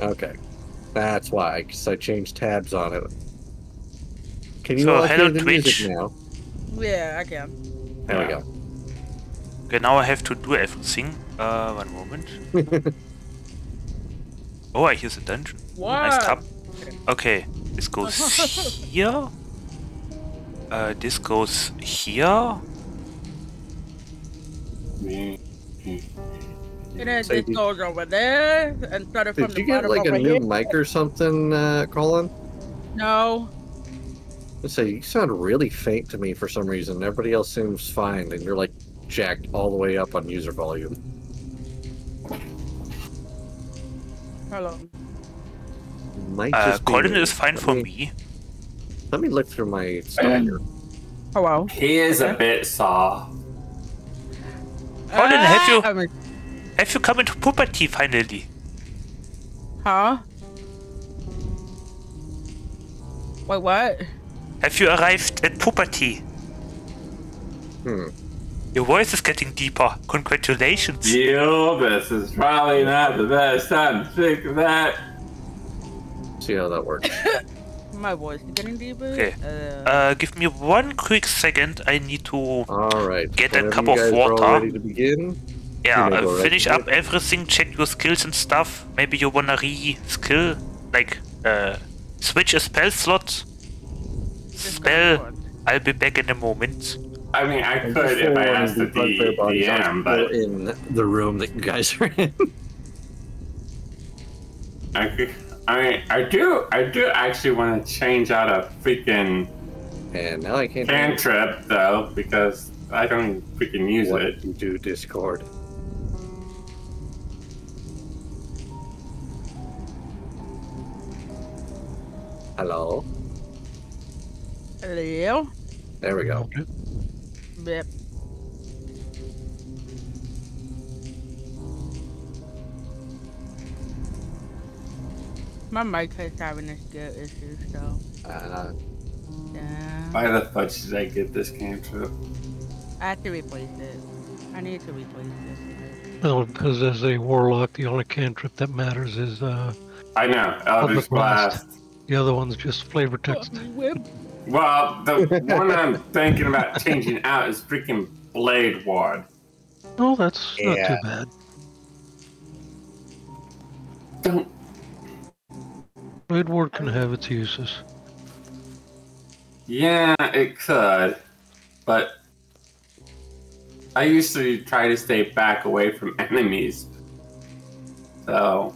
Okay. That's why, because I changed tabs on it. Can you So, all hello, hear the music now? Yeah, I can. There we go. Okay, now I have to do everything. Uh, one moment. Oh, I hear the dungeon. Nice What? tab. Okay, this goes here. Uh, this goes here. Me. And then So this did- goes over there and started from Did the you get like a over new here. mic or something, uh, Colin? No. Let's say you sound really faint to me for some reason. Everybody else seems fine, and you're like jacked all the way up on user volume. Hello. Might Uh, Colin is fine Let for me- me. Let me look through my stuff here. Hello. He is a bit saw. Colin, have you- Ah, I mean, Have you come into puberty finally? Huh? Wait, what? Have you arrived at puberty? Hmm. Your voice is getting deeper. Congratulations. Deal, this is probably not the best time to think of that. See how that works. My voice is getting deeper. Okay. Uh, Uh, give me one quick second. I need to, All right. Get a cup you of guys are all water. ready to begin. Yeah, uh, go right finish ahead. up everything, check your skills and stuff. Maybe you wanna re-skill, like, uh, switch a spell slot. Spell. I'll be back in a moment. I mean, I And could just if I forewarning asked the the bugbear D- bodies are DM, but in the room that you guys are in. I could. I mean, I do. I do actually want to change out a freaking and now I can't. cantrip though, because I don't even freaking use what it. you do Discord. Hello. Hello? There we go. Yep. My mic is having a skill issue, so Uh, yeah. Why the fudge did I get this cantrip? I have to replace it. I need to replace it. No, because as a warlock, the only cantrip that matters is uh, I know. Eldritch blast. Blast. The other one's just flavor text. Well, the one I'm thinking about changing out is freaking Blade Ward. Oh, that's not too bad. Don't. Blade Ward can have its uses. Yeah, it could, but I usually try to stay back away from enemies. So.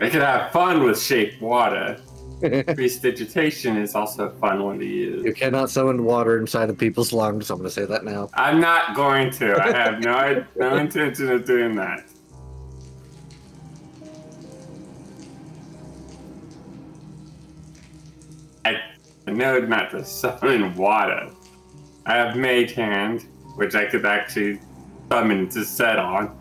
I could have fun with shape water. Prestidigitation is also a fun one to use. you cannot summon water inside of people's lungs. I'm going to say that now. I'm not going to. I have no no intention of doing that. I know not to summon water. I have Mage Hand, which I could actually summon to set on.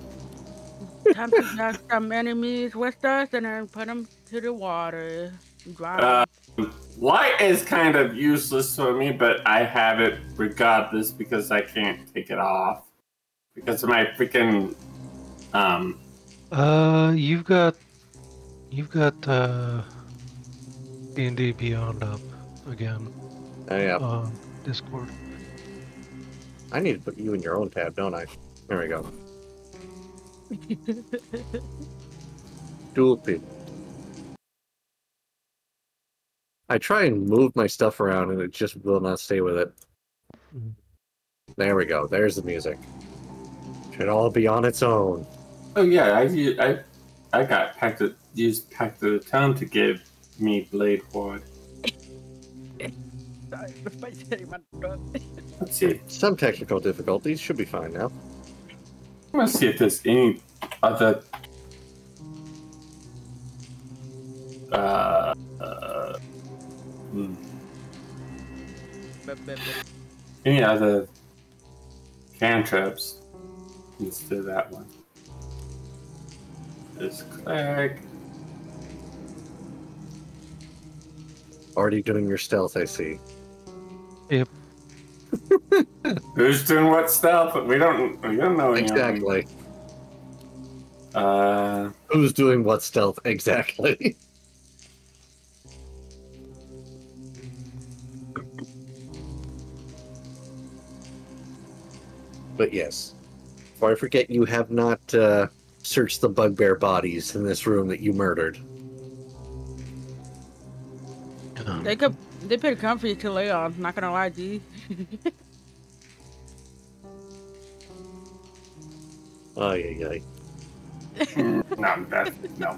Time to drag some enemies with us and then put them to the water. Drop Uh, 'em. Light is kind of useless for me, but I have it regardless because I can't take it off. Because of my freaking um Uh, you've got, you've got uh, D&D Beyond up again Oh, yeah. on Discord. I need to put you in your own tab, don't I? There we go. Dual pin. I try and move my stuff around and it just will not stay with it. Mhm. There we go. There's the music. Should all be on its own. Oh yeah, I u- I I got Pact of, used Pact of the Tome to give me blade ward. Sorry, my shitty my throat. Let's see. Some technical difficulties should be fine now. I'm gonna see if there's any other uh, uh hmm, Bip, bip, bip. any other cantrips instead of that one. This cleric. Already doing your stealth, I see. Yep. Who's doing what stealth? We don't. We don't know. any of them. Exactly. Uh, Who's doing what stealth? Exactly. but yes. Before I forget, you have not uh, searched the bugbear bodies in this room that you murdered. Um, They could. They pretty comfy to lay on. Not gonna lie, G. Oh, yeah, yeah. no, that no.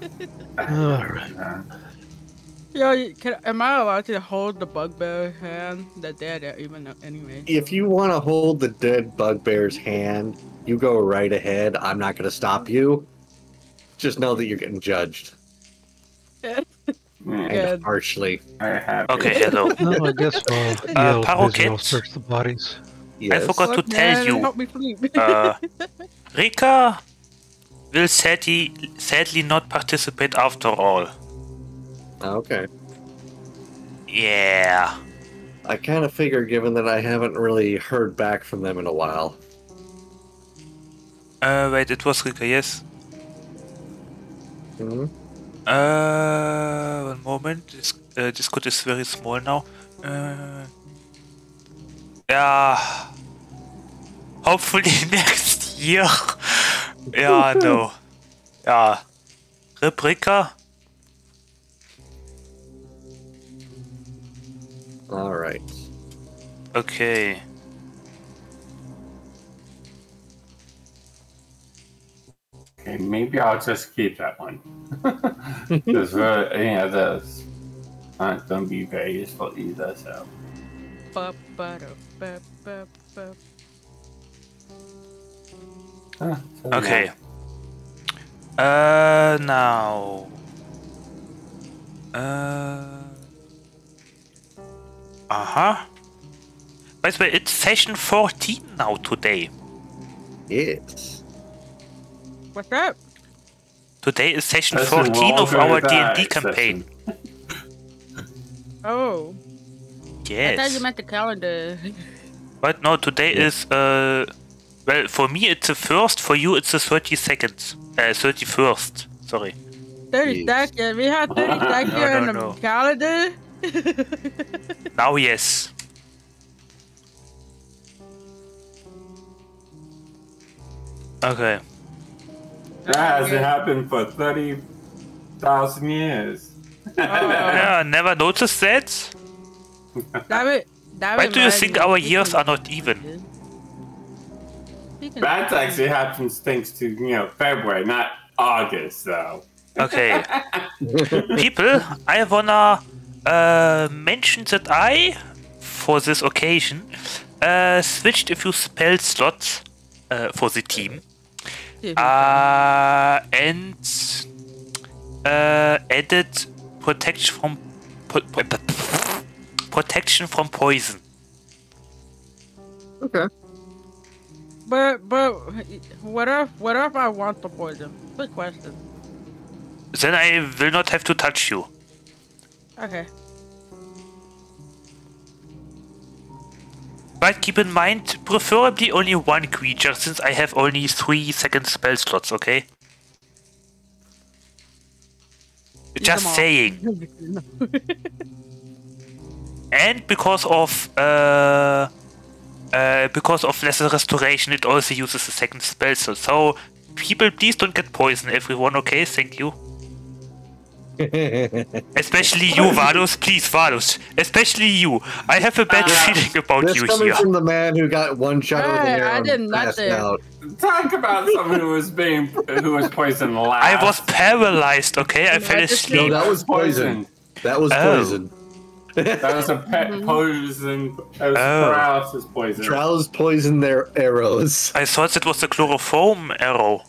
All right. Uh, Yo, can, am I allowed to hold the bugbear hand? That dead uh, even though- anyway. If you want to hold the dead bugbear's hand, you go right ahead. I'm not going to stop you. Just know that you're getting judged mm, Yeah. harshly. I have. Okay, it. hello. No, I guess I'll, yeah, I'll Paro busy, I'll Kids? search the bodies. Yes. I forgot- to tell you. Help me sleep. Uh, Rika will sadly, sadly not participate after all. Okay. Yeah. I kind of figure, given that I haven't really heard back from them in a while. Uh, wait, it was Rika, yes. hmm Uh, one moment. This uh, Discord is very small now. Uh, yeah. Hopefully next year. yeah, no. Yeah. Replika? All right. Okay. Okay, maybe I'll just keep that one. Because uh, any of those aren't going to be very useful either. So. So Okay. Uh, now. Uh. Uh huh. By the way, it's session 14 now today. Yes. What's up? Today is session Listen, we'll 14 of go to our that D&D campaign. Oh, Yes. I thought you meant the calendar. But no, today is, uh, well, for me it's the first, for you it's the 32nd. Uh, 31st. Sorry. 30 Yes. seconds. We have 30 seconds No, in no, the no. calendar. Now, yes. Okay. That hasn't happened for 30,000 years. Yeah, never noticed that. Damn it. Damn Why it, do you think our years are not even? That actually happens thanks to, you know, February, not August, though. Okay. People, I wanna uh, mention that I, for this occasion, uh, switched a few spell slots uh, for the team. Uh, and uh, added protection from po- po- protection from poison. Okay. But but what if what if I want the poison? Good question. Then I will not have to touch you. Okay. But keep in mind, preferably only one creature, since I have only three second spell slots. Okay. Use Just saying. And because of uh, uh, because of lesser restoration, it also uses a second spell slot. So people, please don't get poisoned, Everyone, okay? Thank you. Especially you, Varus. Please, Varus. Especially you. I have a bad feeling about this you coming here. from the man who got one shot with an Hey, arrow I and did passed nothing. out. Talk about someone who was being who was poisoned last. I was paralyzed. Okay, I No, fell I just No, asleep. that was poison. That was Oh. poison. That was a pet Mhm. poison. That was Oh. paralysis poison. Trowels poisoned their arrows. I thought it was the chloroform arrow.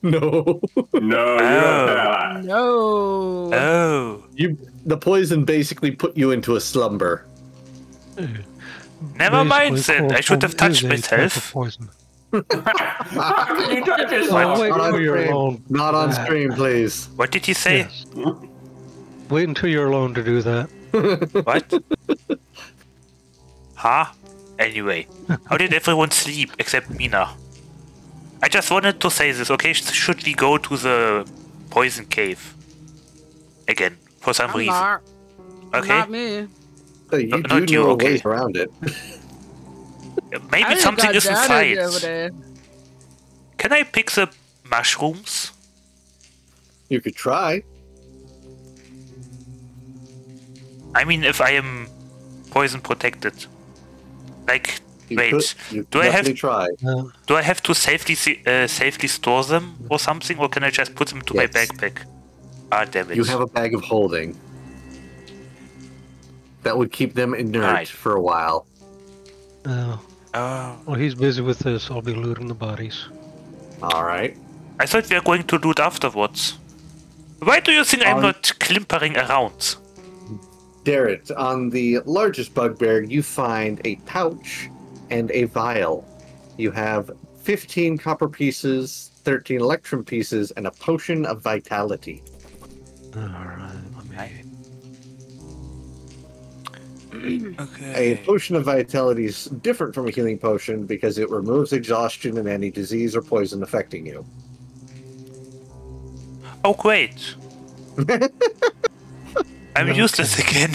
No. no, you Oh. No. Oh, You the poison basically put you into a slumber. never mind Basically, then. I should have touched is a type of myself. Poison. You touch yourself? wait Not on until you're stream. alone. Not on stream, please. What did he say? Yes. Wait until you're alone to do that. What? huh? Anyway, how did everyone sleep except Mina? I just wanted to say this, okay? Should we go to the poison cave? Again, for some I'm reason. not. Okay? Not me. So you No- do not you, know okay. ways around it. Maybe something got isn't damaged over right. there. Can I pick the mushrooms? You could try. I mean, if I am poison protected. Like, You wait, could, you do I have- definitely try. Uh, do I have to safely uh, safely store them or something, or can I just put them to my backpack? Ah, damn it. You have a bag of holding. That would keep them inert Right. for a while. uh, Oh. Well, he's busy with this, I'll be looting the bodies. All right. I thought we were going to do it afterwards. Why do you think I'm Um, not climpering around? Darrett, on the largest bugbear, you find a pouch and a vial. You have 15 copper pieces, 13 electrum pieces, and a potion of vitality. All right, let me. A potion of vitality is different from a healing potion because it removes exhaustion and any disease or poison affecting you. Oh, great. I'm Okay. useless again.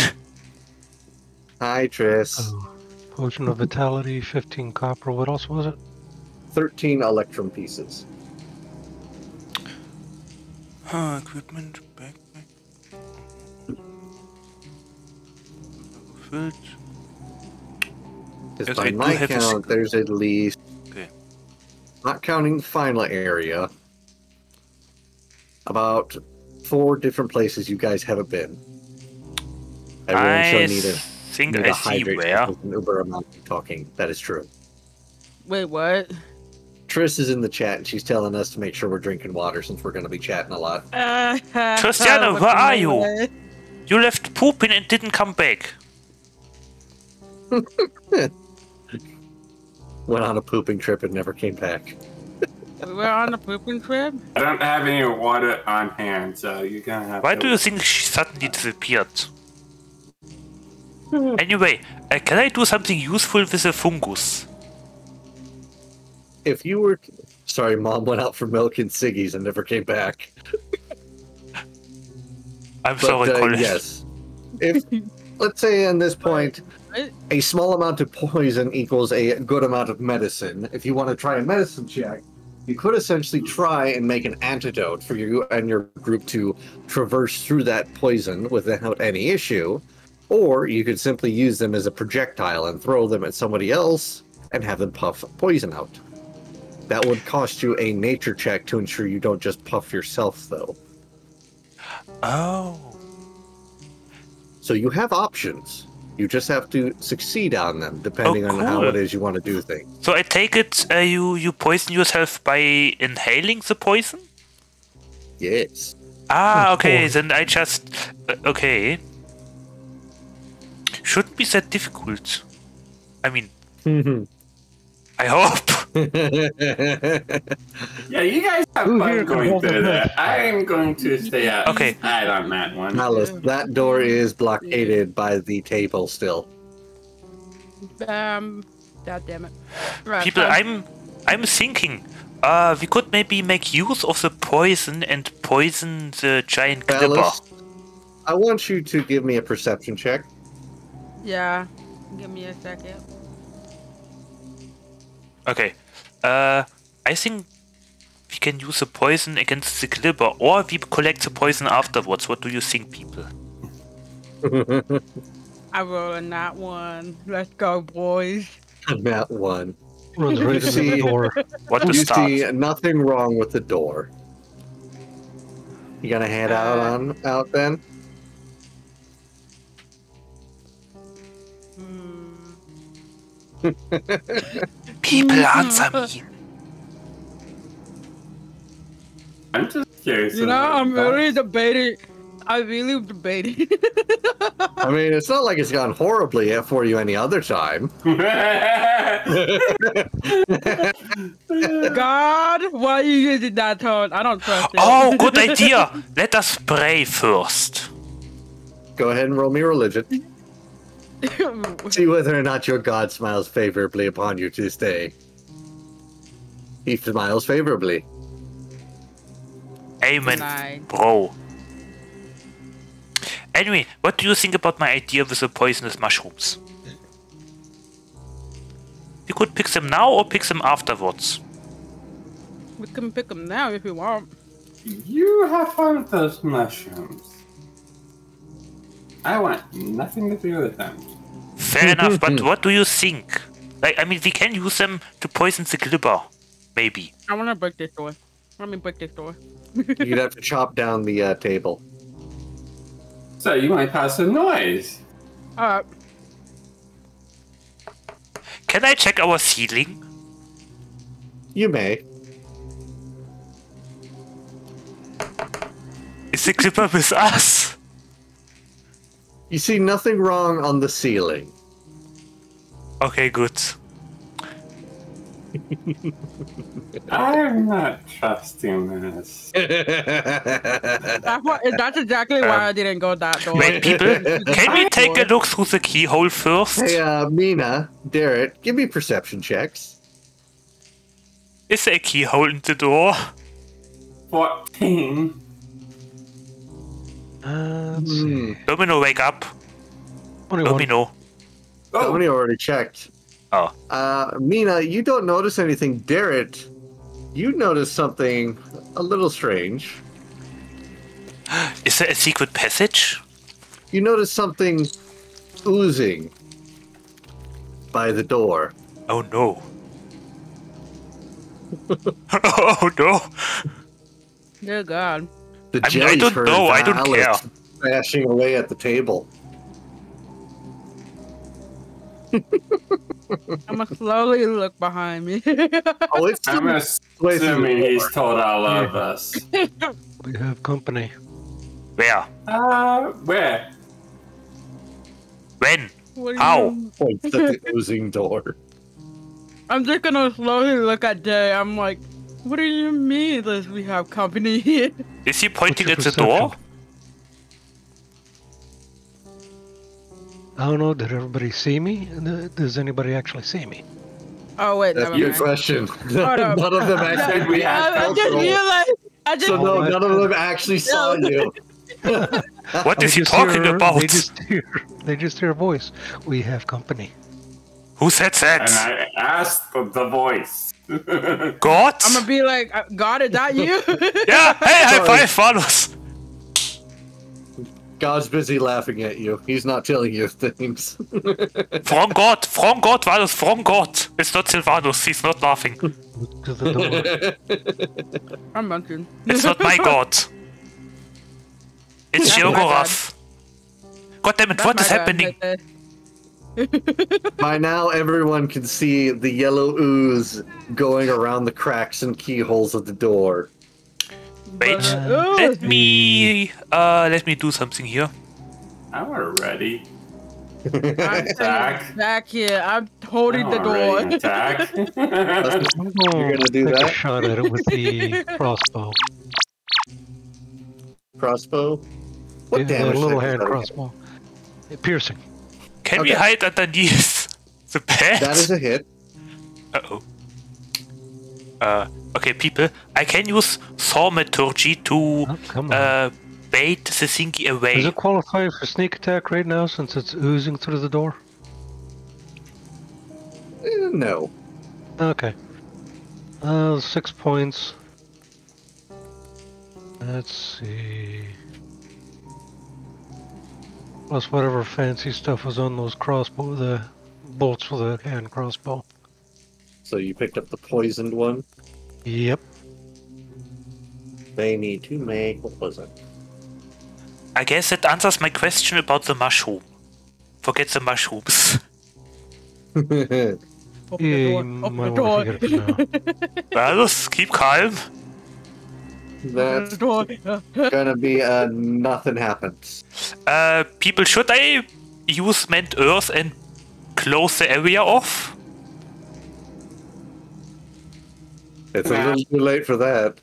Hi, Tris. Oh, potion of vitality, 15 copper. What else was it? 13 electrum pieces. Huh, equipment, backpack. Filled. Because by I my have a count, there's at least, Okay. not counting the final area, about four different places you guys haven't been. Everyone I shall need a, think need I a see where. with an uber amount of talking. That is true. Wait, what? Triss is in the chat and she's telling us to make sure we're drinking water since we're going to be chatting a lot. Uh, Trystiana, what's where are you? way? You left pooping and didn't come back. Went on a pooping trip and never came back. We were on a pooping trip. I don't have any water on hand, so you're gonna have Why to. do you think she suddenly disappeared? anyway, uh, can I do something useful with the fungus? If you were. Sorry, mom went out for milk and ciggies and never came back. I'm But sorry, uh, Colin. yes, if let's say in this point, a small amount of poison equals a good amount of medicine. If you want to try a medicine check, you could essentially try and make an antidote for you and your group to traverse through that poison without any issue, or you could simply use them as a projectile and throw them at somebody else and have them puff poison out. That would cost you a nature check to ensure you don't just puff yourself, though. Oh. So you have options. You just have to succeed on them, depending Oh, on how it is you want to do things. So I take it uh, you you poison yourself by inhaling the poison? Yes. Ah, okay. course. Then I just uh, okay. Shouldn't be that difficult. I mean, I hope. Yeah, you guys have fun going through the that. I am going to stay out. Okay. outside on that one. Alice, that door is blockaded by the table still. Um, God damn it. Right, People, um, I'm I'm thinking. Uh, we could maybe make use of the poison and poison the giant clipper. Alice, I want you to give me a perception check. Yeah. Give me a second. Okay. Uh, I think we can use the poison against the clipper, or we collect the poison afterwards. What do you think, people? I roll a not one. Let's go, boys. That one. Runs right See- What to You start? see nothing wrong with the door. You gonna head out Uh, on out then? People mm-hmm. answer me. I'm just curious. You know, I'm that. really debating. I really debating. I mean, it's not like it's gone horribly for you any other time. God, why are you using that tone? I don't trust it. Oh, good idea. Let us pray first. Go ahead and roll me religion. See whether or not your god smiles favorably upon you to stay. He smiles favorably. Amen, Denied. bro. Anyway, what do you think about my idea with the poisonous mushrooms? You could pick them now or pick them afterwards. we can pick them now if you want. You have fun with those mushrooms. I want nothing to do with them. Fair enough, but what do you think? Like, I mean, we can use them to poison the glibber. Maybe. I want to break this door. Let me break this door. You'd have to chop down the uh, table. So you might pass some noise. Uh, Can I check our ceiling? You may. Is the clipper with us? You see nothing wrong on the ceiling. Okay, good. I'm not trusting this. that's, what, that's exactly why I didn't go that door. Wait, people, can we take a look through the keyhole first? hey, uh, Mina, Darrett, give me perception checks. Is there a keyhole in the door? 14. Uh, let's Hmm. see. Domino, wake up. 21. Domino. Oh, Somebody already checked. Oh. Uh, Mina, you don't notice anything. Darrett, you notice something a little strange. Is there a secret passage? You notice something oozing by the door. Oh no. oh no. Dear God. The I mean, I don't know, I don't Val care. is Bashing away at the table. I'm gonna slowly look behind me. Oh, it's I'm assuming he's told all of us. We have company. Where? Uh, where? When? What do Points at the oozing door. I'm just gonna slowly look at Jay. I'm like, what do you mean that we have company here? Is he pointing at your the door? I don't know. Did everybody see me? Does anybody actually see me? Oh wait, That's never a good mind. question. Hold up. none of them actually said we I, I just cultural. realized. I just So no, Oh, none of them actually saw you. What They is he talking hear- about? They just hear. They just hear a voice. We have company. Who said that? And that? I asked the the voice. God? I'm gonna be like, uh, God, is that you? yeah, hey, high Sorry. five, Valus! God's busy laughing at you. He's not telling you things. From God, from God, Valus, from God! It's not Silvanus, he's not laughing. Look to the door. I'm munching. It's not my God. It's That's my God. Sheogorath. God damn it, That's what my is happening? Right there. By now, everyone can see the yellow ooze going around the cracks and keyholes of the door. Wait, Uh, let me, uh, let me do something here. I'm ready. I'm Attack. back here. I'm holding the I'm door. ready to attack. I'm going gonna do take that? a shot at it with the crossbow. Crossbow? What yeah, damage? A little does hand crossbow. Piercing. Can we Okay. hide underneath the bed? That is a hit. Uh oh. Uh, okay, people, I can use thaumaturgy to Oh, uh, bait the thingy Does away. it qualify for sneak attack right now since it's oozing through the door? Eh, no. Okay. Uh, six points. Let's see. Plus whatever fancy stuff was on those crossbow, the bolts for the hand crossbow. So you picked up the poisoned one. Yep. They need to make. What was it? I guess that answers my question about the mushroom. Forget the mushrooms. Open the Yeah, door. you Open the door. wanna forget it for now. Valus, keep calm. Open That's the gonna be a nothing happens. Uh, people, should I use Mend Earth and close the area off? It's a little too late for that.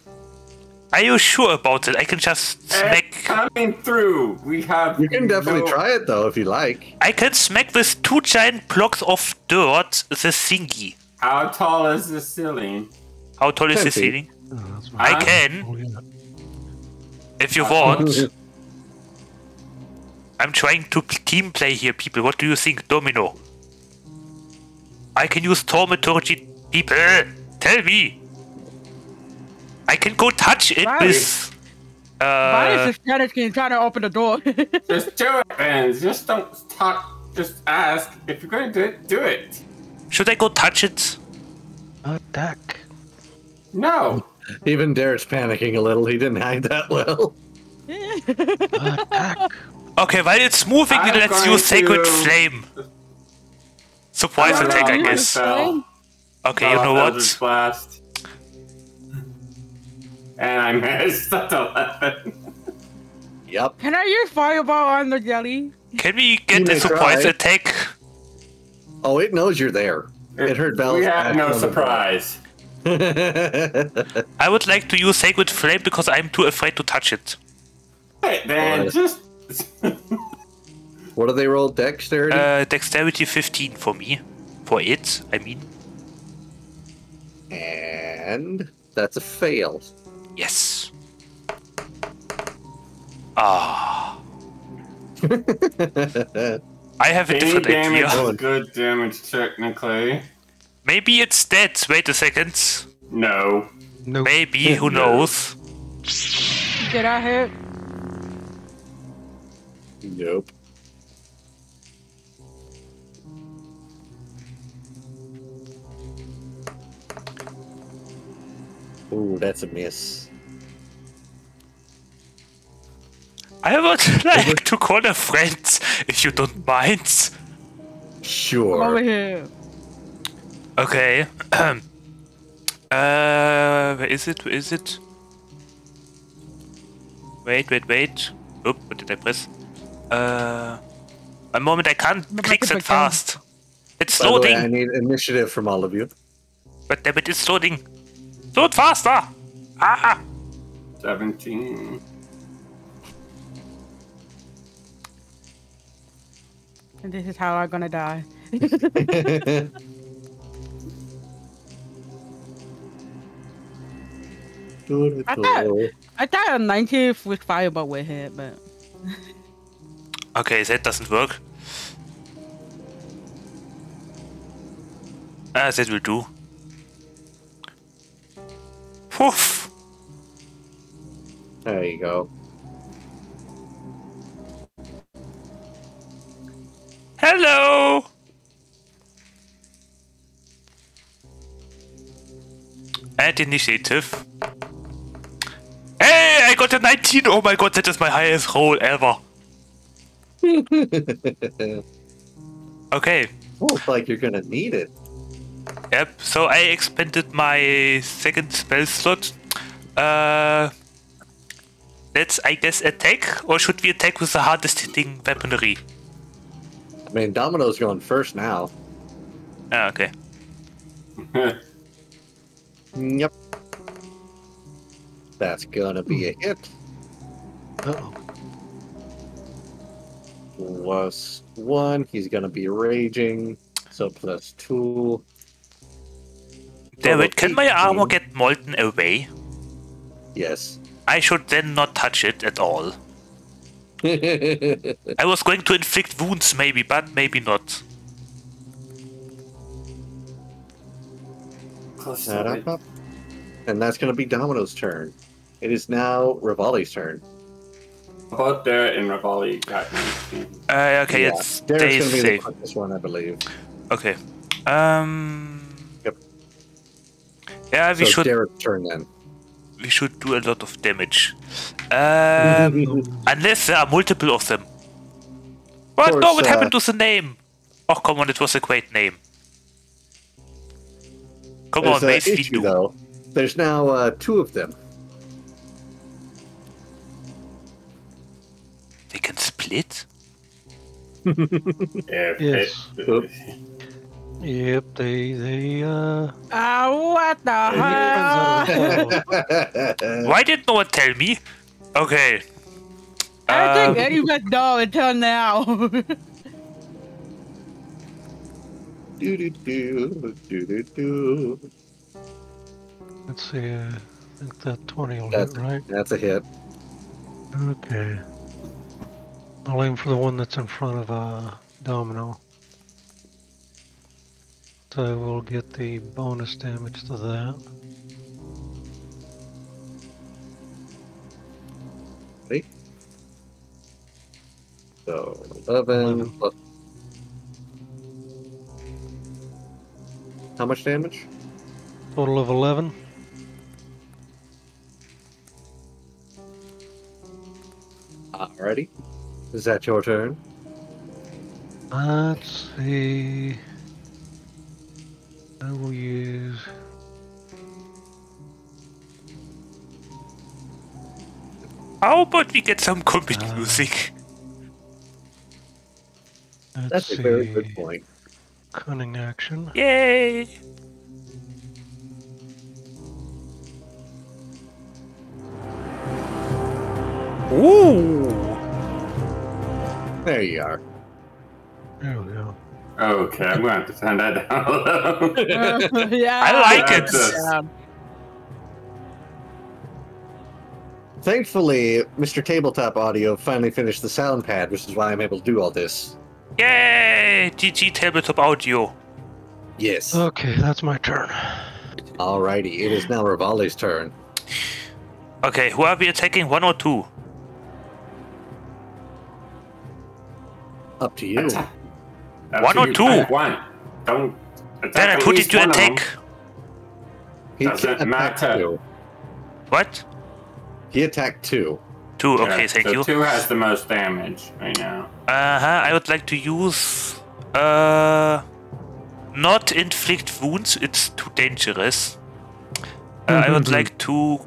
Are you sure about it? I can just smack coming through. We have. You can definitely no- try it though if you like. I can smack with two giant blocks of dirt the thingy. How tall is the ceiling? How tall is Ten the feet. ceiling? Oh, that's I my- can, Oh, if you want. I'm trying to team play here, people. What do you think, Domino? I can use thaumaturgy, people. Tell me. I can go touch it Right. with. Why Uh, is this tennis game trying to open the door? Just do it, man. Just don't talk. Just ask. If you're going to do it, do it. should I go touch it? Attack. No. Even Derek's panicking a little. He didn't hide that well. Attack. Okay, while it's moving, I'm let's use Sacred to- Flame. Surprise I'm attack, I guess. spell. Okay, you know Eldritch what? Blast. And I missed at 11. Yep. Can I use fireball on the jelly? Can we get You the may surprise try. attack? Oh, it knows you're there. It heard bells. We had back no from the surprise. I would like to use Sacred Flame because I'm too afraid to touch it. Hey, man, Alright. just. what do they roll? Dexterity. Uh, dexterity 15 for me. For it, I mean. and that's a fail. Yes. Ah. I have a Any different damage idea. is good damage, technically. Maybe it's dead. Wait a second. No. Nope. Maybe, who knows? Did I hit? nope. Ooh, that's a miss. I would like to call a friend, if you don't mind. Sure. Over here. Okay. uh, where is it? Where is it? Wait, wait, wait. Oop, what did I press? Uh, a moment, I can't Look click that fast. It's By the way, I need initiative from all of you. But damn it, it's loading. Load faster! Ah! 17. And this is how I'm gonna die. I thought- I thought a 19th with fireball would hit, but Okay, that doesn't work. Ah, that will do. Woof! There you go. Hello! And initiative. Hey, I got a 19! Oh my god, that is my highest roll ever. Okay, Looks like you're gonna need it. yep, so I expanded my second spell slot. Uh, let's, I guess, attack? Or should we attack with the hardest hitting weaponry? I mean, Domino's going first now. Ah, okay. Yep. That's gonna be a hit. Uh-oh. Plus one. He's gonna be raging. So plus two. Damn it, can my armor get molten away? Yes. I should then not touch it at all. I was going to inflict wounds maybe, but maybe not. Close to it. and that's gonna be Domino's turn. It is now Rivali's turn. Both Derek and Rivali got 19. Uh, okay, Yeah, it's Derek's gonna be the safe. quickest one, I believe. Okay. Um. Yep. Yeah, we so should Derek's turn then. we should do a lot of damage. Um, unless there are multiple of them. What? no, course, what uh, happened to the name? Oh, come on, it was a great name. Come There's on, an Mace issue Windu. though. There's now uh, two of them. They can split? If Yes. Yep, they they uh ah, what the hell? Why did no one tell me? Okay. I don't Um, think any of us know until now. Do do do do do do. Let's see. Uh, I think that 20 will That's- hit, right? That's a hit. Okay. I'll aim for the one that's in front of uh, Domino. So we'll get the bonus damage to that. So 11 Eleven. plus. How much damage? Total of 11. Alrighty. Is that your turn? Let's see. I will use. How about we get some combat Uh, music? That's see. a very good point. Cunning action. Yay! Ooh! There you are. There we go. Okay, I'm gonna have to turn that down. a uh, yeah. I like it. Yeah. Thankfully, Mr. Tabletop Audio finally finished the sound pad, which is why I'm able to do all this. Yay! GG Tabletop Audio. Yes. Okay, that's my turn. Alrighty, it is now Rivali's turn. Okay, who are we attacking? One or two? Up to you. Attack. One or you two? One. Don't. attack Then at who least did you one of them. attack? He Doesn't matter. two. What? He attacked two. Two, Yeah, okay, thank so you. Two has the most damage right now. Uh huh. I would like to use uh not inflict wounds. It's too dangerous. Uh, I would like to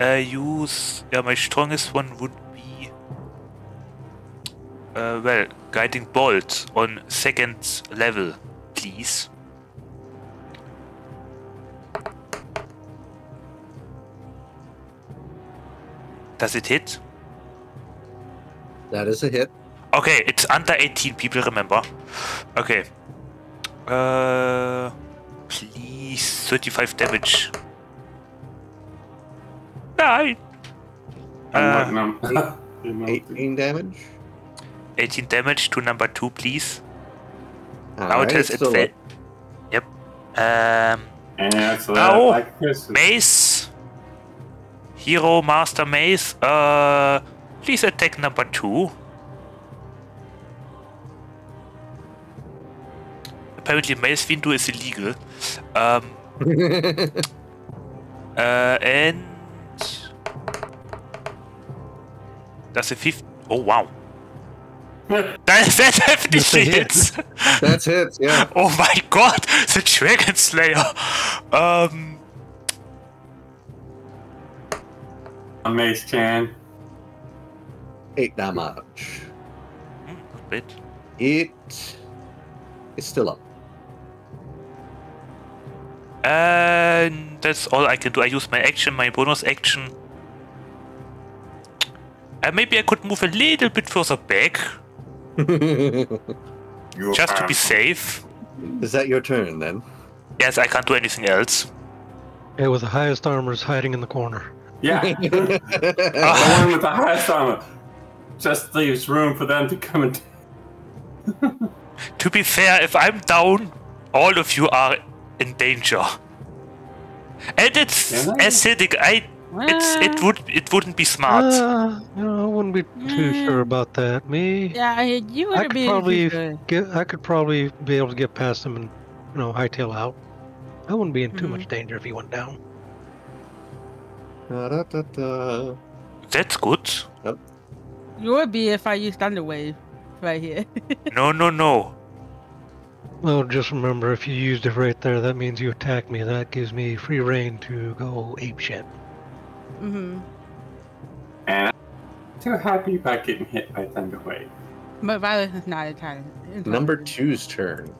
uh, use. Yeah, my strongest one would be. Uh, well, guiding bolt on second level, please. Does it hit? That is a hit. Okay, it's under 18 people, remember. Okay. Uh, please, 35 damage. Die! And Uh, what number? You know, 18 damage. 18 damage to number 2, please. Now it Alright, has so adva- Yep. Um, And it's Ow. like Mace. Hero Master Mace. Uh, please attack number 2. Apparently, Mace Windu is illegal. Um, Uh, and that's a fifth. Oh wow, that that definitely That's a hit. hits. That's hits, yeah. oh my god, the Dragon Slayer. Um, A Mace Chan. 8 damage. hmm, not bad. It is still up. And that's all I can do. I use my action, my bonus action. And maybe I could move a little bit further back, You're just to be safe. is that your turn then? Yes, I can't do anything else. Yeah, with the highest armor is hiding in the corner. Yeah. the one with the highest armor just leaves room for them to come and. To be fair, if I'm down, all of you are in danger. And it's acidic. I it's it would it wouldn't be smart. Uh, you know, I wouldn't be too Mm. sure about that. Me, Yeah, you I would could be probably get. I could probably be able to get past him and, you know, hightail out. I wouldn't be in too Mhm. much danger if he went down. Da-da-da-da. That's good. You would be if I used Thunderwave right here. No, no, no. Well, just remember, if you used it right there, that means you attack me. That gives me free reign to go ape shit. Hmm And I'm too happy about getting hit by Thunderwave. But Violet is not a talent. Number two's turn.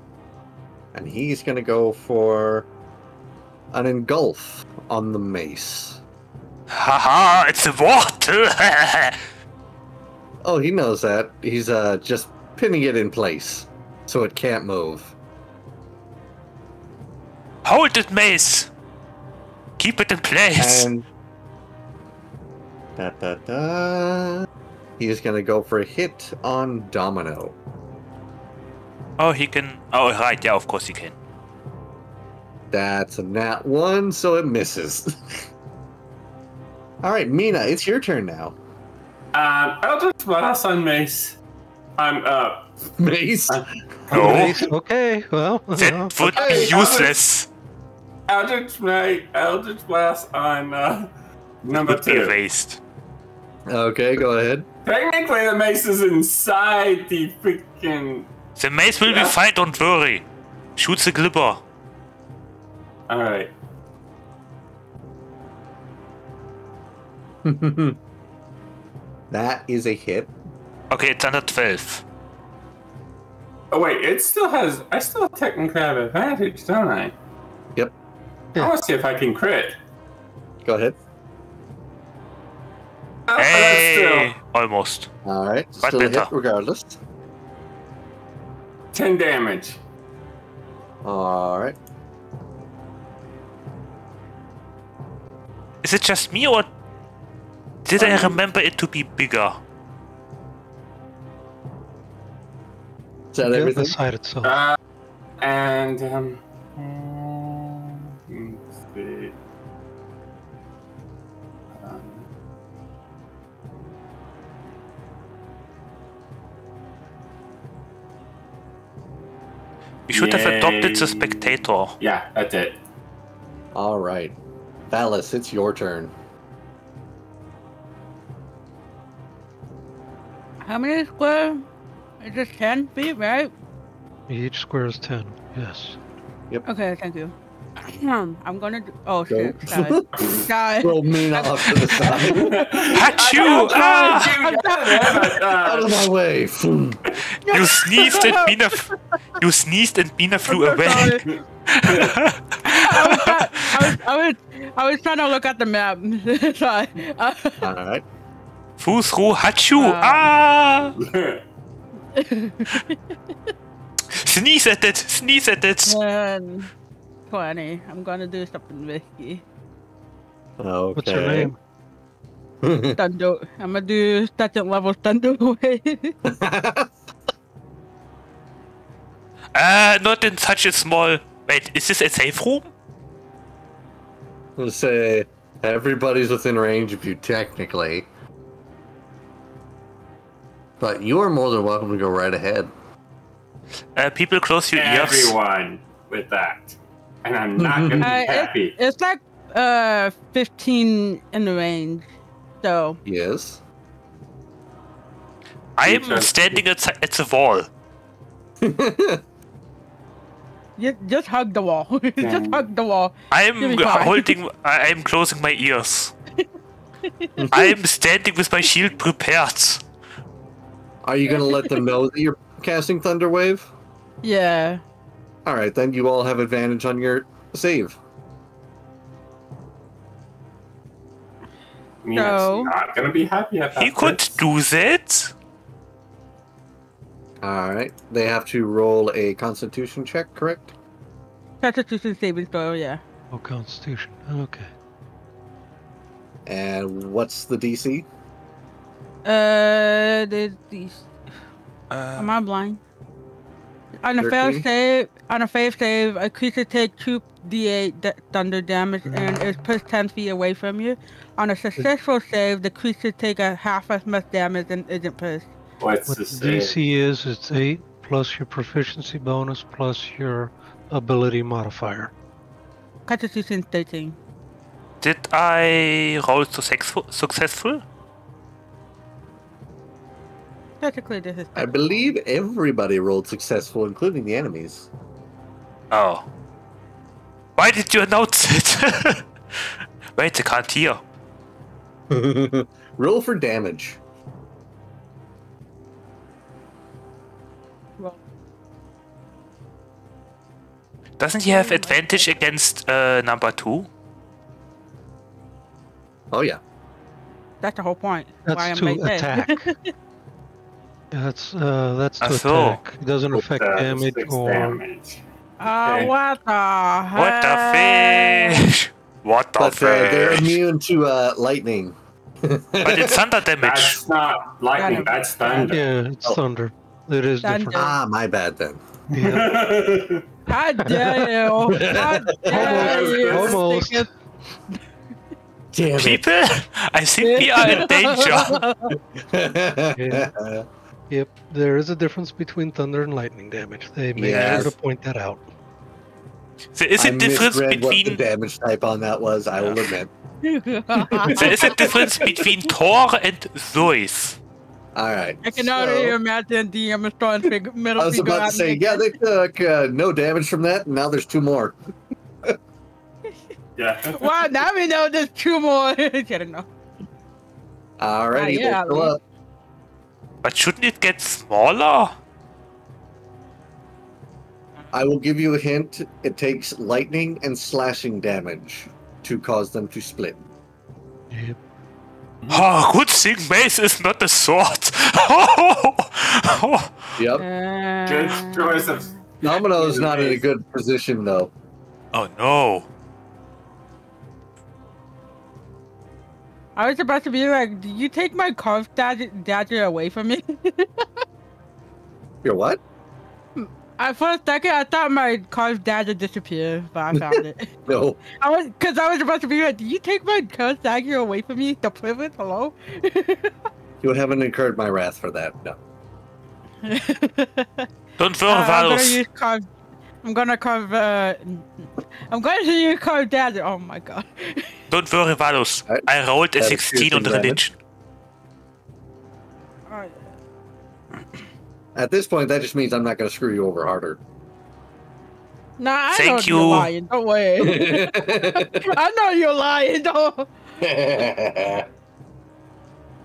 And he's going to go for an engulf on the mace. Haha, it's a water. Oh, he knows that. He's uh just pinning it in place so it can't move. Hold it, Mace! Keep it in place! And da da da. He's gonna go for a hit on Domino. Oh, he can. Oh, right, yeah, of course he can. That's a nat one, so it misses. All right, Mina, it's your turn now. Um, just Blast on Mace. I'm up. Mace. No, Nice, Okay, well. that would Okay, be useless. Eldritch Blast, Eldritch Blast on uh, number Would be two. erased. Okay, go ahead. Technically, the mace is inside the freaking. The mace will Yeah. be fine, don't worry. Shoot the glibber. All right. that is a hit. Okay, it's under 12. Oh wait, it still has. I still technically have advantage, don't I? Yep. I want to see if I can crit. Go ahead. Oh, but Hey! still Almost. All right, But still a hit regardless. ten damage. All right. Is it just me or did I remember it to be bigger? Is that The everything? side itself. Uh, and um. We should have adopted the spectator. yeah, that's it. All right, Valis, it's your turn. How many square? Is it 10 feet, right? Each square is 10. Yes. Yep. Okay, thank you. Hmm, I'm gonna do. Oh Go. shit, die. die. Throw Mina off to the side. Achoo! Ah! Out of my way. You sneezed and Mina. You sneezed and Mina flew so away. I, was try- I, was, I, was, trying to look at the map. sorry. Uh, All right. Fußruh, Hachu! Ah. Ah! Sneeze at it! Sneeze at it! and 20. I'm gonna do something risky. Okay. What's her name? Thunder. I'm gonna do second level Thunder Wave. Ah, not in such a small. Wait, is this a safe room? Let's say everybody's within range of you, technically. But you are more than welcome to go right ahead. Uh, people close your ears. Everyone with that, and I'm not gonna be Uh, it- It's like uh 15 in the range. So Yes. I'm standing at, at the wall. just, just hug the wall. just hug the wall. I'm You'll be fine. holding. I- I'm closing my ears. I'm standing with my shield prepared. Are you going to let them know that you're casting Thunder Wave? Yeah. All right, then you all have advantage on your save. Mina's So- not gonna be happy about He could this. do that. All right. They have to roll a Constitution check, correct? Constitution saving throw, yeah. Oh, Constitution. Okay. And what's the DC? Uh, the, these. Uh, Am I blind? On a fail save, on a fail save, a creature takes two d8 d- thunder damage and mm. is pushed 10 feet away from you. On a successful save, the creature takes a half as much damage and isn't pushed. What's What the the save? DC is, it's 8 plus your proficiency bonus plus your ability modifier. Constitution 13. did I roll successful? Successful? Technically, this is. I believe everybody rolled successful, including the enemies. Oh. Why did you announce it? Wait, they can't hear. Roll for damage. Well, Doesn't he have advantage against uh, number two? Oh yeah. that's the whole point. why That's I'm to right attack. That's uh, that's to so. attack. It doesn't With, affect uh, damage or damage. Ah, Okay. what the heck? What the fish? What the But uh, they're immune to uh, lightning. But it's thunder damage. That's not lightning. That's thunder. yeah, it's Oh. thunder. It is Thunder. different. ah, my bad then. Yeah. How dare you? How dare you? Almost. stick it- Damn it. People, I think we are in danger. Yeah. Yep, there is a difference between thunder and lightning damage. They made Yes. sure to point that out. There is I a difference misread what the between damage type on that was. I will admit. there is a difference between Thor and Zeus. All right. I can so- already imagine DM is throwing fig- middle I was about to say, yeah, they took uh, no damage from that, and now there's two more. yeah. Wow, now we know there's two more. Kidding, no. Alrighty, Ah, yeah, they fill man. up. But shouldn't it get smaller? I will give you a hint. It takes lightning and slashing damage to cause them to split. Yep. Oh, good thing mace is not a sword. oh, Yep. Good Uh, choice of. Domino's not in a good position though. Oh no. I was about to be like, did you take my carved dagger, dagger away from me? You're what? I, for a second, I thought my carved dagger disappeared, but I found it. No. I was, cause I was about to be like, did you take my carved dagger away from me? The privilege, hello? You haven't incurred my wrath for that. No. Don't worry, Uh, I'm I'm gonna carve. Uh, I'm going to use carved dagger. Oh my god. Don't worry, Valus. Alright. I rolled a 16 on piercing damage. religion. Alright. At this point, that just means I'm not going to screw you over harder. Nah, I Thank know you. you're lying. Don't worry. I know you're lying. Don't.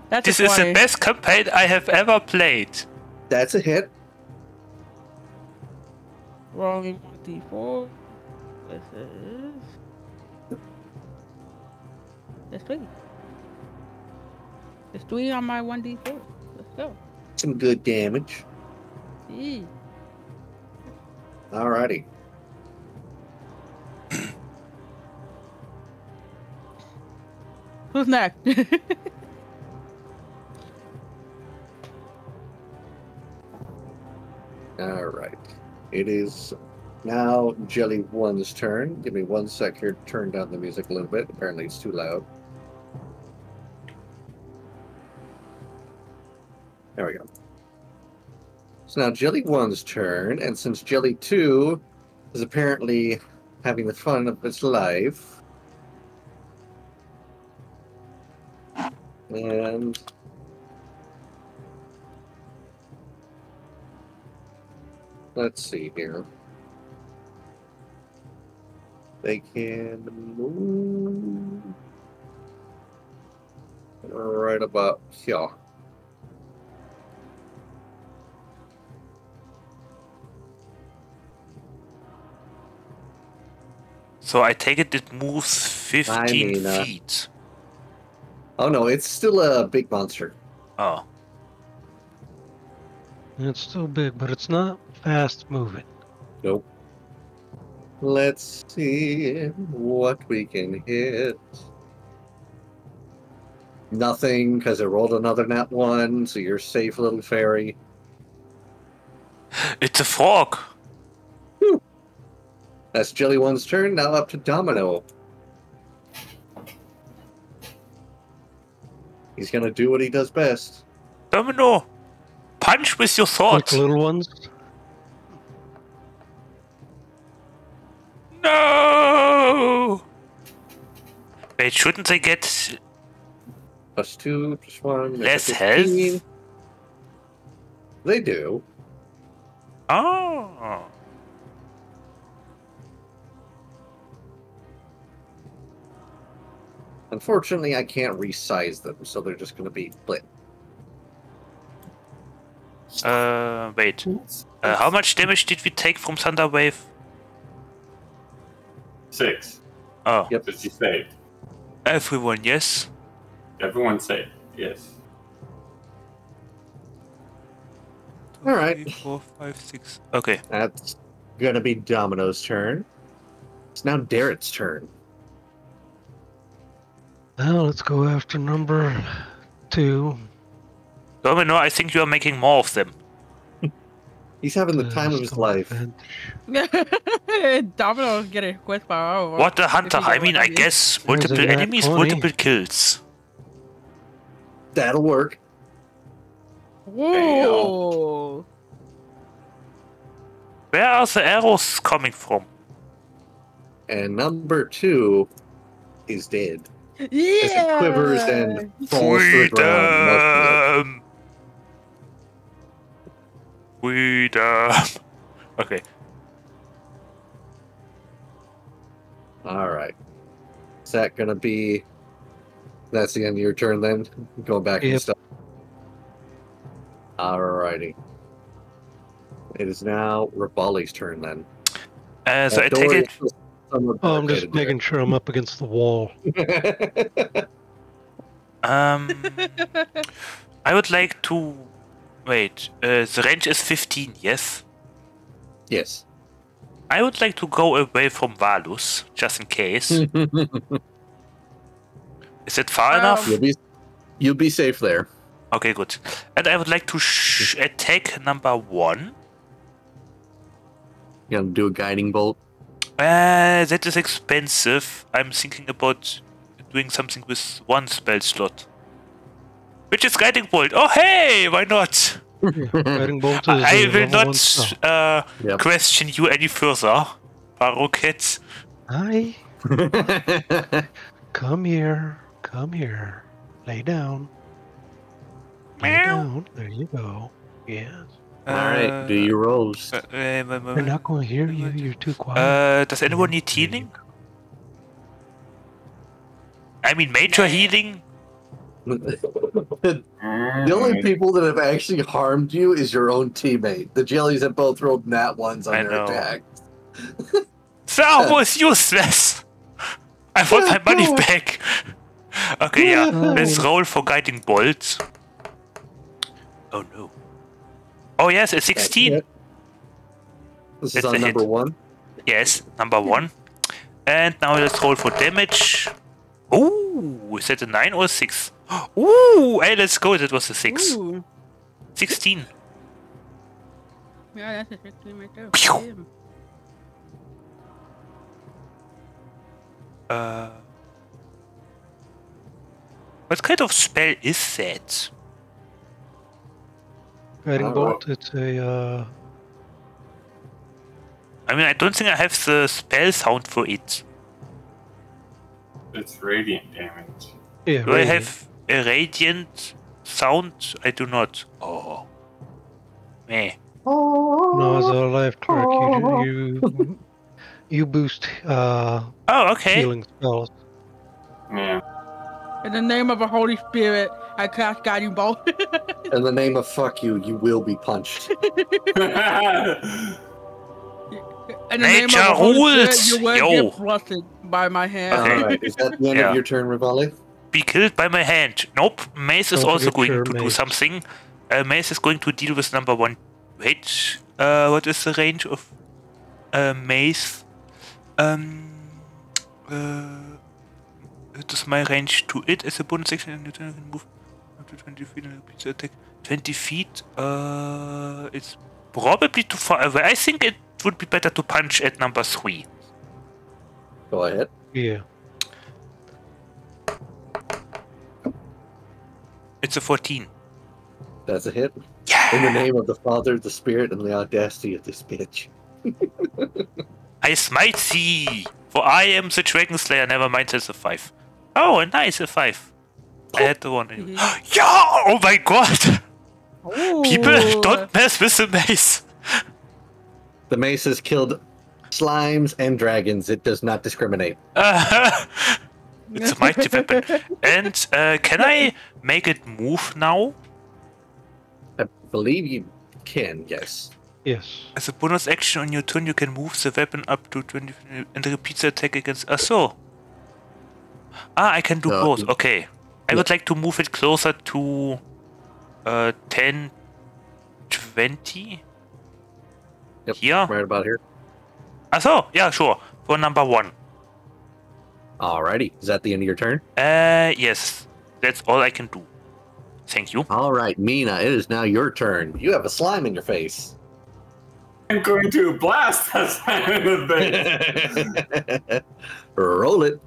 That's This a is the best campaign I have ever played. That's a hit. Rolling one d4. This is. There's three. There's three on my 1d4. Let's go. Some good damage. Yee. Alrighty. Who's next? All right. It is now Jelly One's turn. Give me one sec here turn down the music a little bit. Apparently, it's too loud. There we go. So now Jelly One's turn, and since Jelly Two is apparently having the fun of its life, and Let's see here. They can move right about here. So I take it it moves 15 mean, uh, feet. Oh no, it's still a big monster. Oh. It's still big, but it's not fast moving. Nope. Let's see what we can hit. Nothing, because I rolled another nat one, so you're safe, little fairy. It's a frog. That's Jelly One's turn. Now up to Domino. He's gonna do what he does best. Domino, punch with your sword. Like little ones. No! Wait, shouldn't they get Plus two, plus one. less it health? They do. Oh. Unfortunately, I can't resize them, so they're just gonna be split. Uh, wait. Uh, how much damage did we take from Thunder Wave? Six. Oh, Yep. But you saved. everyone, yes. Everyone saved. Yes. All right. three, four, five, six. Okay. That's gonna be Domino's turn. It's now Darrett's turn. Now let's go after number two. Domino, I think you are making more of them. He's having the Uh, time of his life. advantage. Domino's getting quit by over. What a hunter! I mean, I I guess multiple enemies, 20. multiple kills. That'll work. Whoa! Where are the arrows coming from? And number two is dead. As Yeah! it quivers and falls to the ground. Freedom! Freedom! Okay. All right. Is that gonna be? That's the end of your turn then. Going back and Yep. stuff. Alrighty. It is now Rivali's turn then. Uh, so I take Dory it. is somewhat Oh, I'm just barricaded making sure I'm up against the wall. Um, I would like to. Wait, uh, the range is 15, yes? yes. I would like to go away from Valus, just in case. Is it far Um, enough? you'll be you'll be safe there. Okay, good. And I would like to sh- attack number one. You gonna do a guiding bolt? Uh, that is expensive. I'm thinking about doing something with one spell slot. Which is Guiding Bolt. Oh, hey! Why not? Guiding bolt is I a will not uh, Yep. question you any further, Parocket. Hi, come here, come here. Lay down. Lay Meow. down. There you go. Yes. All right. Do your rolls. Uh, uh, They're not going to hear you. You're too quiet. uh, does anyone need healing? I mean, major healing? The only people that have actually harmed you is your own teammate. The jellies have both rolled nat ones on I their know. attack. That was useless! I want my money back! Okay, yeah, Yeah. let's roll for Guiding bolts. Oh no. Oh yes, a 16! This is It's a on hit. number one. Yes, number one. And now let's roll for damage. Ooh, is that a 9 or a 6? Ooh, hey, let's go, that was a 6. Ooh. 16. Yeah, that's a 16 right there. Pew. Uh, what kind of spell is that? Guiding uh, bolt. It's a. Uh, I mean, I don't think I have the spell sound for it. It's radiant damage. yeah. Do I have a radiant sound? I do not. Oh. Meh. No, as a life cleric, you you you boost uh, Oh, okay. healing spells. Yeah. In the name of the Holy Spirit, I cast Guiding Bolt. In the name of fuck you, you will be punched. In the name of the Holy rules, Spirit, you will yo. get blessed by my hand. Okay. All right. Is that the end Yeah. of your turn, Rivali? Be killed by my hand. Nope. Mace is also going your to do something. Uh, Mace is going to deal with number one. Wait. Uh, what is the range of uh, Mace? Um. Uh. It is my range to it as a bonus action and you can move up to 20 feet and repeat the attack. 20 feet? Uh. It's probably too far away. I think it would be better to punch at number three. Go ahead. Yeah. It's a 14. That's a hit. Yeah! In the name of the Father, the Spirit, and the audacity of this bitch. I smite thee, for I am the Dragon Slayer. Never mind, that's a five. Oh, a nice a five. I had the one. Anyway. yeah! Oh my god! People, don't mess with the mace. The mace has killed slimes and dragons. It does not discriminate. Uh, it's a mighty weapon. And uh, can I make it move now? I believe you can, yes. Yes. As a bonus action on your turn, you can move the weapon up to 20 and repeat the attack against. Ah, so. Ah, I can do No, both. you- Okay. I would like to move it closer to uh, 10 20. Yep, Here? Right about here. Ah, so, yeah, sure. For number one. Alrighty. Is that the end of your turn? Uh, yes. That's all I can do. Thank you. All right, Mina, it is now your turn. You have a slime in your face. I'm going to blast that slime in the face. Roll it.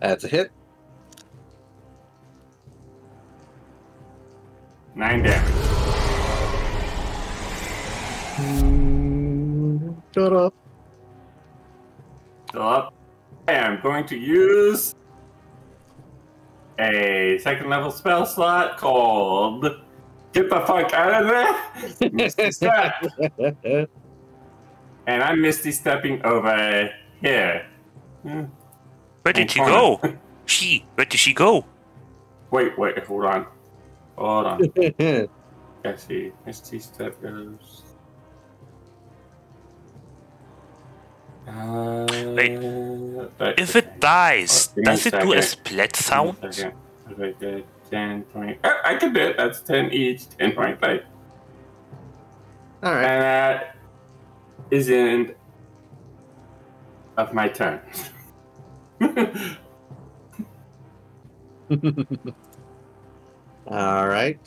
That's a hit. Nine damage. Shut up. Fill up. I am going to use a second level spell slot called Get the fuck out of there! Misty Step. And I'm Misty Stepping over here. Hmm. Where did she Corner. go? She. Where did she go? Wait, wait, hold on. Hold on. Let's see. Misty Step goes. Uh, If it dies, Give me a does it do a second. splat sound? Okay. Okay, good. 10 point. Oh, I can do it. That's 10 each. 10 point five. All right. And that is the end of my turn. All right.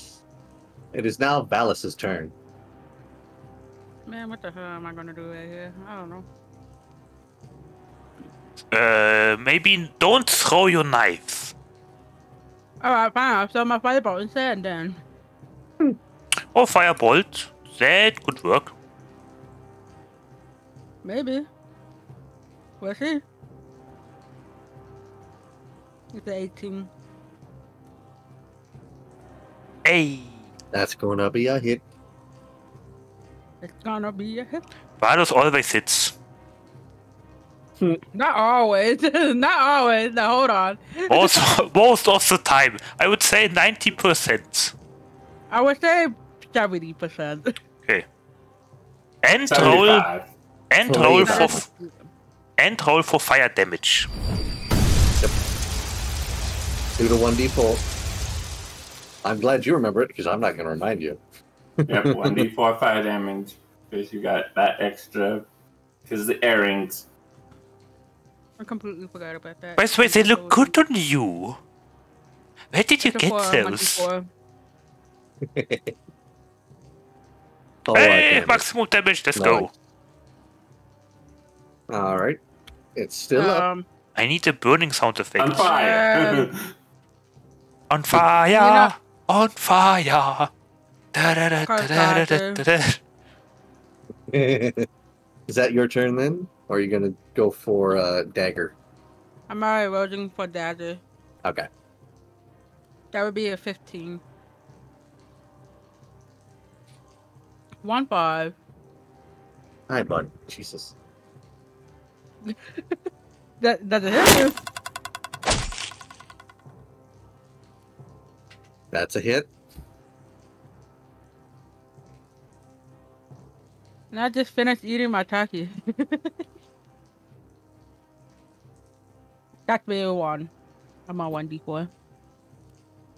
It is now Valus's turn. Man, what the hell am I gonna do right here? I don't know. Uh, maybe don't throw your knife. Alright, fine. I'll throw my fireball instead then. Or firebolt. That could work. Maybe. We'll see. It's an 18. Hey. That's going to be a hit. It's gonna be a hit. Valus always hits. Not always. Not always. Now hold on. Also, most of the time. I would say 90%. I would say 70%. Okay. And roll and For roll for that's- and roll for fire damage. Do the 1d4. I'm glad you remember it because I'm not going to remind you. Yep, 1d4 fire damage. Because you got that extra. Because the earrings. I completely forgot about that. By the way, they look good on you. Where did you get those? 1d4. Oh, Hey, maximum damage, let's go. All right. It's still up. Um, I need a burning sound effect. On fire! On fire! know- On fire! Da, da, da, da, da, da, da, da. Is that your turn then? Or are you going to go for uh, dagger? I'm already rolling for dagger. Okay. That would be a 15. One five. Hi, bud. Jesus. That does it hit you? That's a hit. And I just finished eating my turkey. That's me a one. I'm on one d4.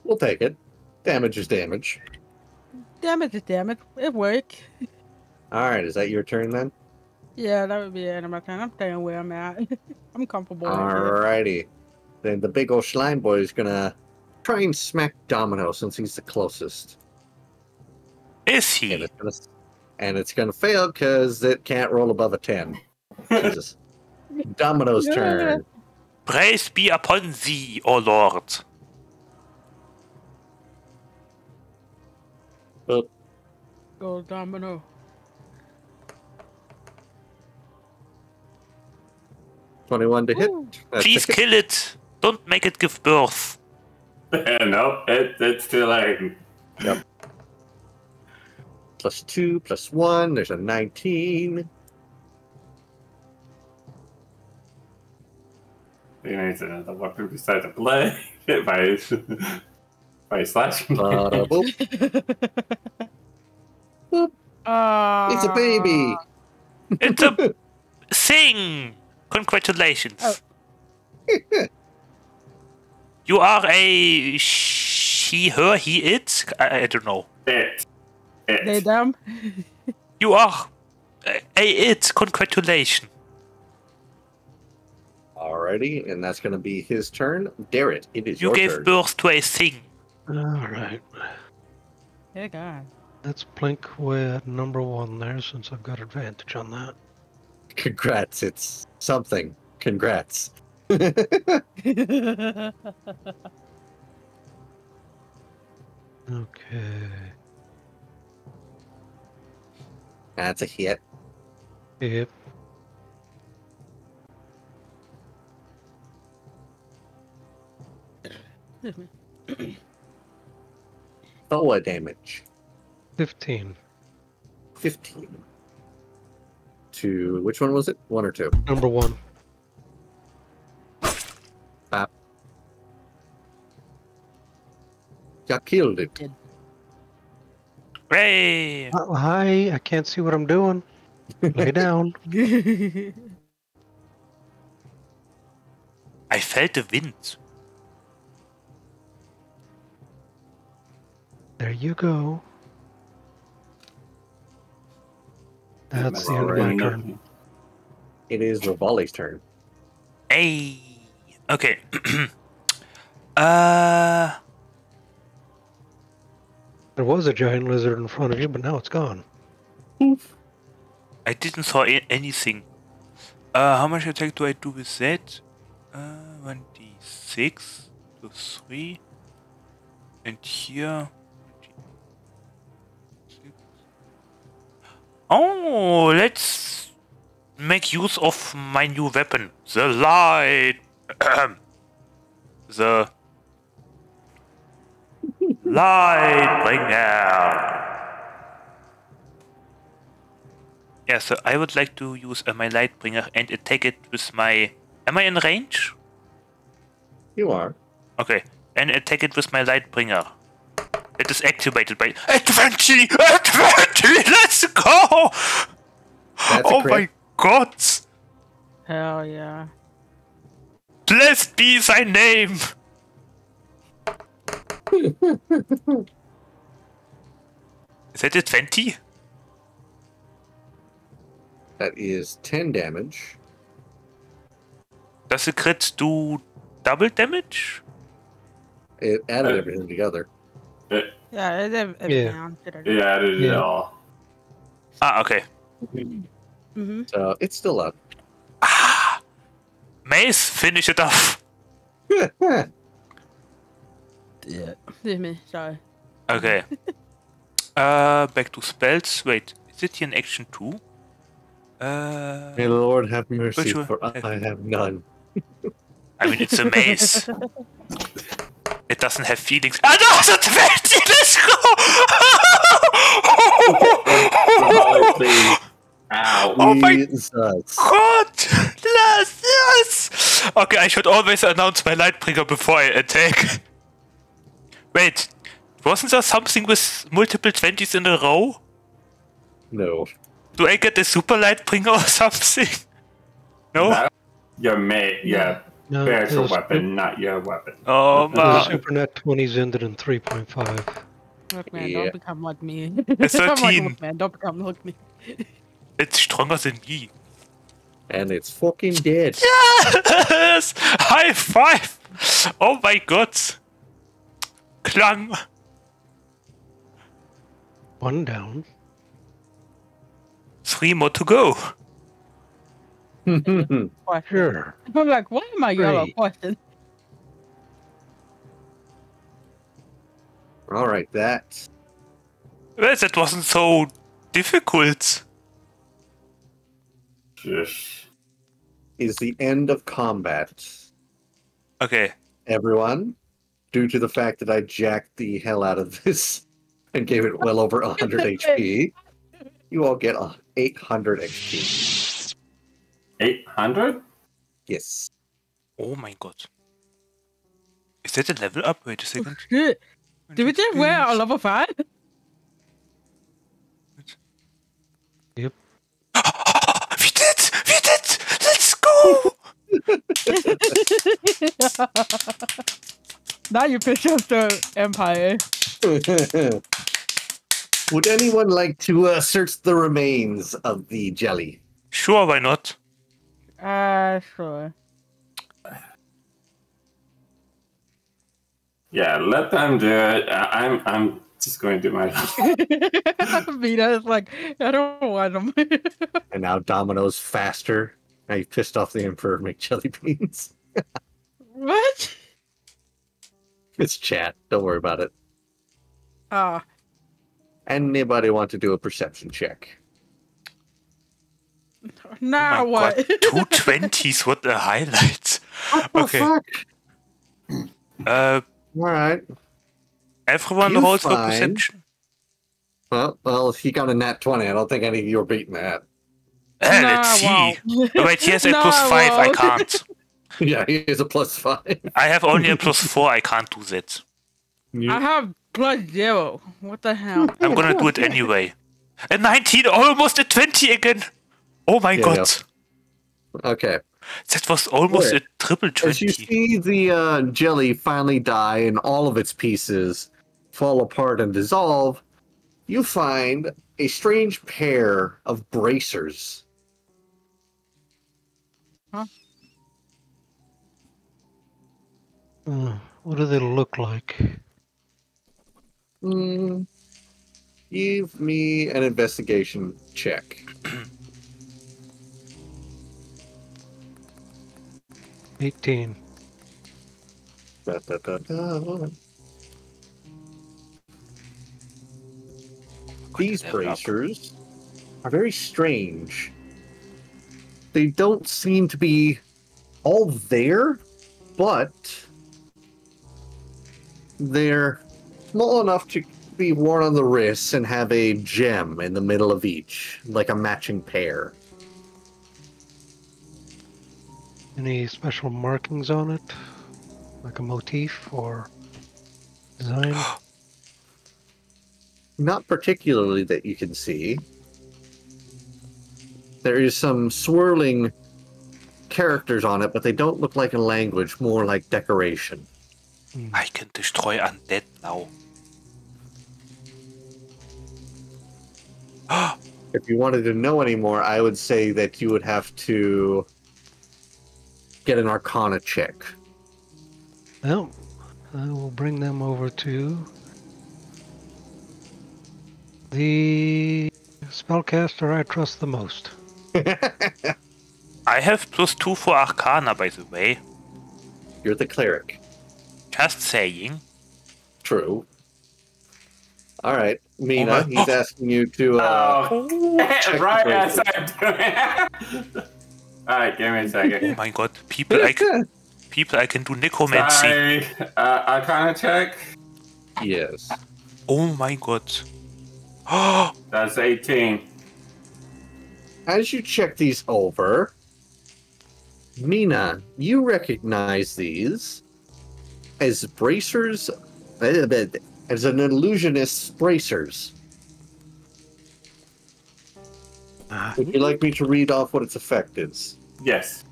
We'll take it. Damage is damage. Damage is damage. It worked. All right. Is that your turn then? Yeah, that would be the end of my turn. I'm staying where I'm at. I'm comfortable. Alrighty. Then the big old slime boy is gonna try and smack Domino since he's the closest. Is And he? it's gonna, and it's gonna fail because it can't roll above a 10. Jesus. Domino's Yeah. turn. Praise be upon thee, O Lord. Uh. Go domino. Twenty-one to hit. That's Please hit. kill it. Don't make it give birth. no, it, it's still like. Plus two, plus one. There's a nineteen. You know, it's another weapon besides a blade. Hit by, by slashing. Bada. Uh, It's a baby. It's a thing. Congratulations. Oh. You are a she, her, he, it. I, I don't know. It. It. They them. You are a, a it. Congratulations. Alrighty, and that's going to be his turn. Darrett, it is You your gave turn. birth to a thing. All right. Hey God. Let's blink with number one there since I've got advantage on that. Congrats, it's something. Congrats. Okay. That's a hit. Yep. Thoa damage. 15. 15. To which one was it? One or two? Number one. You killed it. Hooray! Oh, uh, hi. I can't see what I'm doing. Lay down. I felt the wind. There you go. That's the end of already my turn. It is Rivali's turn. Hey. Okay. uh. There was a giant lizard in front of you, but now it's gone. I didn't saw anything. Uh, how much attack do I do with that? Uh, 1d6 plus 3. And here. Oh, let's make use of my new weapon. The light. the. light bringer. Yeah, so I would like to use uh, my Lightbringer and attack it with my. Am I in range? You are. Okay, and attack it with my Lightbringer. It is activated by. Adventure! Adventure! Let's go! That's oh my god! Hell yeah. Blessed be thy name! is that a 20? That is 10 damage. Does the crit do double damage? It added everything together. It, Yeah, it, it, it Yeah. sounds it added it Yeah. all. Ah, okay. Mm-hmm. So it's still up. Ah! Mace, finish it off! Yeah. Excuse me. Sorry. Okay. uh, back to spells. Wait, is it here in action 2? Uh, May the Lord have mercy, Which one? for I have none. I mean, it's a maze. It doesn't have feelings. Ah, no, it's a 20! Let's go! Ow. Oh my Jesus. God! Yes, yes! Okay, I should always announce my Lightbringer before I attack. Wait, wasn't there something with multiple 20s in a row? No. Do I get a super Lightbringer or something? No? That- Your mate, your No, spiritual the weapon, not your weapon. Oh, The man. super net 20s ended in 3.5. Look, man, Yeah. don't become like me. It's I'm like, 13. look, man, don't become like me. It's stronger than me. And it's fucking dead. Yes! High five! Oh my god! Klang! One down. Three more to go. Question. Sure. I'm like, why am I yellow? Great. Question. All right, that Well, that wasn't so difficult. Just is the end of combat. Okay. Everyone, due to the fact that I jacked the hell out of this and gave it well over 100 HP, you all get a 800 XP. 800? Yes. Oh my god. Is that a level up? Wait a second. Shit. Did we just wear a level five? we did! We did! Let's go! Now you piss off the Empire. Would anyone like to uh, search the remains of the jelly? Sure, why not? Uh, sure. Yeah, let them do it. I- I'm I'm just going to do my. Vita is like, I don't want them. And now Domino's faster. Now you pissed off the Emperor. Make jelly beans. what? It's chat. Don't worry about it. Ah, Anybody want to do a perception check? now Oh my what? God, Two twenties, what a highlight. Okay. fuck? Uh, All right. everyone You rolls for find- perception. Well, well, if he got a nat 20, I don't think any of you are beating that. Eh, Nah, let's see. Oh, wait, he has a Nah, five, I can't. yeah, he has a plus five. I have only a plus four, I can't do that. I have plus zero. What the hell? I'm gonna do it anyway. A 19, almost a 20 again. Oh my Yeah, god. Okay. That was almost Alright. a triple As you see the uh, jelly finally die and all of its pieces fall apart and dissolve, you find a strange pair of bracers. Uh, what do they look like? Hmm. Give me an investigation check. Eighteen. Da, da, da, da. These level bracers are very strange. They don't seem to be all there, but they're small enough to be worn on the wrists and have a gem in the middle of each, like a matching pair. Any special markings on it? Like a motif or design? Not particularly that you can see. There is some swirling characters on it, but they don't look like a language, more like decoration. Hmm. I can destroy undead now. If you wanted to know any more, I would say that you would have to get an arcana check. Well, I will bring them over to the spellcaster I trust the most. I have plus two for Arcana, by the way. You're the cleric. Just saying. True. All right, Mina, Oh my- he's asking you to. Uh, Oh, right as I'm doing. All right, give me a second. Oh my god, people I can, people I can do necromancy. Sorry, uh, Arcana check. yes. Oh my god. That's 18. As you check these over, Mina, you recognize these as bracers, uh, as an illusionist's bracers. Uh-huh. Would you like me to read off what its effect is? Yes.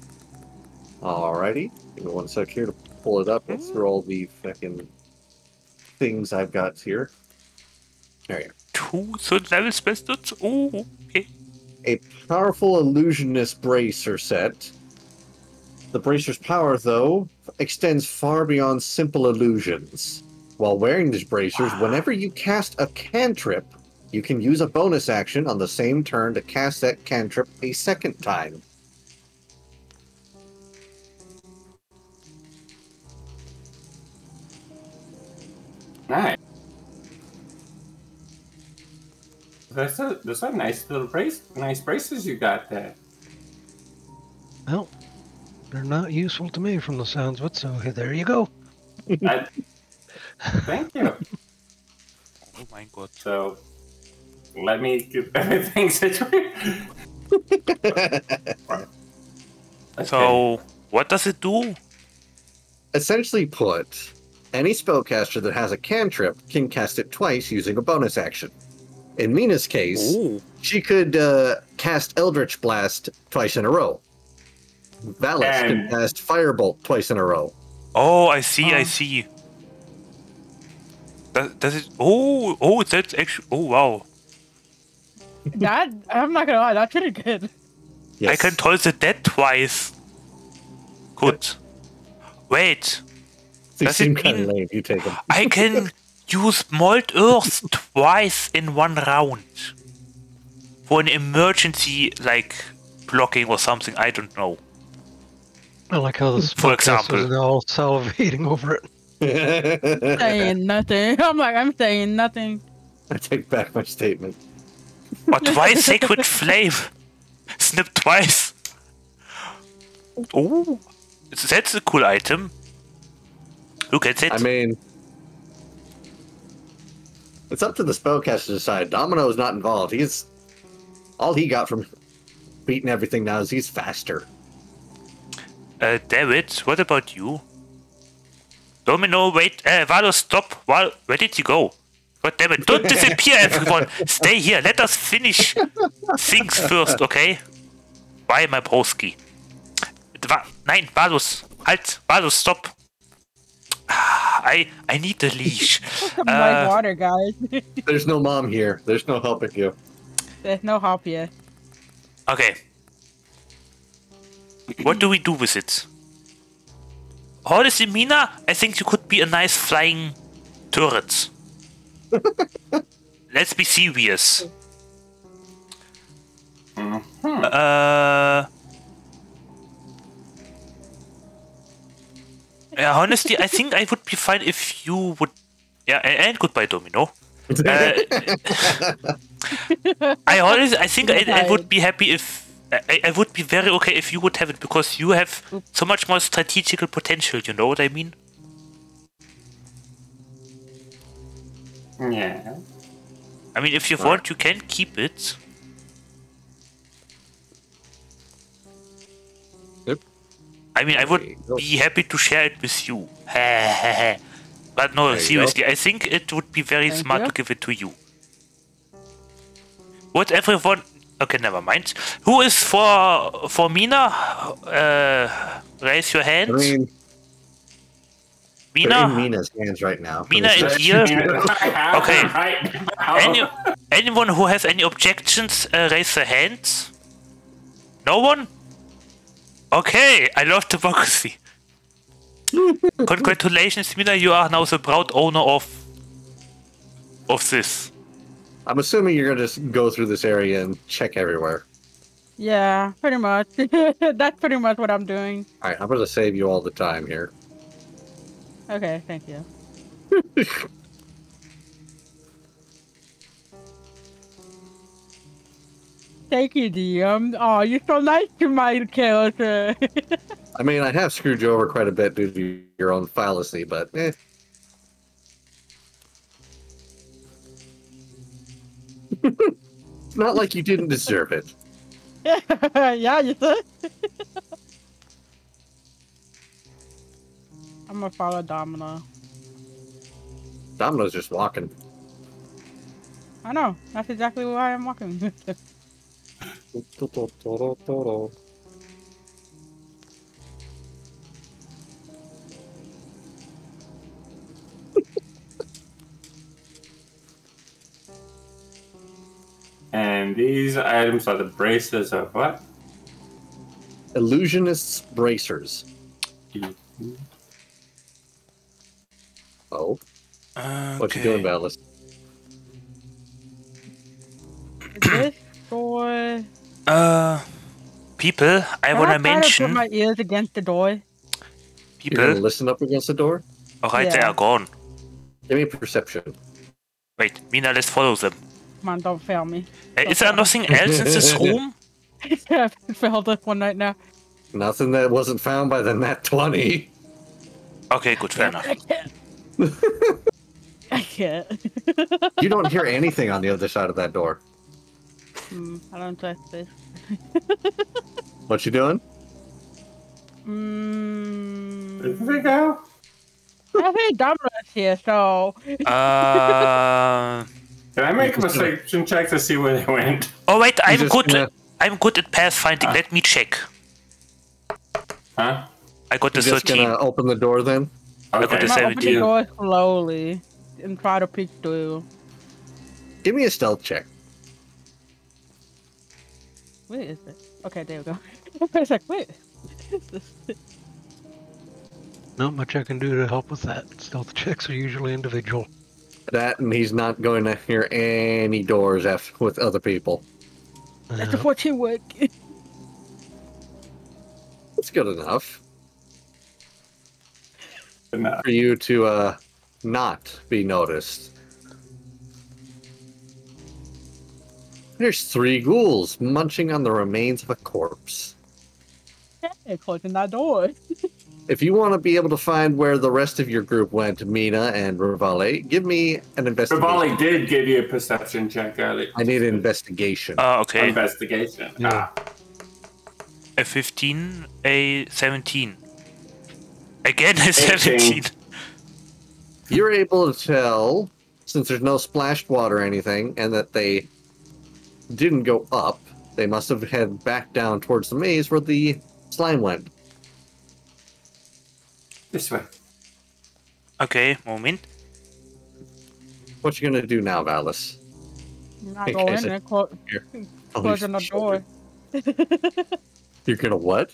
Alrighty. Give me one sec here to pull it up. Let's through all the fucking things I've got here. There you go. two third level spell slots. Oh, okay. a powerful illusionist bracer set. The bracer's power, though, extends far beyond simple illusions. While wearing these bracers, ah. whenever you cast a cantrip, you can use a bonus action on the same turn to cast that cantrip a second time. Nice. Those are, those are nice little brace, nice braces you got there. Well, they're not useful to me from the sounds of it, so there you go. I, thank you. Oh my god. So, let me get everything situated. Okay. So, what does it do? Essentially put, any spellcaster that has a cantrip can cast it twice using a bonus action. In Mina's case, Oh, she could uh, cast Eldritch Blast twice in a row. Valis can And- cast Firebolt twice in a row. oh, I see, I Oh. see. Does, does it? Oh, oh, that's actually. Oh, wow. That I'm not gonna lie, that's pretty good. Yes. I can toll the dead twice. Good. Wait, They Does it seem kind of mean- lame. You take them. I can use Mold Earth twice in one round. For an emergency, like blocking or something, I don't know. I like how this For podcast example. is all salivating over it. saying nothing. I'm like, I'm saying nothing. I take back my statement. Or twice Sacred Flame. Snip twice. Oh, that's a cool item. Look at it. I mean, it's up to the spellcaster to decide. Domino is not involved. He's all he got from beating everything now is he's faster. Uh, David, what about you? Domino, wait, uh, Valo, stop. Val, where did you go? God damn it, don't disappear, everyone. Stay here, let us finish things first, okay? Bye, my broski. Va Nein, Valus, halt, Valus, stop. Ah, I I need the leash. My Uh, water, guys. There's no mom here. There's no helping you. There's no help here. Okay. What do we do with it? Honestly, Mina, I think you could be a nice flying turret. Let's be serious. Uh, yeah, honestly, I think I would be fine if you would. Yeah, and, goodbye, Domino. Uh, I honestly, I think I, I would be happy if I, I would be very okay if you would have it because you have so much more strategical potential. You know what I mean? Yeah. I mean, if you want, you can keep it. Yep. I mean, I would go. be happy to share it with you. but no, There seriously, I think it would be very Thank smart you. to give it to you. Would everyone? Okay, never mind. Who is for for Mina? Uh, raise your hand. I mean, they're Mina. in Mina's hands right now. Mina It's is here. I Okay. Right. Any, anyone who has any objections, uh, raise their hands. No one? Okay, I love democracy. Congratulations, Mina, you are now the proud owner of of this. I'm assuming you're gonna just go through this area and check everywhere. Yeah, pretty much. That's pretty much what I'm doing. All right, I'm gonna save you all the time here. Okay, thank you. Thank you, DM. Oh, you're so nice to my character. I mean, I have screwed you over quite a bit due to your own fallacy, but eh. it's not like you didn't deserve it. yeah, you said. I'm gonna follow Domino. Domino's just walking. I know. That's exactly why I'm walking. And these items are the braces of what? Illusionists bracers. Oh, what you doing, Valis? this boy. Uh, people, I want to mention. Put mention my ears against the door. You're people. listen up against the door? Alright, they are gone. Give me perception. Wait, Mina, let's follow them. Come on, don't fail me. Uh, is there nothing else in this room? yeah, I failed this one right now. Nothing that wasn't found by the nat 20. Okay, good, fair enough. I can't. You don't hear anything on the other side of that door. Hmm, I don't trust this. What you doing? Where Mm, did they go? I think Domino's here, so Uh, Can I make a perception check to see where they went? oh wait, I'm just good. gonna- I'm good at pathfinding. Ah. Let me check. Huh? I got the You're just gonna open the door then? Got Okay. I'm gonna open the door slowly. and try to peek through. Give me a stealth check. Where is it? Okay, there we go. I was like, wait. Not much I can do to help with that. Stealth checks are usually individual. That, and he's not going to hear any doors after, with other people. That's a Uh, 14 work. It's good enough Enough. for you to uh, not be noticed. There's three ghouls munching on the remains of a corpse. Hey, closing that door. If you want to be able to find where the rest of your group went, Mina and Rivale, give me an investigation. Rivale did give you a perception check earlier. I need an investigation. Uh, okay. Investigation. Yeah. Ah, A 15, a 17. Again, a 17. You're able to tell, since there's no splashed water or anything, and that they didn't go up, they must have headed back down towards the maze where the slime went. this way. Okay, moment. What you gonna do now, Valis? Not Hey, go guys, in there, clo- closing the door. You're gonna what?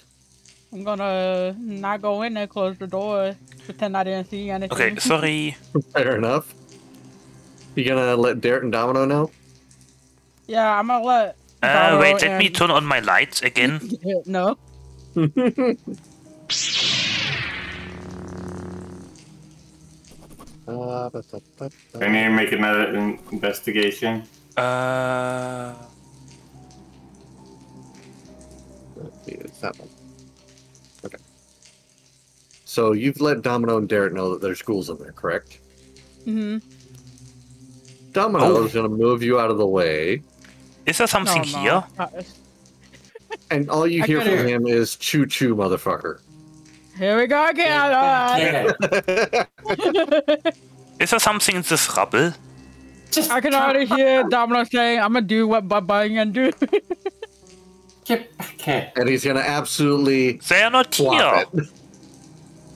I'm gonna not go in there, close the door, pretend I didn't see anything. Okay, sorry. Fair enough. You gonna let Derek and Domino know? Yeah, I'm gonna let. Uh, Domino wait, let me turn on my lights again. no. Uh, need to make another investigation. Uh, It's that one. Okay. So you've let Domino and Derek know that there's ghouls in there, correct? hmm Domino Oh. is gonna move you out of the way, is there something no, here? No. and all you hear from could've- him is "choo choo, motherfucker." Here we go again. alright. Yeah. Is there something in this rubble? Just I can already hear Domino saying, "I'm gonna do what Bubba gonna do." get back here. and he's gonna absolutely They are not here. it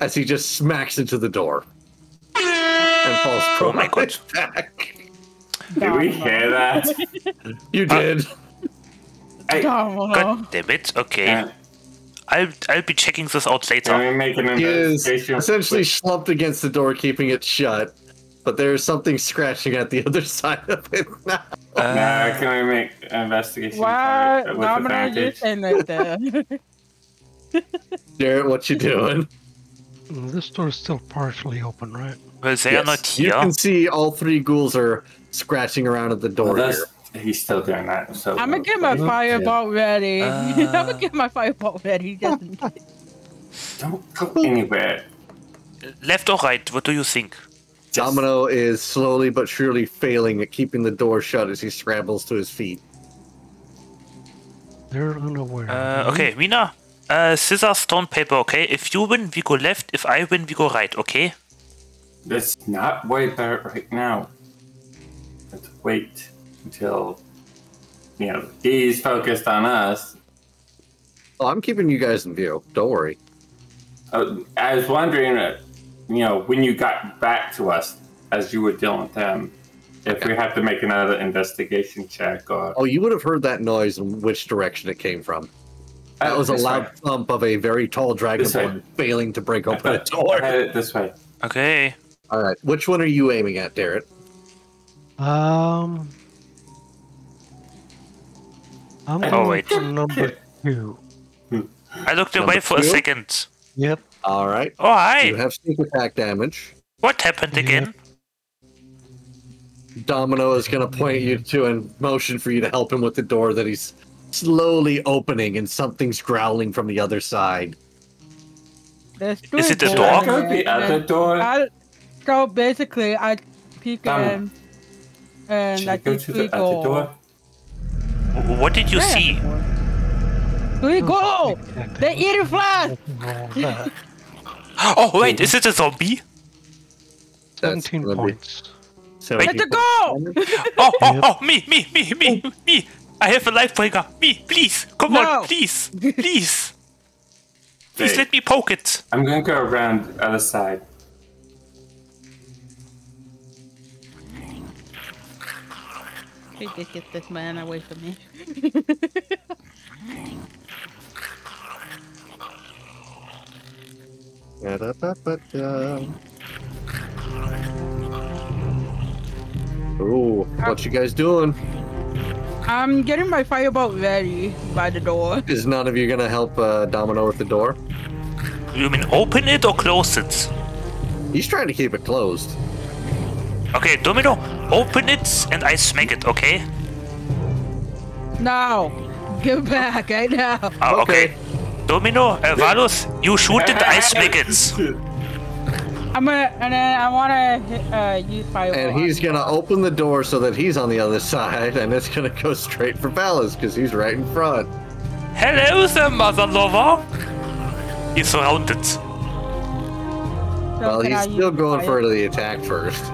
as he just smacks into the door and falls prone. Oh my on God. his back. Did we hear that? You did. Hey, Domino. God damn it. Okay. uh, I'll I'll be checking this out can later. we make an He is investigation? essentially with- slumped against the door, keeping it shut. But there's something scratching at the other side of it now. Uh, Nah, can we make an investigation Why, for- with Domino, you advantage? saying like that? Jared, what you doing? This door's still partially open, right? well, they are not You can see all three ghouls are scratching around at the door Well, here. he's still doing that. So I'm gonna get my Yeah. fireball ready. I'm Uh. gonna get my fireball ready. Just in case. don't go anywhere. Left or right? What do you think? Just- Domino is slowly but surely failing at keeping the door shut as he scrambles to his feet. They're unaware. Uh, okay, Mina. Uh, scissors, stone, paper. Okay. If you win, we go left. If I win, we go right. Okay. Let's not worry about it right now. Let's wait until you know he's focused on us. Oh, I'm keeping you guys in view. Don't worry. Uh, I was wondering, uh, you know, when you got back to us, as you were dealing with them, if we have to make another investigation check or Oh, you would have heard that noise and which direction it came from. That Uh, was a loud way. thump of a very tall This dragonborn failing to break open a door. I had it this way. Okay. All right, which one are you aiming at, Darren? Um. I'm Oh, going wait. for number two. I looked Number away for a second. Yep. All right, Oh, hi. you have sneak attack damage. What happened Yeah. again? Domino is going to point you to and motion for you to help him with the door that he's slowly opening, and something's growling from the other side. There's Is it a doors dog? Go there, the other door. I, so basically, I peek Um, in, and Should I I go see to three the other door? What did you Yeah. see? We go! Exactly. They eating flies. Nothing wrong with that. Oh, wait. Is it a zombie? That's 17 gonna be- points. So Let it go. Oh, oh, oh, me, me, me, me, me. I have a life breaker. Me, please. Come No. on, please. Please. Please Hey. let me poke it. I'm gonna go around the other side. Please just get this man away from me. Da-da-ba-ba-da. Ooh, what you guys doing? I'm getting my firebolt ready by the door. Is none of you gonna help uh, Domino with the door? You mean open it or close it? He's trying to keep it closed. Okay, Domino, open it and I smack it, okay? No, give back right now. Ah, okay. Domino, uh, Valus, you shoot it, I smack it. I'm gonna, and then I wanna uh, use firebolt. And he's gonna open the door so that he's on the other side, and it's gonna go straight for Valis because he's right in front. Hello there, mother lover. He's surrounded. So well, he's I still going fire- for the attack first.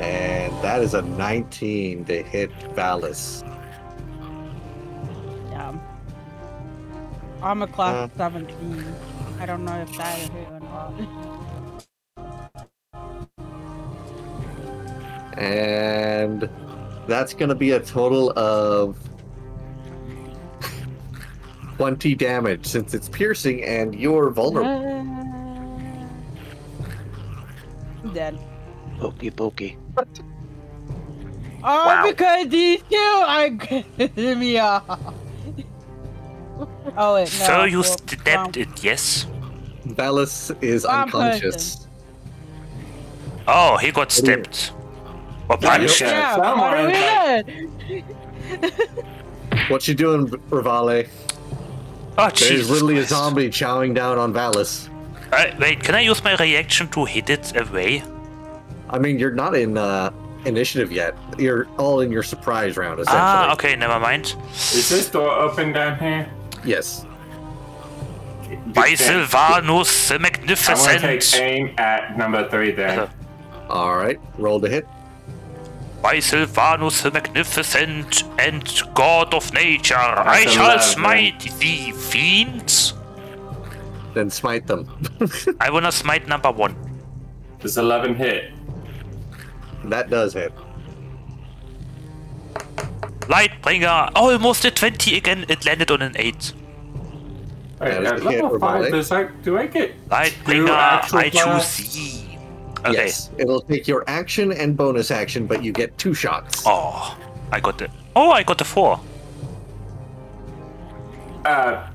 and that is a 19 to hit Valis. Yeah. I'm a class Uh. 17. I don't know if that is hit or not. And that's gonna be a total of 20 damage since it's piercing and you're vulnerable. I'm dead. Pokey pokey. Oh, Wow. because these two are getting me off. Oh wait, no. so you well, stabbed well, it, yes? Valis is One unconscious. Oh, he got stabbed. Or punched. Yeah, Someone what are we doing? What you doing, Rivale? Oh, There's Jesus literally a zombie chowing down on Valis. Uh, wait, can I use my reaction to hit it away? I mean, you're not in uh, initiative yet. You're all in your surprise round, essentially. Ah, okay, never mind. Is this door open down here? Yes. By Just stand- Silvanus the I want to take Magnificent! aim at number three then. Uh, All right. Roll to hit. By Silvanus the Magnificent and God of Nature, I shall 11. smite thee, fiends! Then smite them. I wanna smite number one. Does 11 hit? that does hit. Lightbringer, almost a 20 again, it landed on an 8. Wait, That is at a hit, level five, Rivale. does I, do I get Lightbringer, actual I blast? choose thee. Okay. Yes. It'll take your action and bonus action, but you get two shots. Oh, I got the. Oh, I got the 4. uh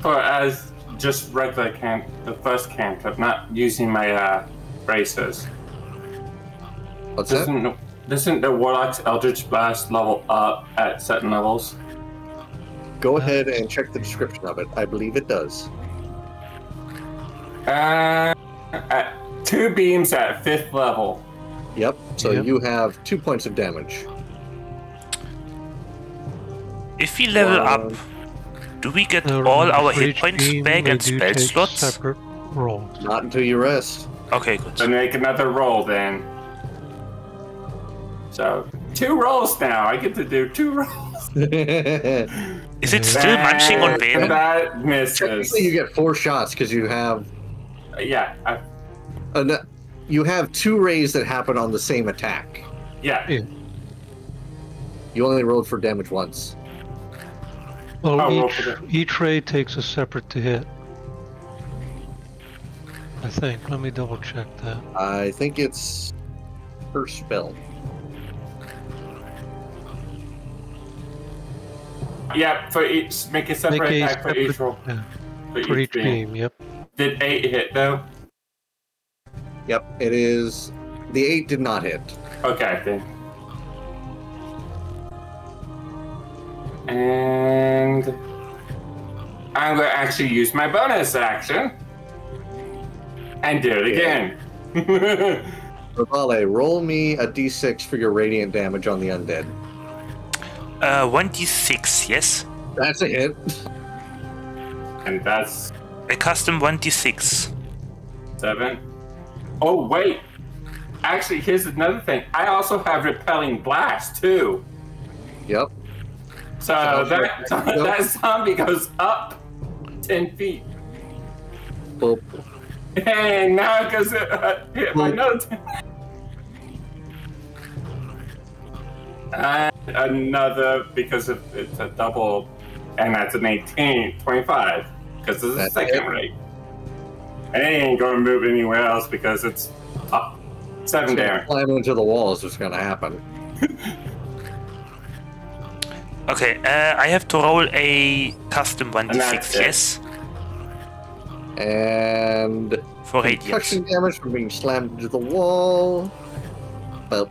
for as just regular can the first cantrip, not using my uh bracers? What's that? Doesn't doesn't the Warlock's Eldritch Blast level up at certain levels? Go ahead and check the description of it. I believe it does. Uh, at two beams at fifth level. Yep. So Yep. you have two points of damage. If we level up, do we get Now, all our hit points back they and spell slots? Separate. Not until you rest. Okay, good. Then make another roll then. So two rolls now. I get to do two rolls. Is it still munching on And That misses. Technically, you get four shots because you have uh, Yeah, I, an, you have two rays that happen on the same attack. yeah. Yeah. You only rolled for damage once. Well, Oh, roll each, each ray takes a separate to hit. I think. Let me double check that. I think it's per spell. Yeah, for each, make a separate Make a attack for each roll. yeah, For, for each, each beam. beam, yep. Did eight hit though? Yep, it is. The eight did not hit. Okay then. And I'm gonna actually use my bonus action and do it again. Rivale, roll me a d6 for your radiant damage on the undead. Uh, 1d6, yes? That's a hit. and that's A custom 1d6. seven. Oh wait. Actually, here's another thing. I also have repelling blast too. Yep. So that Yep. that zombie goes up ten feet. Well, And now it goes uh, hit my Well- nose. And another because of, it's a double, and that's an 18, 25. Because it's a That's second it. rate. And it ain't gonna move anywhere else because it's up. Seven damage. Climb into the wall is what's gonna happen. Okay, uh, I have to roll a custom And that's 1d6, it. yes? And For radiant. concussion damage from being slammed into the wall. Well.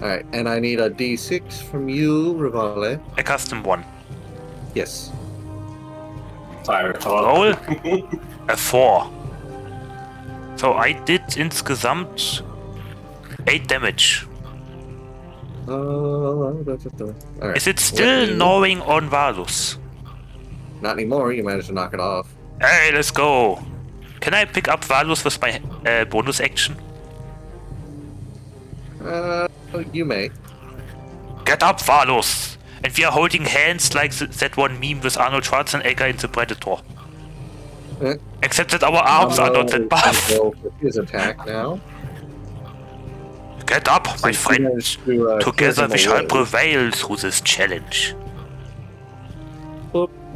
Alright, and I need a d6 from you, Rivale. A custom 1. Yes. Sorry, Roll. A 4. So I did insgesamt 8 damage. Uh, Alright. Is it still gnawing on Valus? Not anymore, you managed to knock it off. Hey, let's go! Can I pick up Valus with my uh, bonus action? Uh, you may. Get up, Valus! And we are holding hands like th- that one meme with Arnold Schwarzenegger in The Predator. Eh. Except that our arms are not that I'll buff. go His attack now. Get up, my Since friend! to, uh, Together clear we him shall away. prevail through this challenge.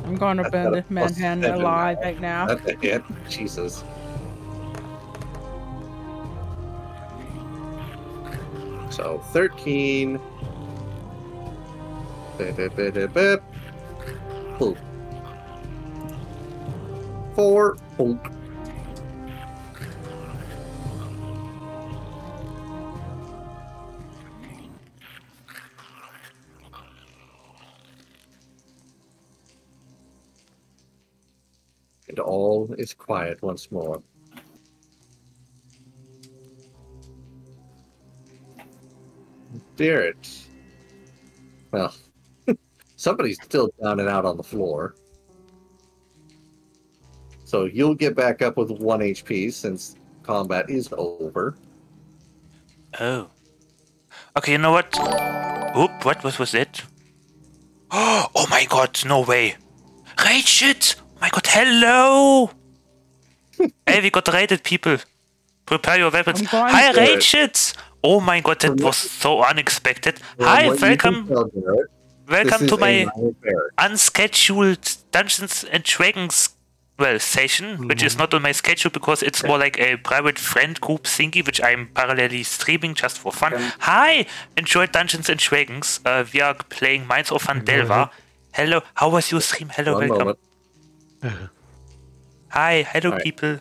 I'm gonna That's burn got this plus manhand seven alive right now. That's a hit. Jesus. So 13. Bip, bip, bip, bip, bip. Boop. Four. And all is quiet once more. Dear it. Well, somebody's still down and out on the floor. So you'll get back up with one HP since combat is over. Oh. Okay, you know what? Oop, what, what was that? Oh my god, no way. Raid shit! Oh my god, hello! hey, we got raided, people. Prepare your weapons. Hi, for raid shit! Oh my god, that was so unexpected. From Hi, what you can welcome, tell, welcome to my unscheduled Dungeons and Dragons well session, which is not on my schedule because it's more like a private friend group thingy, which I'm parallelly streaming just for fun. Hi, enjoy Dungeons and Dragons. Uh, we are playing Mines of Phandelver. Hello, how was your stream? Hello, One welcome. moment. Hi, hello, Alright. people.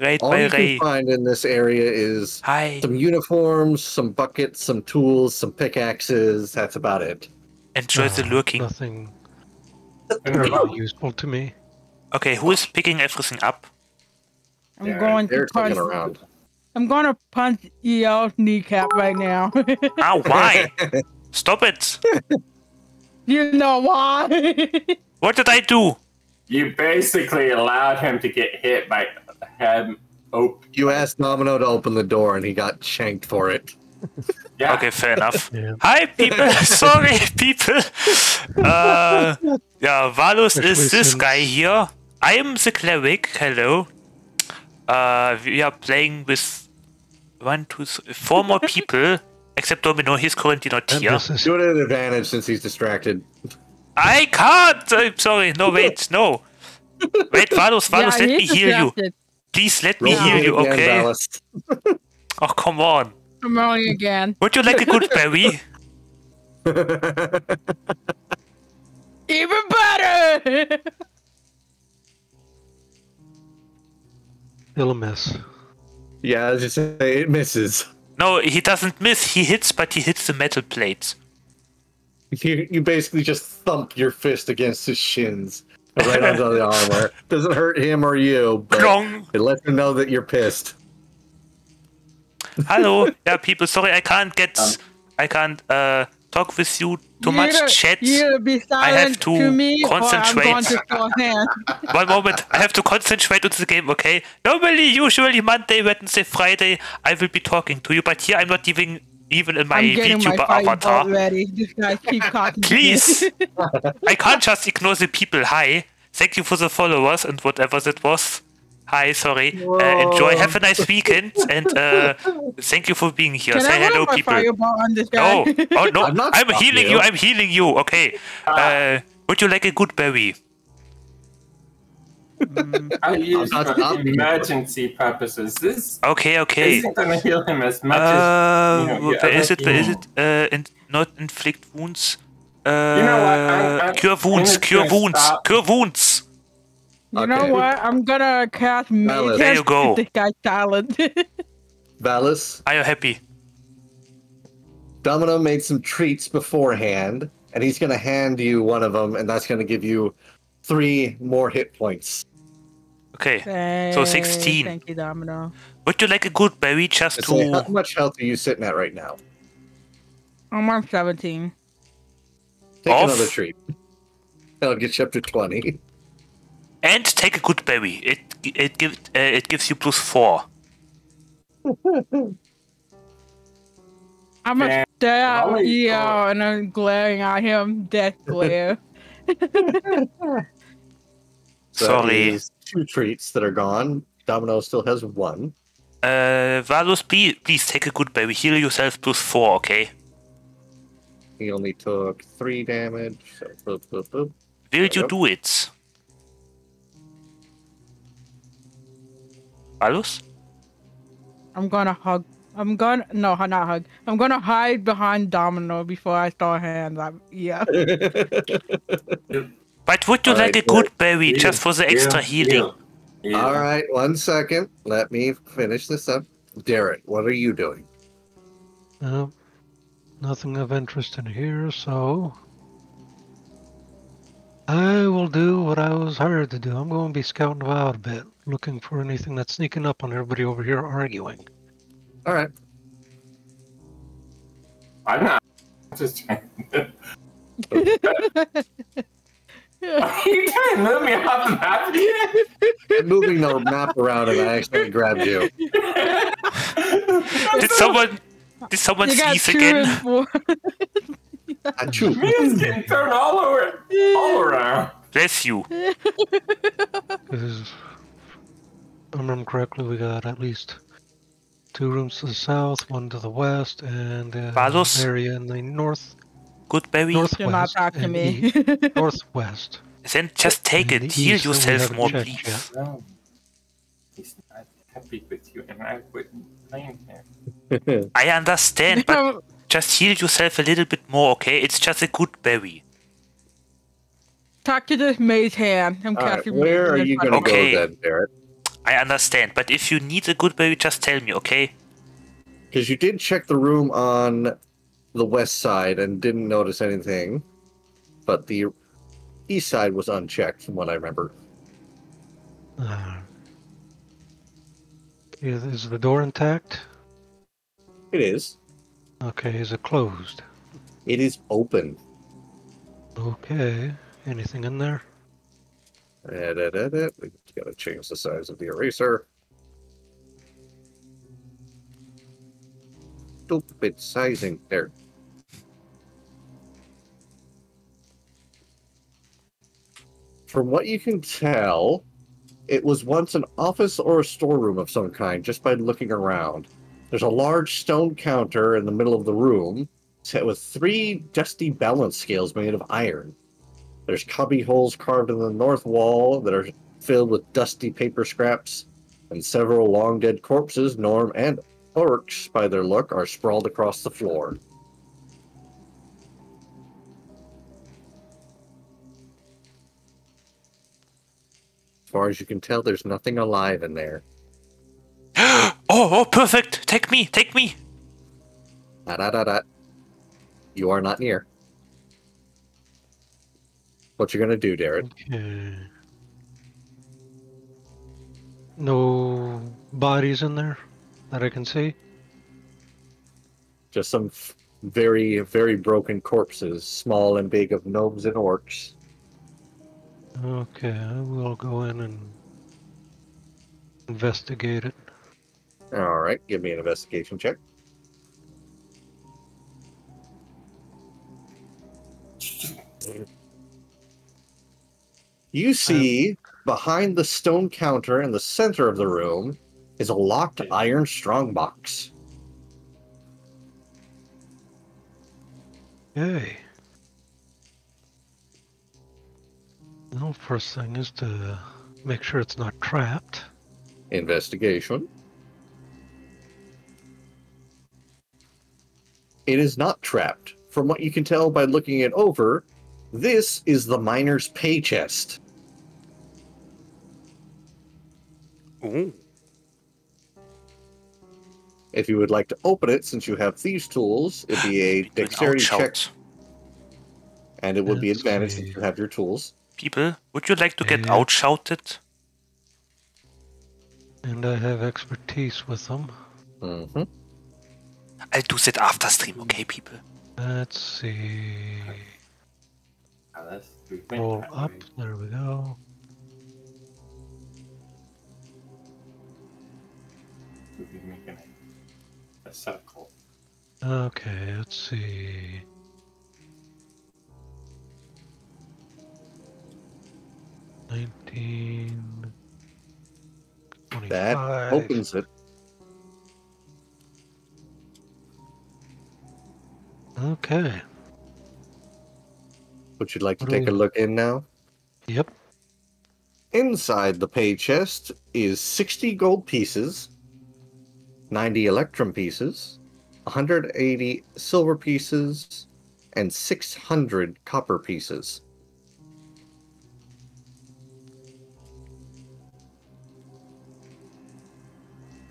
Raid All by you can find in this area is Hi, some uniforms, some buckets, some tools, some pickaxes. That's about it. enjoy the Uh, lurking. Nothing really useful to me. Okay, who is picking everything up? I'm Yeah, going to punch. sticking around. I'm gonna punch EL's kneecap right now. Ah, why? Stop it! you know why? What did I do? You basically allowed him to get hit by the head. Oh, You asked Domino to open the door, and he got shanked for it. yeah. Okay, fair enough. Yeah. Hi, people. Sorry, people. Uh, yeah, Valus is this since- guy here. I am the cleric. Hello. Uh, we are playing with one, two, three, four more people. Except Domino, he's currently not And here. this is Do it at advantage since he's distracted. I can't. I'm sorry. No, wait, no. Wait, Valus, Valus, let me he's heal you. Distracted. Please let me Roll heal you, again, okay? Ballast. Oh, come on. I'm rolling again. Would you like a good berry? Even better. still a miss. yeah, as you say, it misses. No, he doesn't miss. He hits, but he hits the metal plates. You, you basically just thump your fist against his shins, right onto the armor. Doesn't hurt him or you, but Plong. it lets him know that you're pissed. Hello, yeah, people. Sorry, I can't get, Um, I can't uh talk with you too much either- chat. You either be silent have to me, concentrate. Or I'm going to. One moment, I have to concentrate on the game. Okay. Normally, usually Monday, Wednesday, Friday, I will be talking to you, but here I'm not even even in my I'm getting my VTuber fight avatar. ready. This guy keep talking. Please, I can't just ignore the people. Hi, thank you for the followers and whatever that was. Hi, sorry. Uh, enjoy. Have a nice weekend, and uh, thank you for being here. Can Say I hello, my people. fireball on this guy? No, oh no, I'm not I'm healing you. you. I'm healing you. Okay. Uh, would you like a good berry? I use not for emergency purposes. This Okay, okay. isn't gonna heal him as much Uh, as you know, is other it? Where is it? Uh, in, not inflict wounds. Uh, You know what, I'm- I'm- cure wounds. Cure wounds. stop. Cure wounds. You know what? I'm gonna cast Alice. Mage There you go. to This guy's talent. Valis, Are you happy? Domino made some treats beforehand, and he's going to hand you one of them, and that's going to give you three more hit points. Okay. So 16. Thank you, Domino. Would you like a good berry just And say, how much health are you sitting at right now? I'm on 17. Take Off. another treat. That'll get you up to 20. And take a good berry. It it gives uh, it gives you plus four. I'm gonna Yeah, stare at probably- Leo and I'm glaring at him. Death glare. So Sorry. Is two treats that are gone. Domino still has one. Uh, Valus, please, please take a good berry. Heal yourself plus four, okay? He only took three damage. So boop, boop, boop. Will you Yep. do it? Valus? I'm gonna hug. I'm gonna no, not hug. I'm gonna hide behind Domino before I start hands. I'm, yeah. But would you Alright, like a good berry Heal, just for the extra heal, healing? heal. All right, one second. Let me finish this up. Darren, what are you doing? Uh, nothing of interest in here, so I will do what I was hired to do. I'm going to be scouting about a bit, looking for anything that's sneaking up on everybody over here arguing. All right. I'm not just trying. Are you trying to move me off the map again? I'm moving the map around and I actually grabbed you. Did someone did someone you got sneeze two again? and four. Achoo. Me is getting thrown all over, all around. Bless you. If I remember correctly, we got at least two rooms to the south, one to the west, and uh, Valos? an area in the north, Good berry. northwest. Do not talk to me. east- northwest. Then just take it. Heal east that we yourself haven't more, please. yet. No, he's not happy with you, and I wouldn't blame him. I understand, but just heal yourself a little bit more, okay? It's just a good berry. Talk to this maze hand. I'm All right, casting where are you going to Okay. go then, Darren? I understand, but if you need a good berry, just tell me, okay? Because you did check the room on the west side and didn't notice anything, but the east side was unchecked, from what I remember. Uh, is, is the door intact? It is. Okay, is it closed? It is open. Okay, anything in there? Edit, edit. We gotta change the size of the eraser. Stupid sizing there. From what you can tell, it was once an office or a storeroom of some kind just by looking around. There's a large stone counter in the middle of the room, set with three dusty balance scales made of iron. There's cubby holes carved in the north wall that are filled with dusty paper scraps, and several long dead corpses, Norm and Orcs, by their look, are sprawled across the floor. Far as you can tell, there's nothing alive in there. oh, oh, perfect! Take me, take me! Da da da da. You are not near. What you gonna do, Darren? Okay. No bodies in there that I can see. Just some f- very, very broken corpses, small and big, of gnomes and orcs. Okay, I will go in and investigate it. All right, give me an investigation check. You see behind the stone counter in the center of the room is a locked iron strongbox. Yay. Well, first thing is to make sure it's not trapped. Investigation. It is not trapped. From what you can tell by looking it over, this is the miner's pay chest. Ooh. If you would like to open it, since you have thieves' tools, it'd be a dexterity check, and it would be Let's advantage if you have your tools. People, would you like to get Yeah. outshouted? And I have expertise with them. hmm I'll do that after stream, okay, people? Let's see. Unless we went Roll that up. There we go. We'd making a circle. Okay, let's see. Nineteen. That opens it. Okay. Would you like to What take a look in now? Yep. Inside the pay chest is 60 gold pieces, 90 electrum pieces, 180 silver pieces, and 600 copper pieces.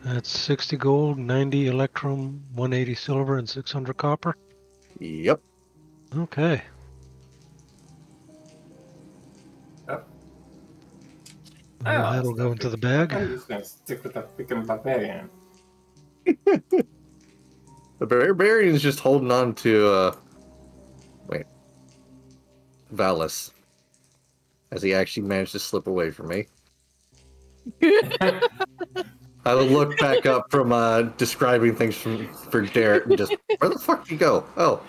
That's 60 gold, 90 electrum, 180 silver, and 600 copper. Yep. Okay. Yep. Well, Oh, that'll go into the bag. I'm just gonna stick with the freaking barbarian. The barbarian's just holding on to, uh. Wait. Valis. As he actually managed to slip away from me. I will look back up from uh, describing things from for Derek and just where the fuck did you go? Oh,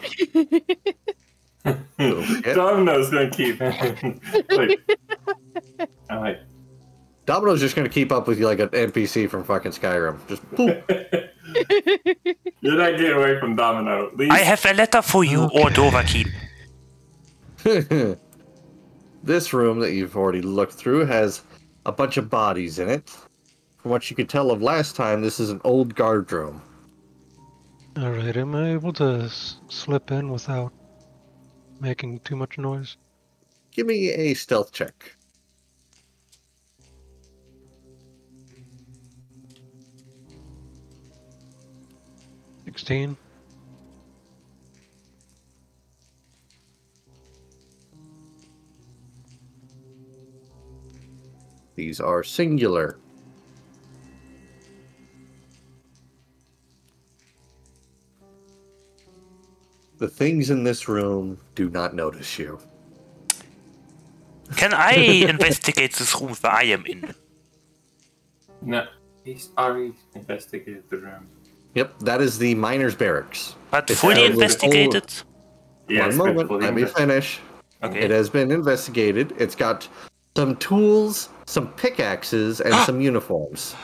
Domino's gonna keep like, I'm like, Domino's just gonna keep up with you like an NPC from fucking Skyrim. Just boop. you're not getting away from Domino. Leave. I have a letter for you, Okay. or Dovahkiin. this room that you've already looked through has a bunch of bodies in it. From what you could tell of last time, this is an old guard room. Alright, am I able to s- slip in without making too much noise? Give me a stealth check. Sixteen. These are singular. The things in this room do not notice you. Can I investigate this room where I am in? No, he's already investigated the room. Yep, that is the miner's barracks. But It's fully filled with investigated? Yeah, One moment, let me finish. Okay. It has been investigated. It's got some tools, some pickaxes, and some uniforms.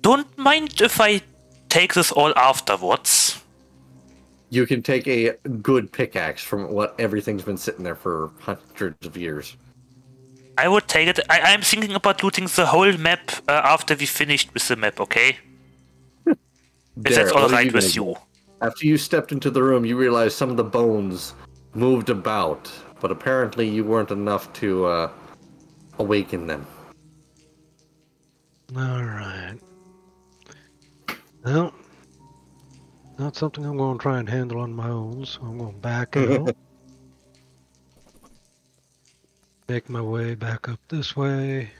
Don't mind if I take this all afterwards. You can take a good pickaxe from what everything's been sitting there for hundreds of years. I would take it. I, I'm thinking about looting the whole map uh, after we finished with the map, okay? If that's Derek, what are alright you with you. After you stepped into the room, you realized some of the bones moved about, but apparently you weren't enough to uh, awaken them. Alright. Well, not something I'm going to try and handle on my own, so I'm going to back out. Make my way back up this way.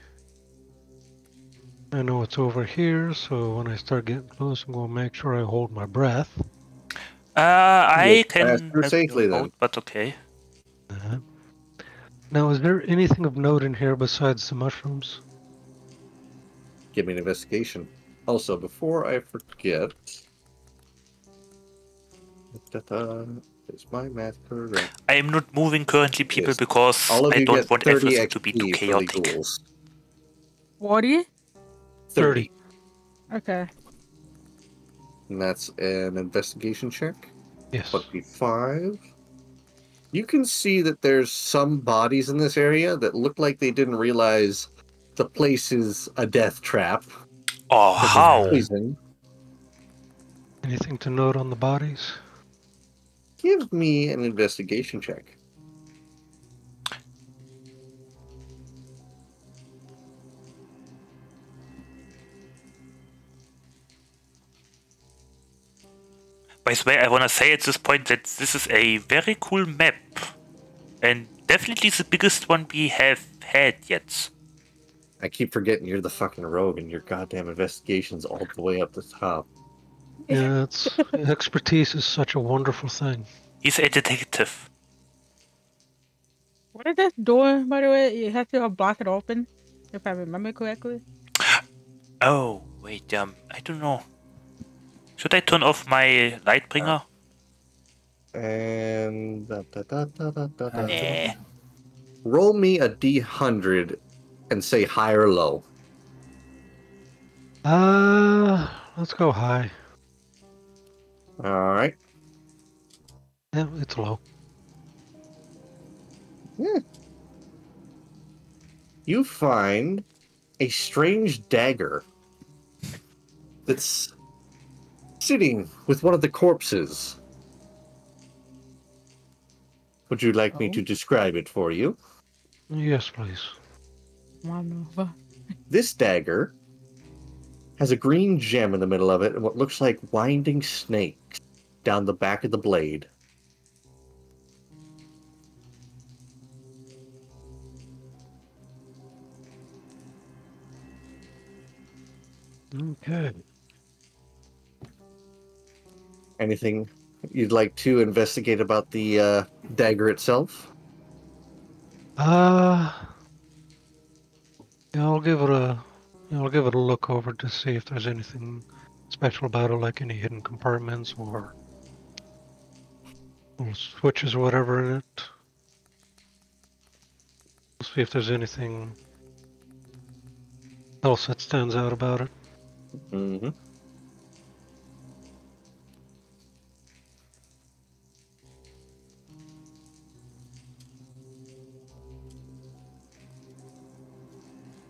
I know it's over here, so when I start getting close, I'm going to make sure I hold my breath. Uh, I Yes, can safely you then. out, but okay. Uh, now, is there anything of note in here besides the mushrooms? Give me an investigation. Also, before I forget, da-da, Is my math correct? I am not moving currently, people, Yes. because I don't want everything to be too XP for chaotic. legals. 40? 30. Okay. And that's an investigation check. Yes. But be five. You can see that there's some bodies in this area that look like they didn't realize the place is a death trap. Oh, how? Poison. Anything to note on the bodies? Give me an investigation check. By the way, I want to say at this point that this is a very cool map. And definitely the biggest one we have had yet. I keep forgetting you're the fucking rogue and your goddamn investigation's all the way up the top. Yeah, it's expertise is such a wonderful thing. He's a detective. What is this door, by the way? You have to block it open, if I remember correctly. Oh, wait, um, I don't know. Should I turn off my light bringer? And da, da, da, da, da, da, da. Eh. roll me a d100 and say high or low. Uh, let's go high. All right. Yeah, it's low. Hmm. You find a strange dagger that's sitting with one of the corpses. Would you like me to oh. describe it for you? Yes, please. One over. This dagger has a green gem in the middle of it and what looks like winding snakes down the back of the blade. Okay. Anything you'd like to investigate about the uh, dagger itself? Uh, yeah, I'll give it a, I'll give it a look over to see if there's anything special about it, like any hidden compartments or little switches or whatever in it. See if there's anything else that stands out about it. Mm-hmm.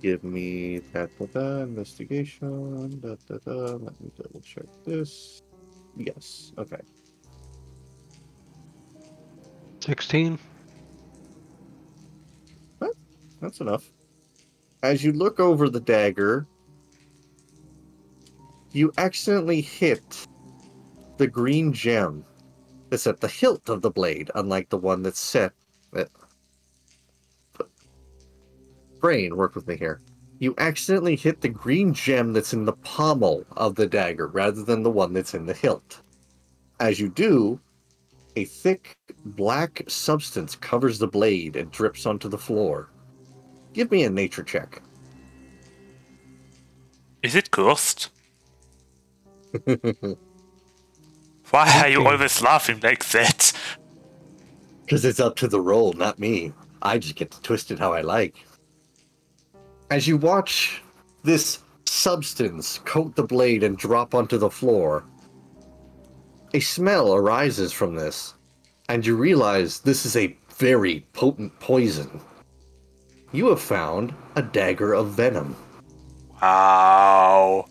Give me that investigation. Da, da, da. Let me double check this. Yes. Okay. 16. That's enough. As you look over the dagger, you accidentally hit the green gem that's at the hilt of the blade, unlike the one that's set. Brain, work with me here. You accidentally hit the green gem that's in the pommel of the dagger rather than the one that's in the hilt. As you do, a thick black substance covers the blade and drips onto the floor. Give me a nature check. Is it cursed? Why are you always laughing like that? Because it's up to the roll, not me. I just get to twist it how I like. As you watch this substance coat the blade and drop onto the floor, a smell arises from this, and you realize this is a very potent poison. You have found a dagger of venom. Wow.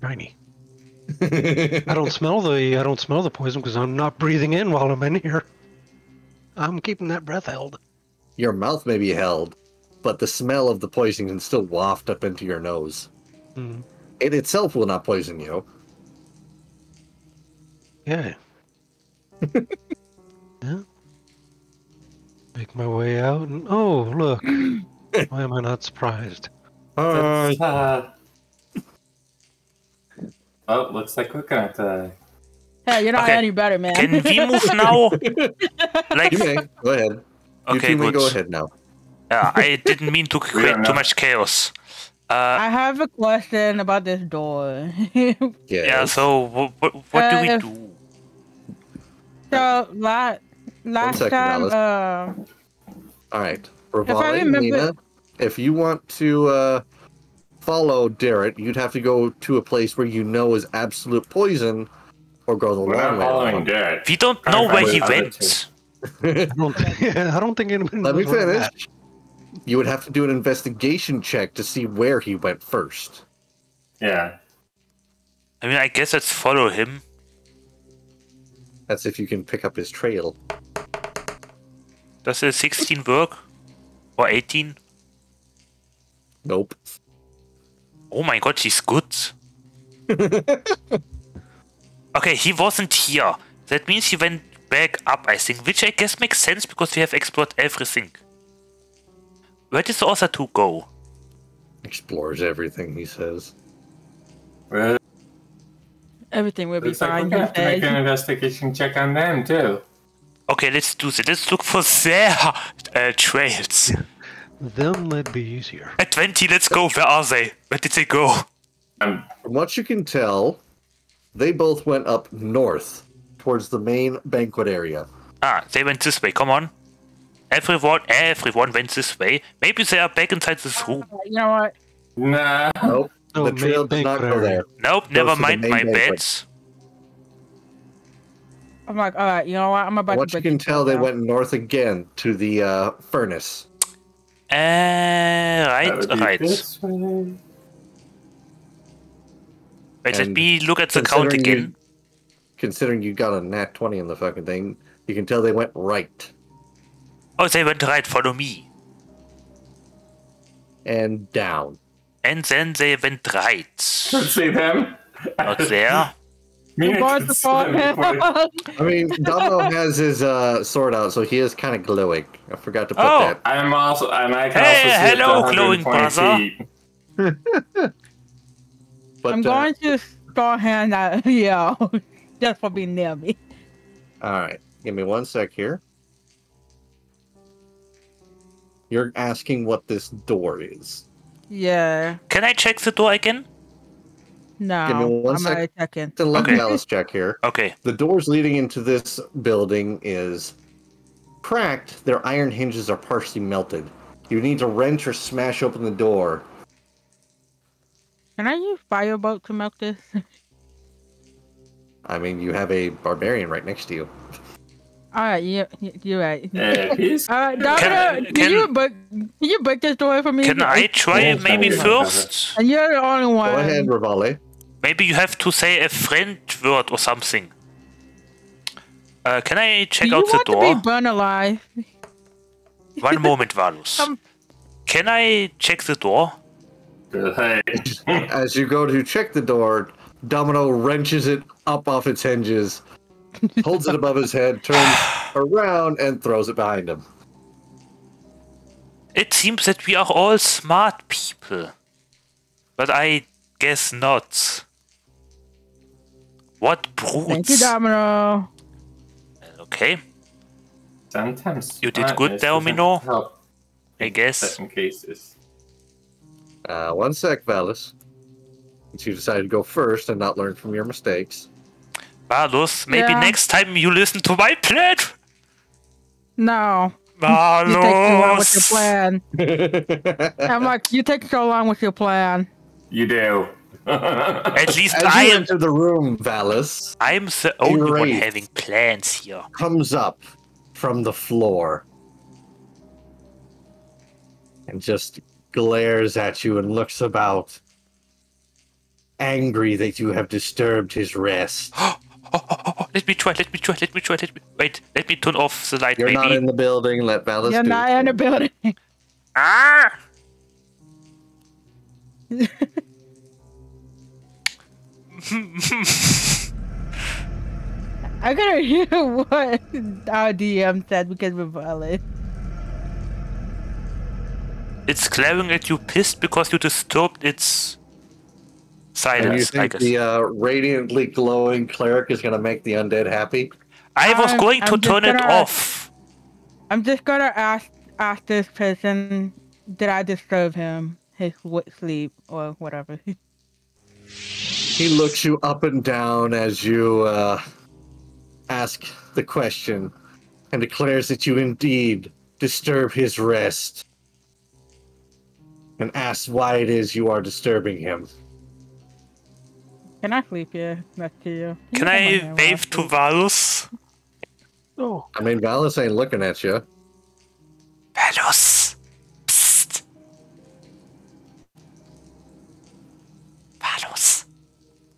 Shiny. I don't smell the I don't smell the poison because I'm not breathing in while I'm in here. I'm keeping that breath held. Your mouth may be held, but the smell of the poison can still waft up into your nose. Hmm. It itself will not poison you. Yeah. yeah. Make my way out and oh look. Why am I not surprised? That's, uh... Oh, looks like we're gonna have to. Hey, you're not Okay. any better, man. Can we move now? Like, You may go ahead. you okay, two may good. go ahead now. Yeah, I didn't mean to create too much chaos. I have a question about this door. Yes. yeah. So what what, what do we Uh, do? so la- last second, time, Alice. uh, All right, Rivale, remember- Nina, if you want to uh, follow Darrett, you'd have to go to a place where you know is absolute poison, or go the We're long not way. following around. Garrett. We don't I know where find he the went. I don't, I don't think anyone. Let me finish. that- You would have to do an investigation check to see where he went first. Yeah. I mean, I guess let's follow him. That's if you can pick up his trail. Does a 16 work? Or 18? Nope. Oh my god, he's good. okay, he wasn't here. That means he went back up, I think, which I guess makes sense because we have explored everything. Where does the other two go? Explores everything, he says. Well, everything will be looks like fine. we he have to make an investigation check on them too. Okay, let's do this. Let's look for their uh, trails. Them might be easier. At 20, let's go. Where are they? Where did they go? Um, From what you can tell, they both went up north towards the main banquet area. Ah, they went this way. Come on. Everyone, everyone went this way. Maybe they are back inside this room. You know what? nah. Nope. No, the trail main did not go there. Nope, Goes never mind my banquet. bets. I'm like, all right. You know what? I'm about From what to. you can this tell, they down. went north again to the uh, furnace. Uh, right, right. Wait, let me look at the count Considering you- again. Considering you got a nat 20 in the fucking thing, you can tell they went right Oh, they went right. Follow me. and down. And then they went right. Let's see them. Not there. Me, I'm I going can to see fall them before- I mean, Domino has his uh, sword out, so he is kind of glowing. I forgot to put Oh. that. I'm also, and I can Hey, also hello, up glowing 120 brother. But, I'm uh, going to straw hand that yeah, just for being near me. All right, give me one sec here. You're asking what this door is. Yeah. Can I check the door again? No. Give me one I'm sec. already checking. To let Okay. Alice check here. Okay. The doors leading into this building is cracked. Their iron hinges are partially melted. You need to wrench or smash open the door. Can I use firebolt to melt this? I mean, you have a barbarian right next to you. All right, you you're right. Yeah, he's All right, Domino, Can- can, you break? Can you break this door for me? Can I try Yeah, maybe first? And you're the only one. Go ahead, Rivale. Maybe you have to say a friend word or something. Uh, can I check you out the door? You want to door? be burned alive? One moment, Valus. Um, Can I check the door? As you go to check the door, Domino wrenches it up off its hinges, holds it above his head, turns around, and throws it behind him. It seems that we are all smart people. But I guess not. What Thank you. Domino. Okay, Sometimes You did good, doesn't Domino. Help I guess. certain cases. Uh, one sec, Valis. Since you decided to go first and not learn from your mistakes. Valus, maybe Yeah. next time you listen to my plan. No, Valus. you take too long with your plan. I'm like, you take so long with your plan. You do. At least As I you am. enter the room, Valis I'm the only one having plans here. comes up from the floor and just glares at you and looks about, angry that you have disturbed his rest. Oh, oh, oh, oh, let me try, let me try, let me try, let me wait, let me turn off the light You're maybe. not in the building. Let Valis You're do not it. in the building. Ah! I gotta hear what our DM said because we're valid. It's glaring at you pissed because you disturbed its And you silence, I think guess. the uh, radiantly glowing cleric is going to make the undead happy? I was I'm- going to I'm turn it gonna- off. I'm just gonna ask ask this person, did I disturb him? his sleep or whatever. He looks you up and down as you uh, ask the question and declares that you indeed disturb his rest and asks why it is you are disturbing him. Can I sleep here next to you? You Can come I wave to. Valus? Oh, I mean, Valus ain't looking at you. Valus!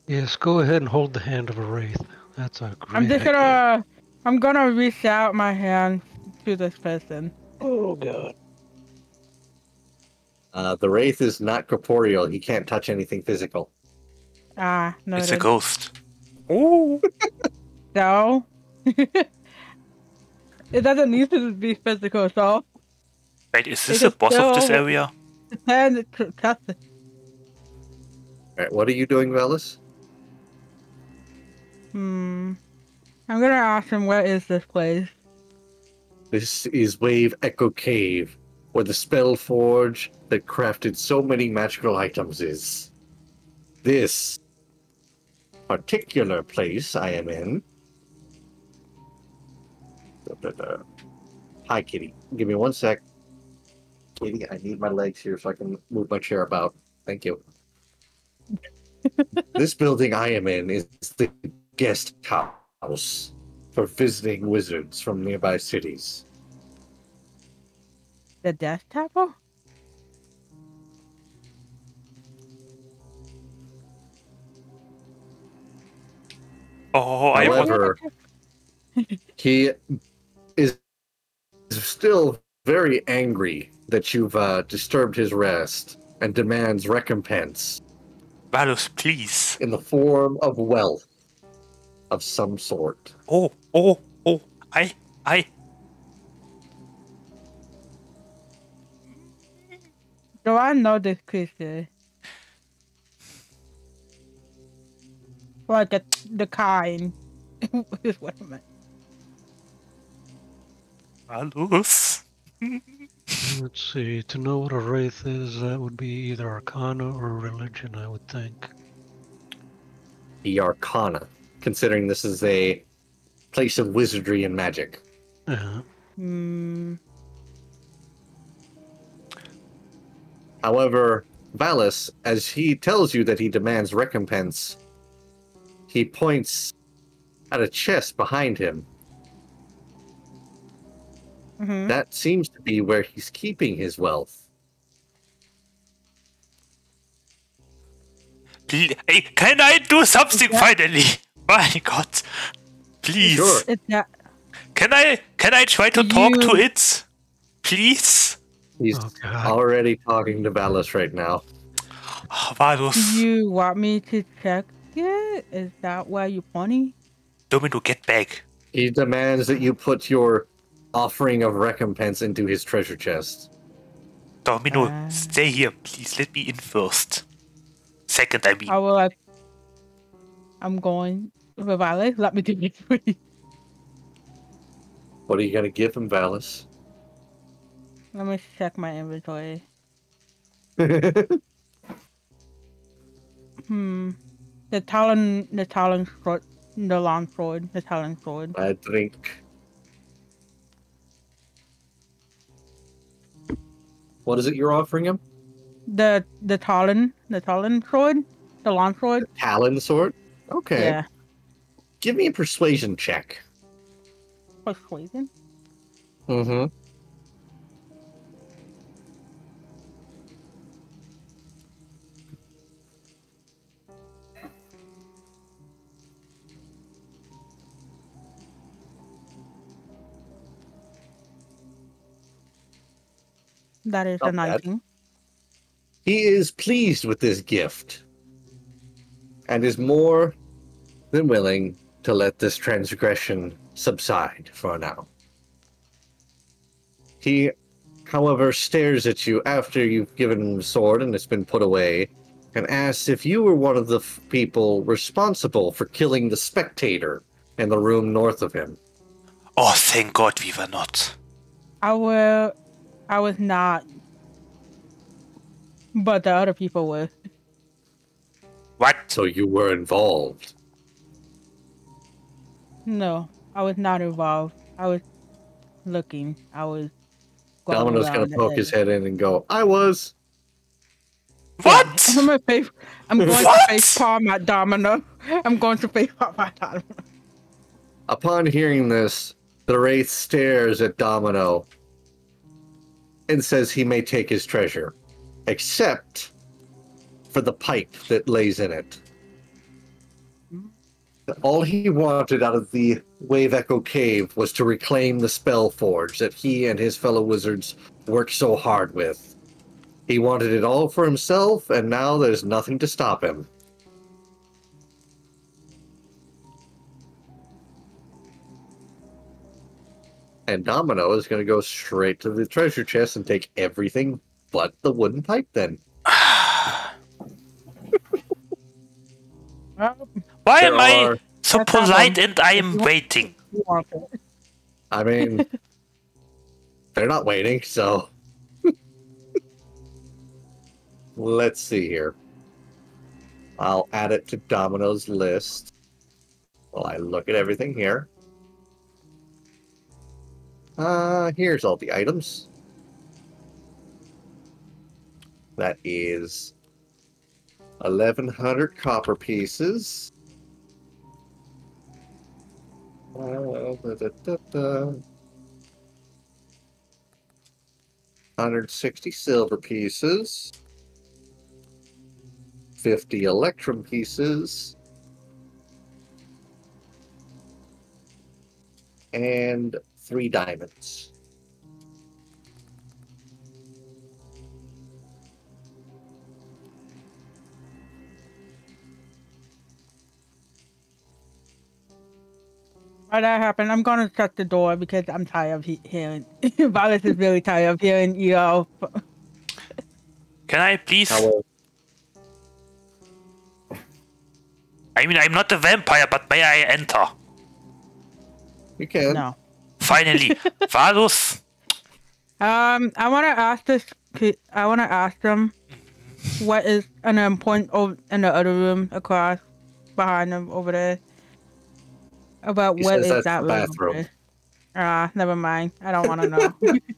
Yes. Go ahead and hold the hand of a wraith. That's a great. I'm just idea. gonna. I'm gonna reach out my hand to this person. Oh god. Uh, the Wraith is not corporeal. He can't touch anything physical. Ah, no. It's a ghost. Ooh! So. it doesn't need to be physical, so. Wait, is this It the boss of this still- area? And it could test it. All right, what are you doing, Valis? Hmm. I'm gonna ask him where is this place? This is Wave Echo Cave, where the spell forge that crafted so many magical items is. This particular place I am in. Hi, Kitty. Give me one sec. Kitty, I need my legs here so I can move my chair about. Thank you. this building I am in is the guest house for visiting wizards from nearby cities. The death table? Oh, I want. However, he is still very angry that you've uh, disturbed his rest and demands recompense Valus, please. in the form of wealth of some sort. Oh, oh, oh. I, I. Do I know this creature? Like a, the kind. is what I meant. Valus. Let's see. To know what a wraith is, that would be either Arcana or religion, I would think. The Arcana, considering this is a place of wizardry and magic. Yeah. Hmm. However, Valis, as he tells you that he demands recompense, he points at a chest behind him. hmm That seems to be where he's keeping his wealth. Hey, can I do something Yeah. finally? My God. Please. Sure. Can I can I try to talk to it? Please? He's Oh, already talking to Valis right now. Oh, Valus. do you want me to check it? Is that why you're pointing? Domino, get back. He demands that you put your offering of recompense into his treasure chest. Domino, Uh. stay here. Please let me in first. Second, I mean. I will like. I'm going. with Valis. let me do it for you. What are you gonna give him, Valis? Let me check my inventory. Hmm. The talon, the talon sword, the long sword, the talon sword. I drink. What is it you're offering him? The the talon, the talon sword, the long sword. Talon sword? Okay. Yeah. Give me a persuasion check. Persuasion. Mm-hmm. That is Not a bad. 19. He is pleased with this gift and is more than willing to let this transgression subside for now. He, however, stares at you after you've given him the sword and it's been put away and asks if you were one of the f- people responsible for killing the spectator in the room north of him. Oh, thank God we were not. I will. I was not. but the other people were. What? So you were involved. No, I was not involved. I was looking. I was. Domino's gonna poke his head in and go, I was. What? I'm gonna face. I'm going What? to face palm at Domino. I'm going to face palm at Domino. Upon hearing this, the Wraith stares at Domino and says he may take his treasure, except for the pipe that lays in it. All he wanted out of the Wave Echo Cave was to reclaim the spell forge that he and his fellow wizards worked so hard with. He wanted it all for himself, and now there's nothing to stop him. And Domino is going to go straight to the treasure chest and take everything but the wooden pipe then. Well, Why There am I so polite and I am waiting? you want it. I mean, they're not waiting, so. Let's see here. I'll add it to Domino's list while I look at everything here. Uh, here's all the items. That is 1100 copper pieces. Da, da, da. 160 silver pieces. 50 electrum pieces. And three diamonds. Why that happened? I'm gonna shut the door because I'm tired of he- hearing. Violet is really tired of hearing you all. Can I please? How will I mean, I'm not a vampire, but may I enter? you can. No. Finally, Varus. Um, I want to ask this. I want to ask them what is and then point over in the other room across behind them over there about He what says is that the bathroom. there. Ah, never mind. I don't want to know.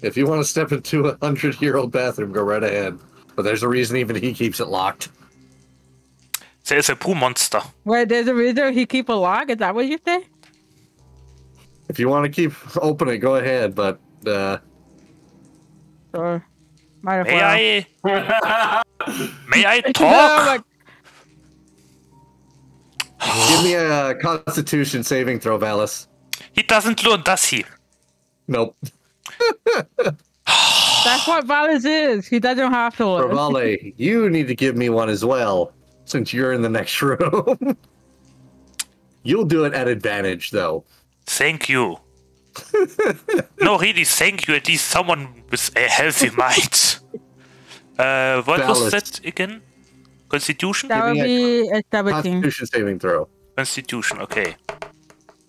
If you want to step into a hundred year old bathroom, go right ahead. But there's a reason even he keeps it locked. There is a poo monster. Wait, there's a reason he keep a lock. Is that what you say? If you want to keep open it, go ahead. But uh, Or might May well. I? May I No, talk? but give me a Constitution saving throw, Valis. He doesn't learn, does he? Nope. that's what Valis is. He doesn't have to. learn. Rivale, you need to give me one as well, since you're in the next room. You'll do it at advantage, though. Thank you. no, really, thank you. At least someone with a healthy mind. Uh, what was that again? Constitution? That would be a 17. Constitution saving throw. Constitution, okay.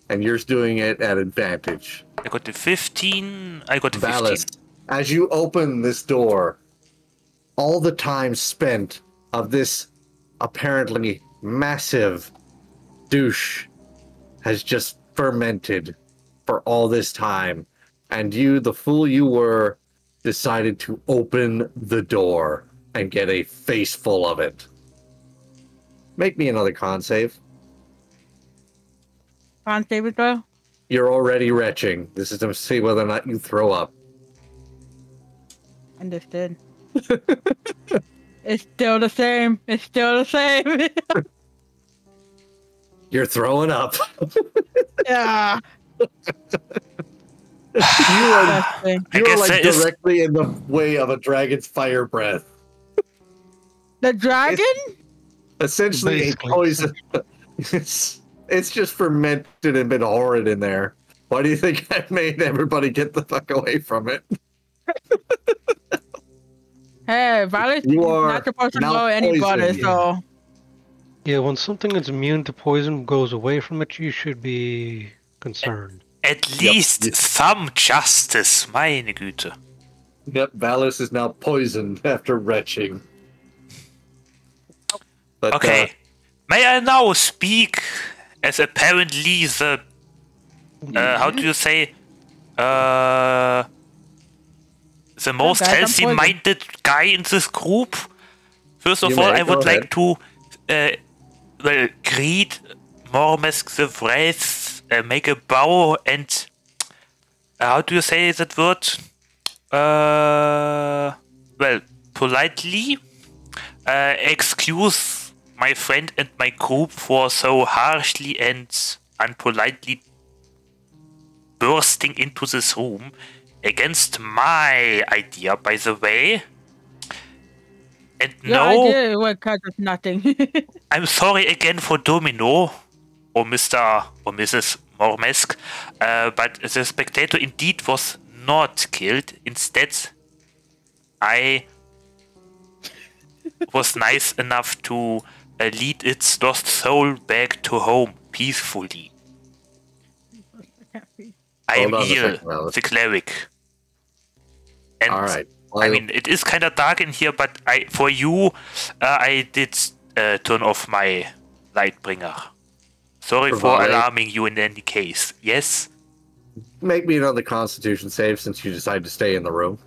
And you're doing it at advantage. I got the 15. I got the 15. As you open this door, all the time spent of this apparently massive douche has just fermented for all this time. And you, the fool you were, decided to open the door and get a face full of it. Make me another con save. Con save throw? You're already retching. This is to see whether or not you throw up. Understood. it's still the same. It's still the same. You're throwing up. yeah. you are That's the, I You are like that is- directly in the way of a dragon's fire breath. the dragon? Essentially, a Basically. poison. it's, it's just fermented and been horrid in there. Why do you think I made everybody get the fuck away from it? Hey, Violet's You are not supposed to now know anybody, poisoned. so Yeah, when something that's immune to poison goes away from it, you should be concerned. At least some justice, meine Güte. Yep, Valis is now poisoned after retching. But, uh, Okay. May I now speak as apparently the uh, how do you say uh the most guys, healthy minded guy in this group? First of You all, may, I would go like to uh, well greet Mormesk the Wraith, uh, make a bow and uh, how do you say that word? Uh well, politely uh, excuse my friend and my group for so harshly and unpolitely bursting into this room against my idea, by the way. And Your no, idea kind of nothing. I'm sorry again for Domino or Mr. or Mrs. Mormesk, uh, but the spectator indeed was not killed. Instead, I was nice enough to lead its lost soul back to home peacefully. I am Hold on a here, the cleric. And all right. I mean, it is kind of dark in here, but I for you, uh, I did uh, turn off my lightbringer. Sorry for alarming you in any case. Yes, make me another Constitution save since you decided to stay in the room.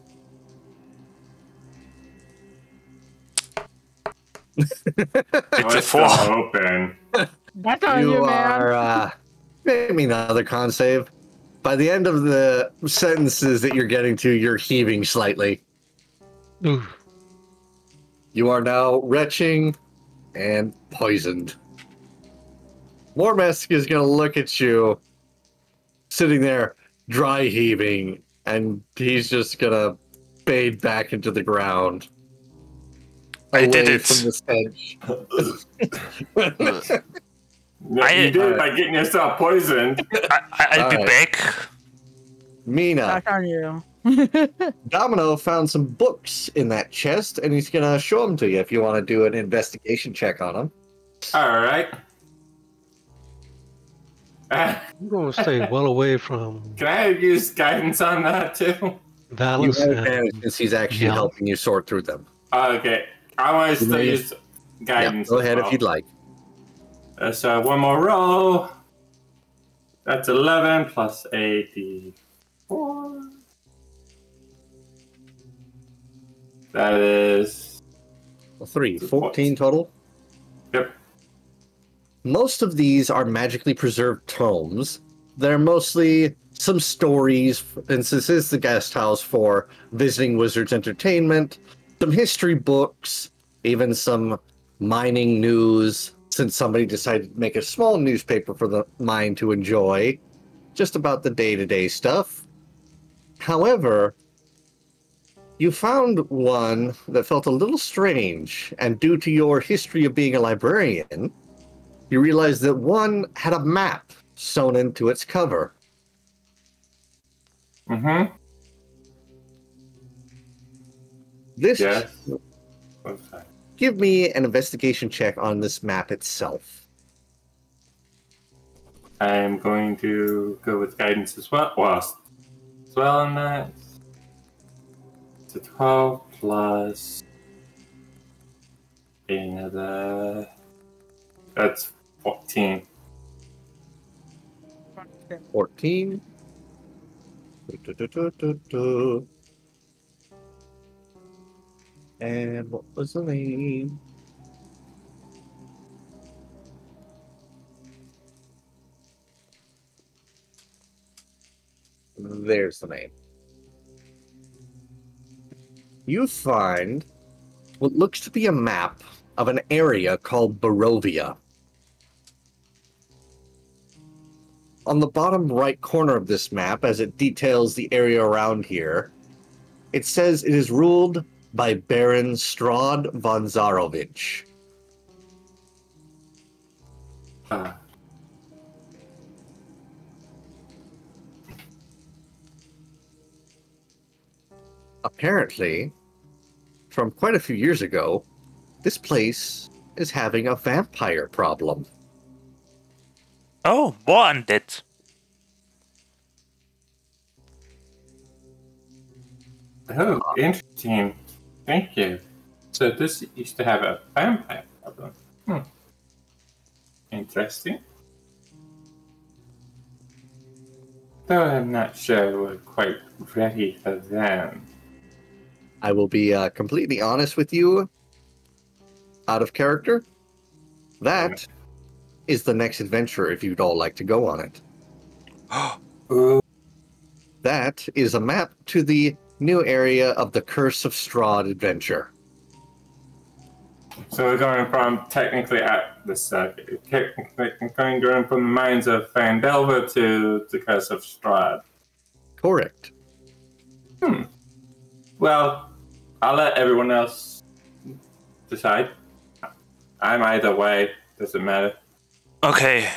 It's a it's four. still open. That's on you, you man. are uh, make me another con save. By the end of the sentences that you're getting to, you're heaving slightly. Ooh, You are now retching and poisoned. Mormesk is going to look at you sitting there, dry heaving, and he's just going to fade back into the ground. I did it. From the sedge. No, I- you did it by getting yourself poisoned. I, I, I'll be Alright. back. Mina, That's on you. Domino found some books in that chest, and he's going to show them to you if you want to do an investigation check on them. All right. I'm going to stay well away from can I use guidance on that too? You Valis have and since he's actually Yeah. helping you sort through them. Oh, okay. I want to still use Yeah, guidance. go ahead well. if you'd like. Uh, so one more roll. That's 11 plus 84. That is. Three, 14 total. Yep. Most of these are magically preserved tomes. They're mostly some stories, and this is the guest house for visiting Wizards Entertainment, some history books, even some mining news, since somebody decided to make a small newspaper for the mine to enjoy, just about the day to day stuff. However, you found one that felt a little strange, and due to your history of being a librarian, you realized that one had a map sewn into its cover. Mm-hmm. This Yes. Give me an investigation check on this map itself. I'm going to go with guidance as well. Well, as well on that. It's a 12 plus another. That's 14. 14. Du-du-du-du-du-du. And what was the name? There's the name. You find what looks to be a map of an area called Barovia. on the bottom right corner of this map, as it details the area around here, it says it is ruled by Baron Strahd von Zarovich. Uh, Apparently, from quite a few years ago, this place is having a vampire problem. Oh, more undead. Oh, interesting. Thank you. So this used to have a vampire problem. Hmm. Interesting. Though I'm not sure we're quite ready for them. I will be uh, completely honest with you, out of character. That is the next adventure if you'd all like to go on it. Ooh, That is a map to the new area of the Curse of Strahd adventure. So we're going from technically at the circuit, technically going going from the mines of Phandelver to the Curse of Strahd. Correct. Hmm. Well, I'll let everyone else decide. I'm either way, doesn't matter. Okay.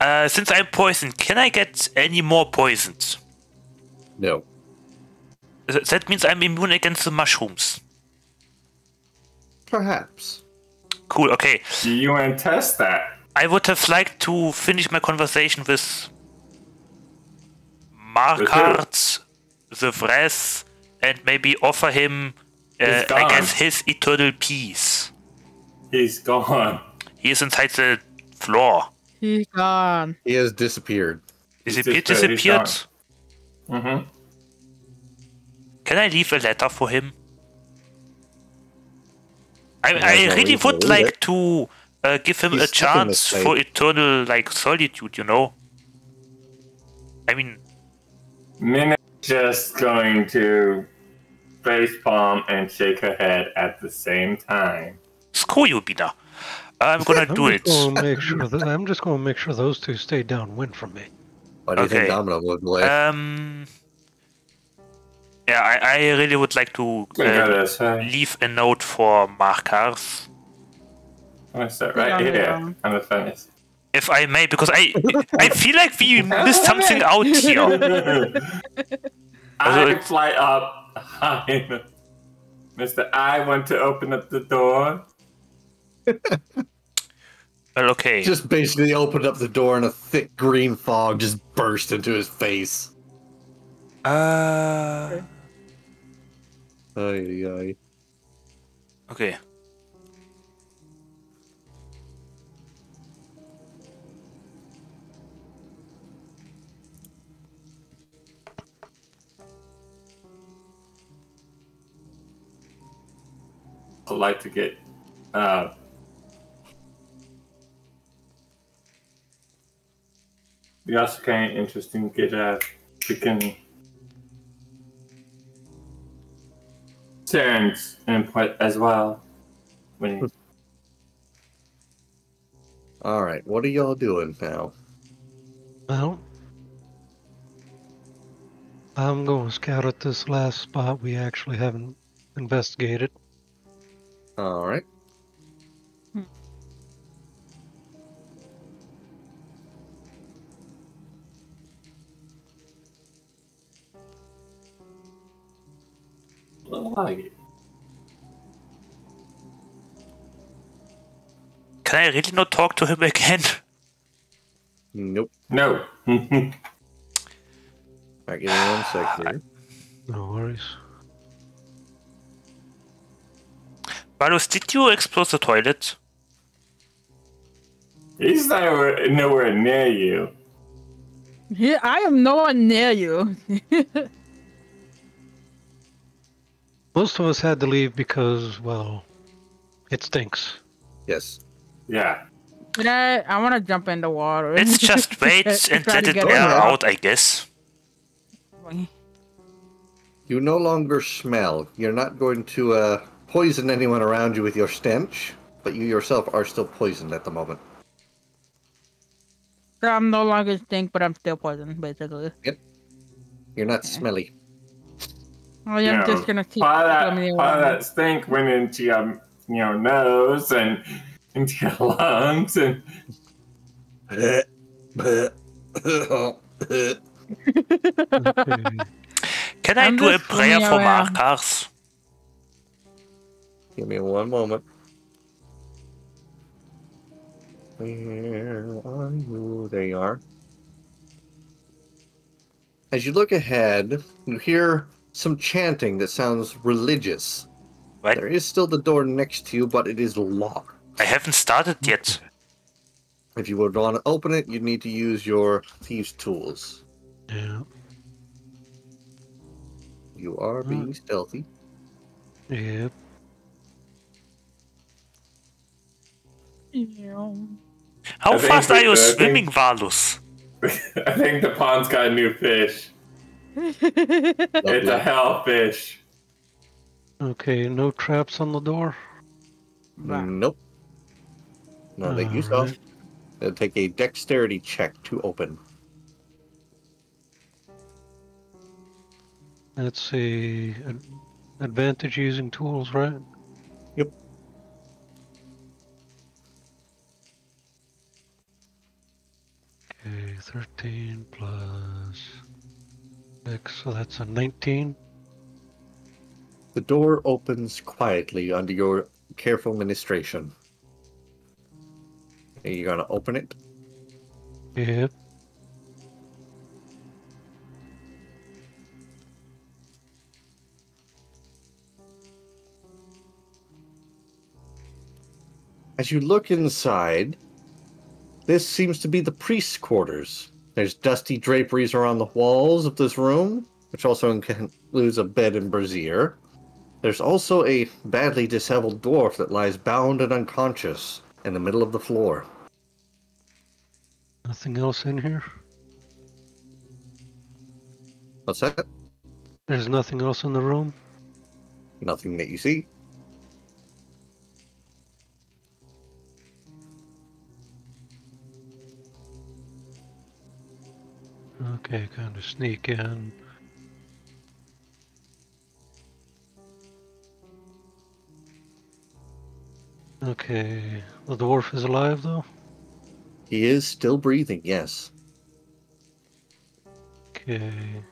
Uh, since I'm poisoned, can I get any more poisons? No. Th- That means I'm immune against the mushrooms. Perhaps. Cool, okay. Do you want to test that? I would have liked to finish my conversation with Markart, the Vress, and maybe offer him, uh, I guess, his eternal peace. He's gone. He is inside the floor. He's gone. He has disappeared. Is He's it just, uh, he's disappeared? Mm-hmm. Can I leave a letter for him? I, Yeah, I really would like to uh, give him He's a stuck in this chance state. for eternal like solitude. You know. I mean, Minnie's just going to face palm and shake her head at the same time. screw you, Bina. I'm gonna I'm do it. Gonna make sure that, I'm just going to make sure those two stay downwind from me. Why do you think Okay. Domino moved away? Um. Yeah, I, I really would like to uh, gotta say, leave a note for Markars, what's that right Yeah, here yeah. on the furnace? if I may, because I I feel like we missed something out here. I fly up behind Mr. I want to open up the door. Well, okay. just basically opened up the door and a thick green fog just burst into his face. Uh. Ay, ay. Okay. I'd like to get uh, be also kind of interesting to get uh, freaking Terrence input as well. When All right, what are y'all doing now? Well, I'm going to scout at this last spot we actually haven't investigated. All right. Like it. Can I really not talk to him again? Nope. No. All right, give me one sec here. No worries. Balus, did you explore the toilet? He's nowhere, nowhere near you. Here, I am no one near you. Most of us had to leave because, well, it stinks. Yes. Yeah. But I, I want to jump in the water. Let's just wait and try let to it air out. out, I guess. You no longer smell. You're not going to uh, poison anyone around you with your stench, but you yourself are still poisoned at the moment. So I'm no longer stink, but I'm still poisoned, basically. Yep. You're not smelly. Oh, yeah, I'm know, just gonna keep part of swimming that, part of that stink went into your, you know, nose and into your lungs, and Can I I'm do a prayer for around. Markars? Give me one moment. Where are you? There you are. As you look ahead, you hear some chanting that sounds religious. Right. There is still the door next to you, but it is locked. I haven't started yet. If you would want to open it, you'd need to use your thieves' tools. Yeah. You are being stealthy. Yep. Yeah. How I fast are you we- swimming, Valus? I think the pond's got a new fish. It's a hellfish. Okay, no traps on the door. Nope. No, that you saw. Alright. It'll take a dexterity check to open. Let's see. Advantage using tools, right? Yep. Okay, 13 plus 6, so that's a 19. The door opens quietly under your careful ministration. Are you gonna open it? Yep. As you look inside, this seems to be the priest's quarters. There's dusty draperies around the walls of this room, which also includes a bed and brazier. There's also a badly disheveled dwarf that lies bound and unconscious in the middle of the floor. Nothing else in here? What's that? There's nothing else in the room? Nothing that you see. Okay, kind of sneak in. Okay, the dwarf is alive though? He is still breathing, yes. Okay.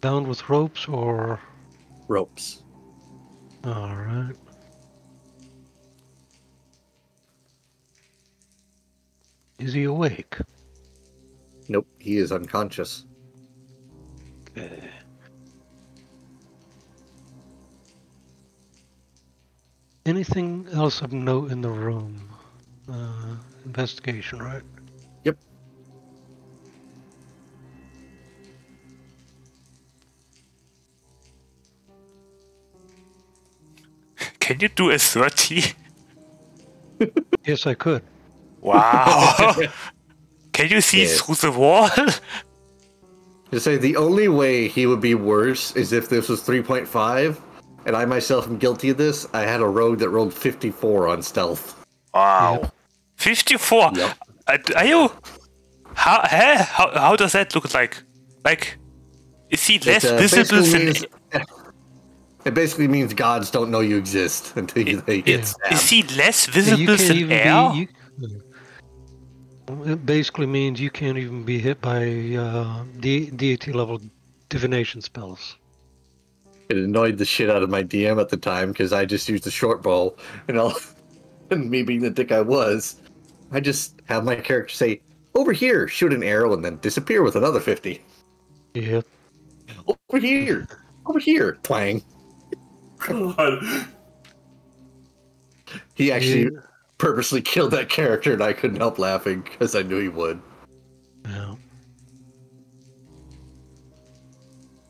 Bound with ropes or. Ropes. Alright. Is he awake? Nope, he is unconscious. Okay. Anything else of note in the room? Uh, investigation, right? Yep. Can you do a 30? Yes, I could. Wow. Can you see Yes. through the wall? To say the only way he would be worse is if this was 3.5, and I myself am guilty of this. I had a rogue that rolled 54 on stealth. Wow. 54. Yep. Uh, Are you? How, huh? how how does that look like? Like, is he less It, uh, visible than? means- it basically means gods don't know you exist until you, they get Yeah. stabbed. Is he less visible you than air? be. You, it basically means you can't even be hit by uh, de- deity level divination spells. It annoyed the shit out of my DM at the time because I just used the short bow, and all, and me being the dick I was, I just have my character say, "Over here, shoot an arrow, and then disappear with another 50. Yep. Over here, over here, twang." God. He actually Yeah. Purposely killed that character, and I couldn't help laughing because I knew he would. Yeah.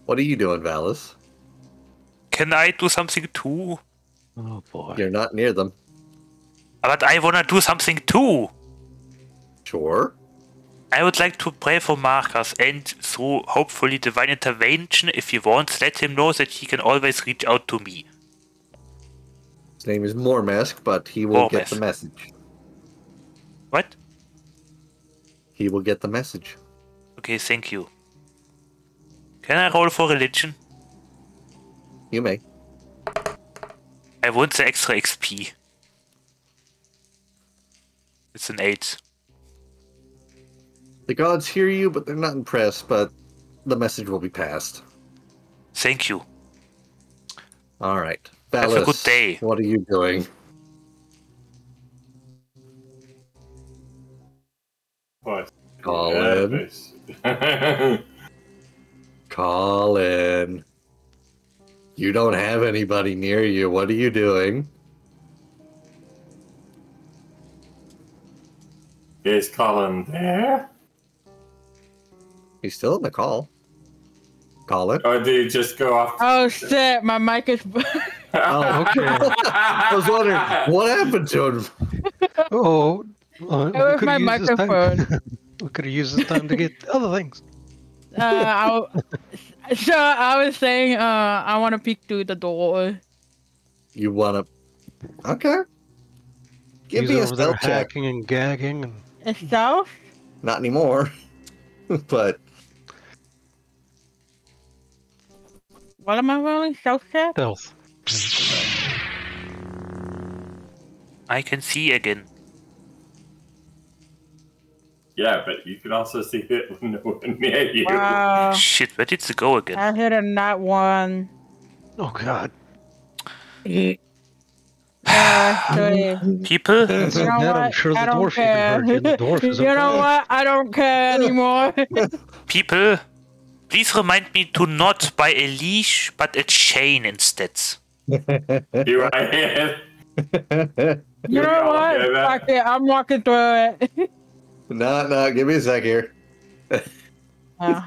What are you doing, Valis? Can I do something too? Oh boy. You're not near them. But I wanna do something too. Sure. I would like to pray for Marcus and through hopefully divine intervention, if he wants, let him know that he can always reach out to me. His name is Mormesk, but he will get the message. What? He will get the message. Okay, thank you. Can I roll for religion? You may. I want the extra XP. It's an 8. The gods hear you, but they're not impressed, but the message will be passed. Thank you. All right. Have a good day. What are you doing? What? Colin. Yeah, Colin. You don't have anybody near you. What are you doing? Is Colin there? He's still in the call. Call it. Or did he just go off? Oh shit, my mic is. Oh, okay. I was wondering what happened to him. Oh, uh, It was my microphone. we could have used this time to get other things. uh, I, so I was saying, uh, I want to peek through the door. You wanna? Okay. Give He's me a over there stealth check. hacking and gagging and Itself? Not anymore. but What am I rolling? Self check? stealth. I can see again. yeah, but you can also see it when no one near you. Wow. Shit, where did it go again? I hit a nat one. Oh god. Uh. People, You know what? I'm sure the I don't dwarf even care. heard you. The dwarf you know what? I don't care anymore. people, please remind me to not buy a leash, but a chain instead. You are here. you know what? Fuck it. I'm walking through it. no, no. Give me a sec here. Uh,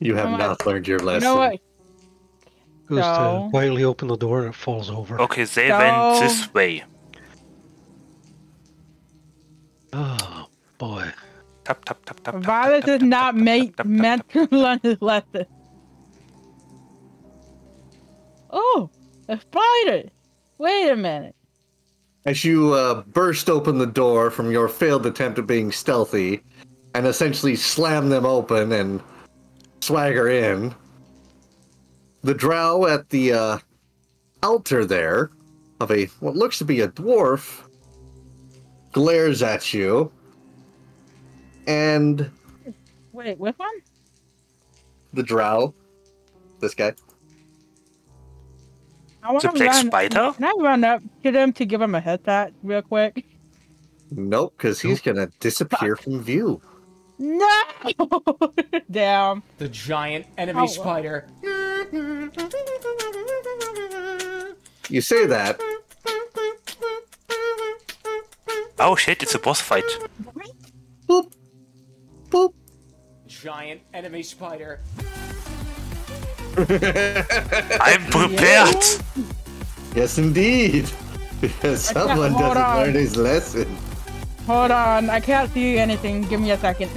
You have my- not learned your you lesson. know what? Goes No. to quietly open the door and it falls over. Okay, they So- went this way. Oh boy. Tap, tap, tap, tap. tap, Violet tap, is tap, not tap, made, tap, tap, meant to learn his lesson. Oh, a spider. Wait a minute. As you uh, burst open the door from your failed attempt at being stealthy, and essentially slam them open and swagger in, the drow at the uh, altar there of a what looks to be a dwarf glares at you, and Wait, which one? the drow, this guy, I want The to black run. spider? Can I run up to them to give him a headshot real quick? nope, because he's gonna disappear from view. No! Damn. The giant enemy Oh. spider. You say that, Oh shit, it's a boss fight. boop, boop. Giant enemy spider. I'm prepared! Yes, indeed. Because someone doesn't on. learn his lesson. Hold on, I can't see anything. Give me a second.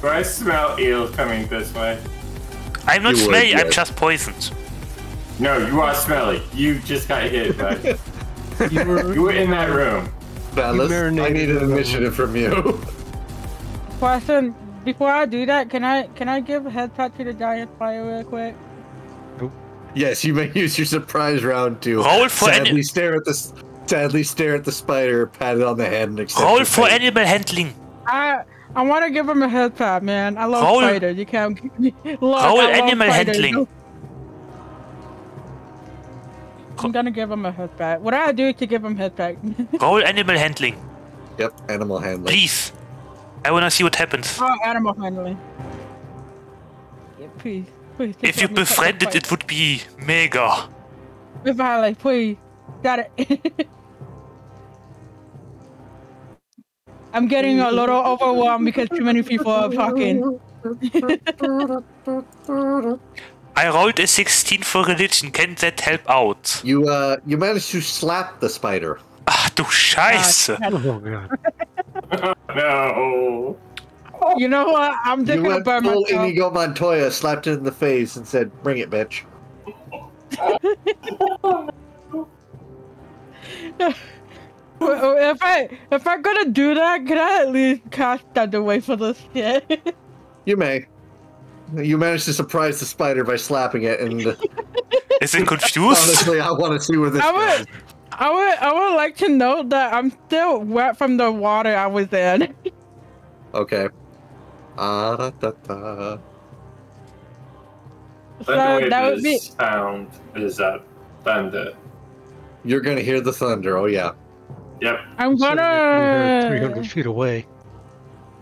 Do I smell eel coming this way? I'm not You would, smelly, I'm just poisoned. No, you are smelly. You just got hit, bud. You were, you were in that room. Ballas, I marinated need an in initiative from you. Question: Before I do that, can I can I give a headshot to the giant spider real quick? yes, you may use your surprise round to Roll for sadly any- stare at the sadly stare at the spider, pat it on the head, and accept Roll for fate. animal handling. I I want to give him a headshot, man. I love Roll- spiders. You can't. Look, Roll animal spiders. handling. I'm gonna give him a headshot. What do I do to give him headshot? Roll animal handling. Yep, animal handling. Please. I wanna see what happens. oh, animal handling. Yeah, please, please. If you let me touch the befriended, spider. it would be mega. If I like, please. Got it. I'm getting a little overwhelmed because too many people are talking. I rolled a 16 for religion. Can that help out? You uh, you managed to slap the spider. Ach du ah, Scheiße. oh god. No. You know what? I'm just You gonna went burn full myself. Inigo Montoya, slapped it in the face, and said, "Bring it, bitch." If I if I'm gonna do that, can I at least cast away for this shit? You may. You managed to surprise the spider by slapping it, and Is it confused? honestly, I want to see where this I goes. Would I would I would like to note that I'm still wet from the water I was in. Okay. Ah, da, da, da. So that would be sound is that thunder. You're gonna hear the thunder. Oh yeah. Yep. I'm Certainly if we 300 gonna feet away.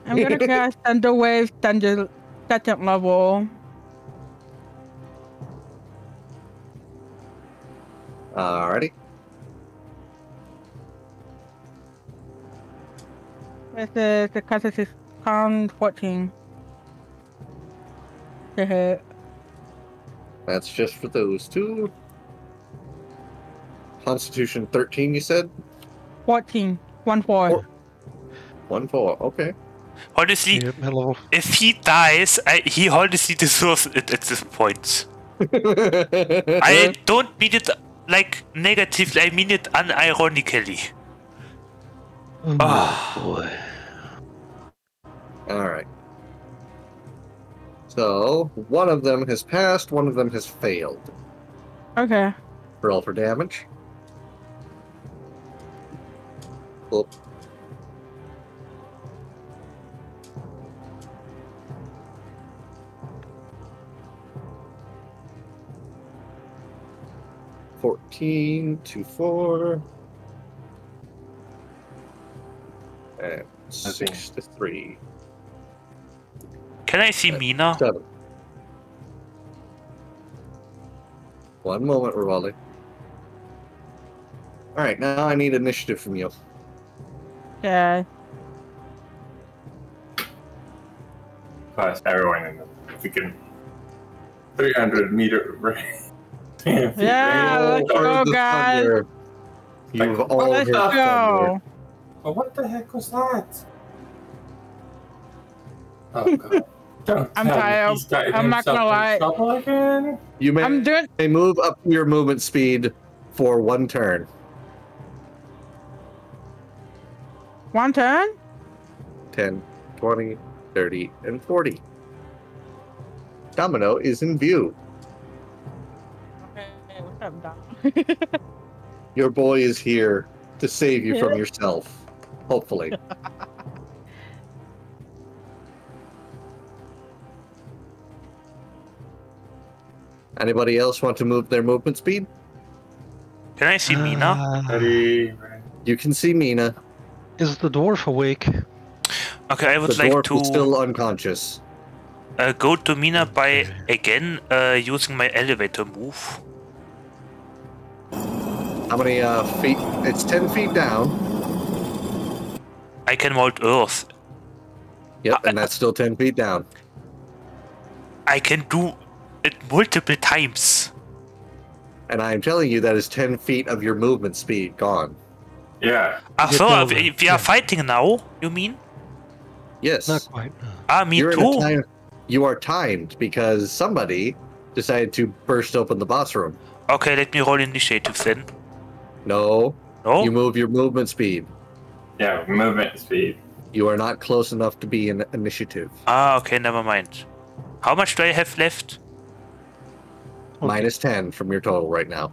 I'm gonna cast Thunderwave Thunder second level. Alrighty. This is because this is con 14. To hit. That's just for those two. Constitution 13, you said? 14. 1 4. Four. One four. Okay. Honestly, Yep, hello. if he dies, I, he honestly deserves it at this point. I don't mean it like negatively, I mean it unironically. Oh, Ah. boy. All right. So one of them has passed, one of them has failed. Okay. Roll for damage. 14 to four. And six to three. Can I see Mina? Seven. One moment, Rivaldi. Alright, now I need initiative from you. Yeah. Plus everyone in the freaking 300 meter range. Yeah, let's go, guys. thunder. You've Like, all Let's heard go. Oh, what the heck was that? Oh god. Don't I'm tired. I'm not gonna lie. Again? You may, I'm doing. may move up your movement speed for one turn. One turn? 10, 20, 30, and 40. Domino is in view. Okay, what's up, Dom? Your boy is here to save you from yourself. Hopefully. Anybody else want to move their movement speed? Can I see Mina? Uh, Ready? You can see Mina. is the dwarf awake? Okay, I would The like dwarf to is still unconscious. uh, go to Mina by again uh, using my elevator move. How many uh, feet? It's 10 feet down. I can mold Earth. Yep, and that's still 10 feet down. I can do it multiple times. And I'm telling you, that is 10 feet of your movement speed gone. Yeah. Ah, Get so down we, there, we yeah. are fighting now. You mean? Yes. Not quite. no. Ah, me You're too. time, you are timed because somebody decided to burst open the boss room. Okay, let me roll initiative then. No, No. you move your movement speed. Yeah, movement speed. You are not close enough to be an initiative. Ah, okay, never mind. How much do I have left? Minus 10 from your total right now.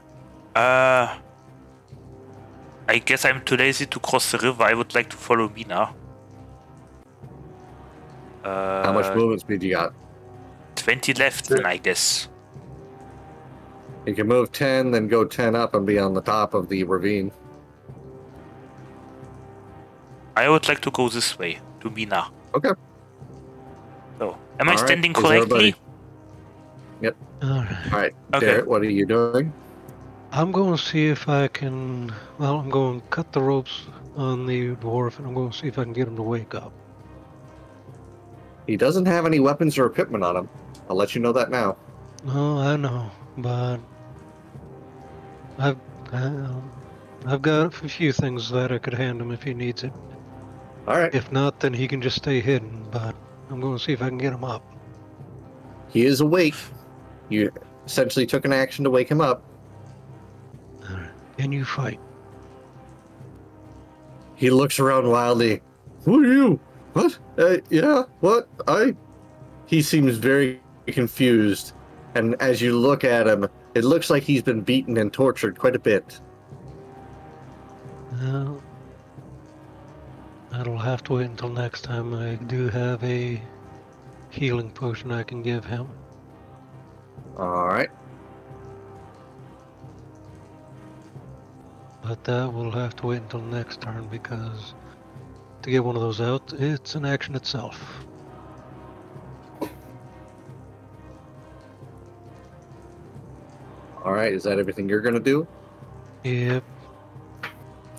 Uh, I guess I'm too lazy to cross the river. I would like to follow Mina. Uh, How much movement speed you got? 20 left, then I guess. You can move 10, then go 10 up and be on the top of the ravine. I would like to go this way to Mina. Okay. So, am I All right, standing is everybody- correctly? All right. All right, Okay. Garrett, what are you doing? I'm going to see if I can. Well, I'm going to cut the ropes on the dwarf, and I'm going to see if I can get him to wake up. He doesn't have any weapons or equipment on him. I'll let you know that now. No, I know, but I've uh, I've got a few things that I could hand him if he needs it. All right. If not, then he can just stay hidden. But I'm going to see if I can get him up. He is awake. You essentially took an action to wake him up. Right. Can you fight? He looks around wildly. Who are you? What? Uh, yeah, what? I. He seems very confused. And as you look at him, it looks like he's been beaten and tortured quite a bit. Well, that'll have to wait until next time. I do have a healing potion I can give him. All right. But that will have to wait until next turn because to get one of those out, it's an action itself. All right. Is that everything you're going to do? Yep.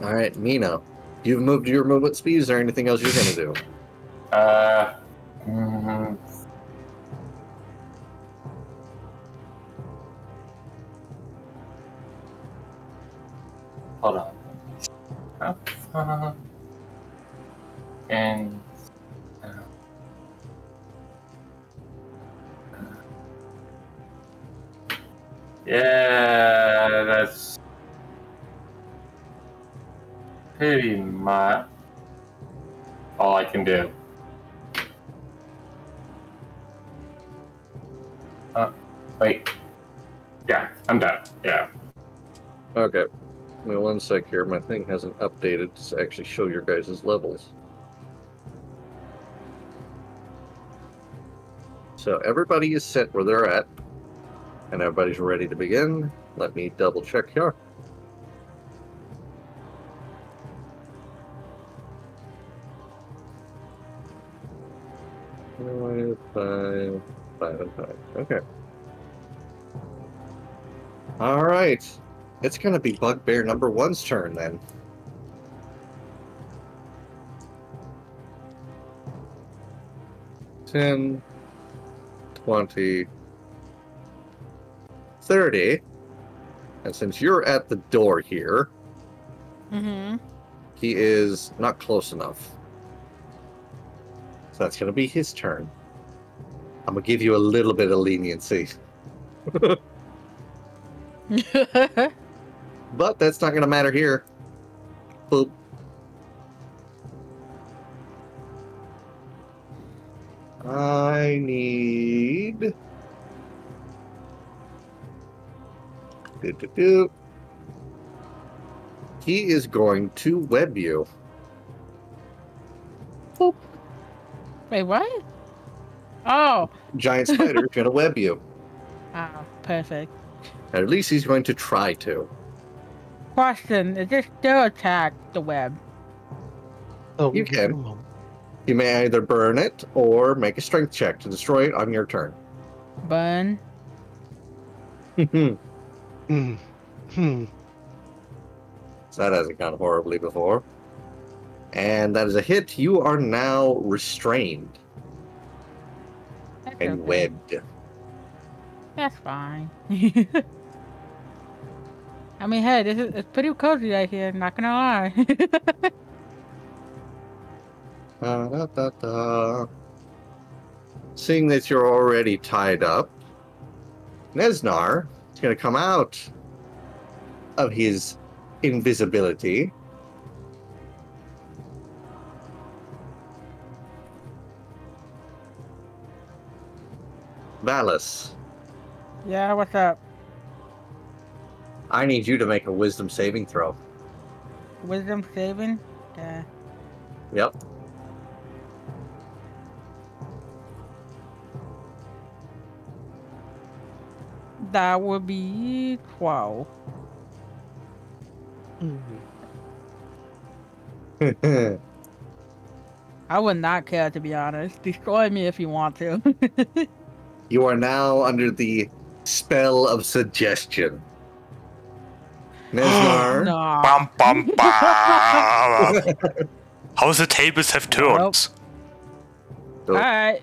All right, Mina, you've moved your movement speed. Is there anything else you're gonna do? Uh. mm, Hold on. Uh, and. uh, Yeah, that's pretty much all I can do. Uh, wait. Yeah, I'm done. Yeah. Okay. Me one sec here. My thing hasn't updated to actually show your guys' levels. So everybody is set where they're at, and everybody's ready to begin. Let me double check here. Five, five, five, and five. Okay. All right. It's gonna be Bugbear number one's turn then. Ten, twenty, thirty. And since you're at the door here, Mm-hmm. he is not close enough. So that's gonna be his turn. I'm gonna give you a little bit of leniency. But that's not gonna matter here. Boop. I need. Do, do, do. He is going to web you. Boop. Wait, what? Oh. Giant spider is gonna web you. Oh, perfect. At least he's going to try to. Question: Is this still attack the web? Oh, You can. You may either burn it or make a strength check to destroy it on your turn. Burn. so Hmm. Hmm. that hasn't gone horribly before. And that is a hit. You are now restrained That's and okay. webbed. That's fine. I mean, hey, this is it's pretty cozy right here. Not gonna lie. Da, da, da, da. Seeing that you're already tied up, Nezznar is going to come out of his invisibility. Valis, yeah, what's up? I need you to make a wisdom saving throw. Wisdom saving? Yeah. Yep. That would be twelve. Hmm. I would not care to be honest. Destroy me if you want to. you are now under the spell of suggestion. Nezznar. no. Bum bum bum. How the tables have turned. So Alright.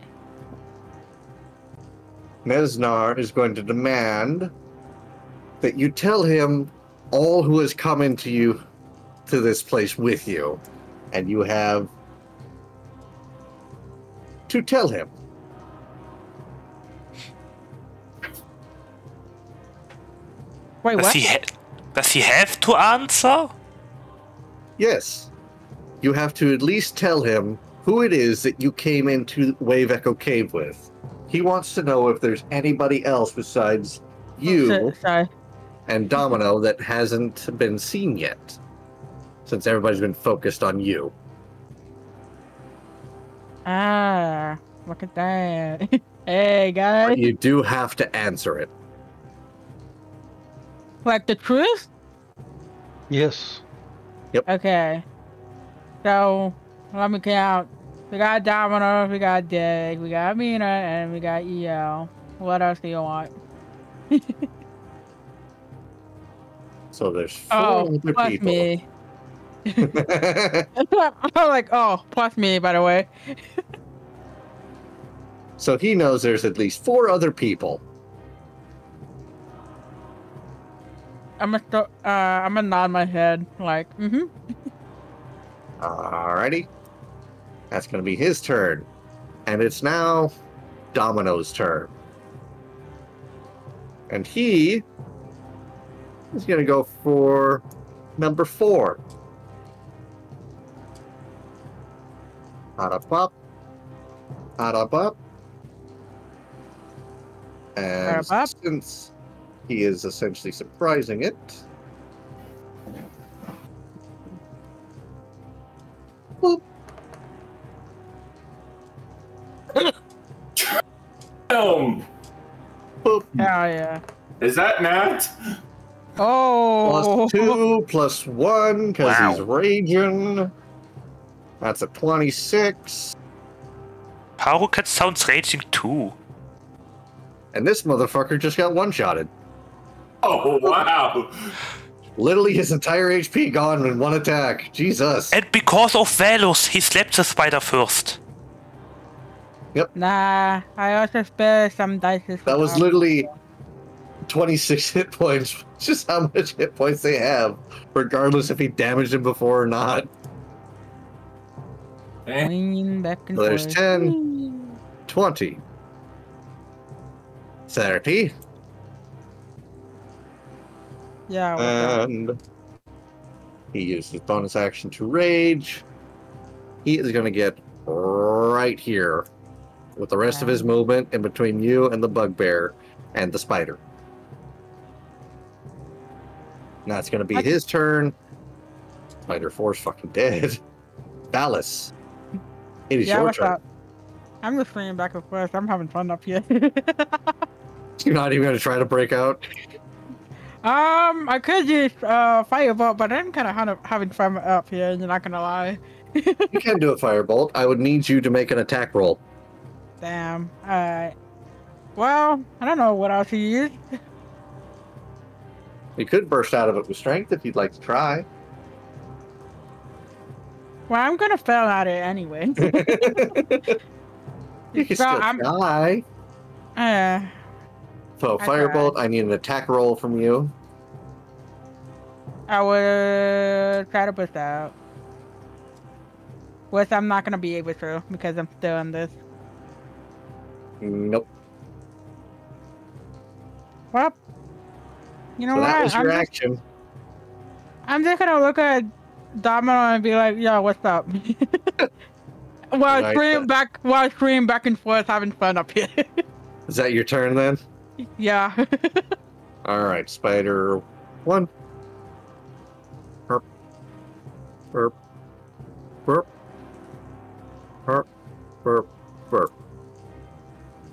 Nezznar is going to demand that you tell him all who has come into you to this place with you, and you have to tell him. Wait, Does what? he, ha- does he have to answer? Yes, you have to at least tell him who it is that you came into Wave Echo Cave with. He wants to know if there's anybody else besides you So- Sorry. and Domino that hasn't been seen yet, since everybody's been focused on you. Ah, look at that. hey, guys. But you do have to answer it. Like the truth? Yes. Yep. Okay. So, let me count. We got Domino, we got Dig, we got Mina, and we got EL. What else do you want? So there's four Oh, other plus people. me. I'm like, oh, plus me, by the way. so he knows there's at least four other people. I'm gonna, uh, I'm gonna nod my head, like, mm-hmm. Alrighty. That's going to be his turn. And it's now Domino's turn. And he is going to go for number four. Ada pop. Ada pop. And since he is essentially surprising it, boop, Boom! boop, Hell yeah. Is that Nat? Oh. plus two, plus one, because Wow. he's raging. That's a 26. Harukat sounds raging too. And this motherfucker just got one shotted. Oh wow! Literally his entire HP gone in one attack. Jesus. And because of Valus, he slapped the spider first. Yep. Nah, I also spare some dice. That was literally 26 hit points. Just how much hit points they have, regardless if he damaged him before or not. Eh, Swinging back and There's forth. 10. 20. 30. Yeah. And he uses his bonus action to rage. He is going to get right here with the rest of his movement in between you and the bugbear and the spider. Now it's going to be I- his turn. Spider 4 is fucking dead. Phallus. It is yeah, your turn. up? I'm just swinging back and forth. I'm having fun up here. You're not even going to try to break out. Um, I could use uh firebolt, but I'm kind of having fun up here. and You're not gonna lie. You can do a firebolt. I would need you to make an attack roll. Damn. Alright. Well, I don't know what else to use. You could burst out of it with strength if you'd like to try. Well, I'm gonna fail at it anyway. You can So still I'm- try. uh, So firebolt, I need an attack roll from you. I would try to push out. Which I'm not gonna be able to because I'm still in this. Nope. Well, you know So what? that was I'm your just, action. I'm just gonna look at Domino and be like, "Yo, what's up?" while Right, scream but- back, while scream back and forth, having fun up here. Is that your turn then? yeah. All right, spider one. Burp. Burp. Burp. Burp. Burp.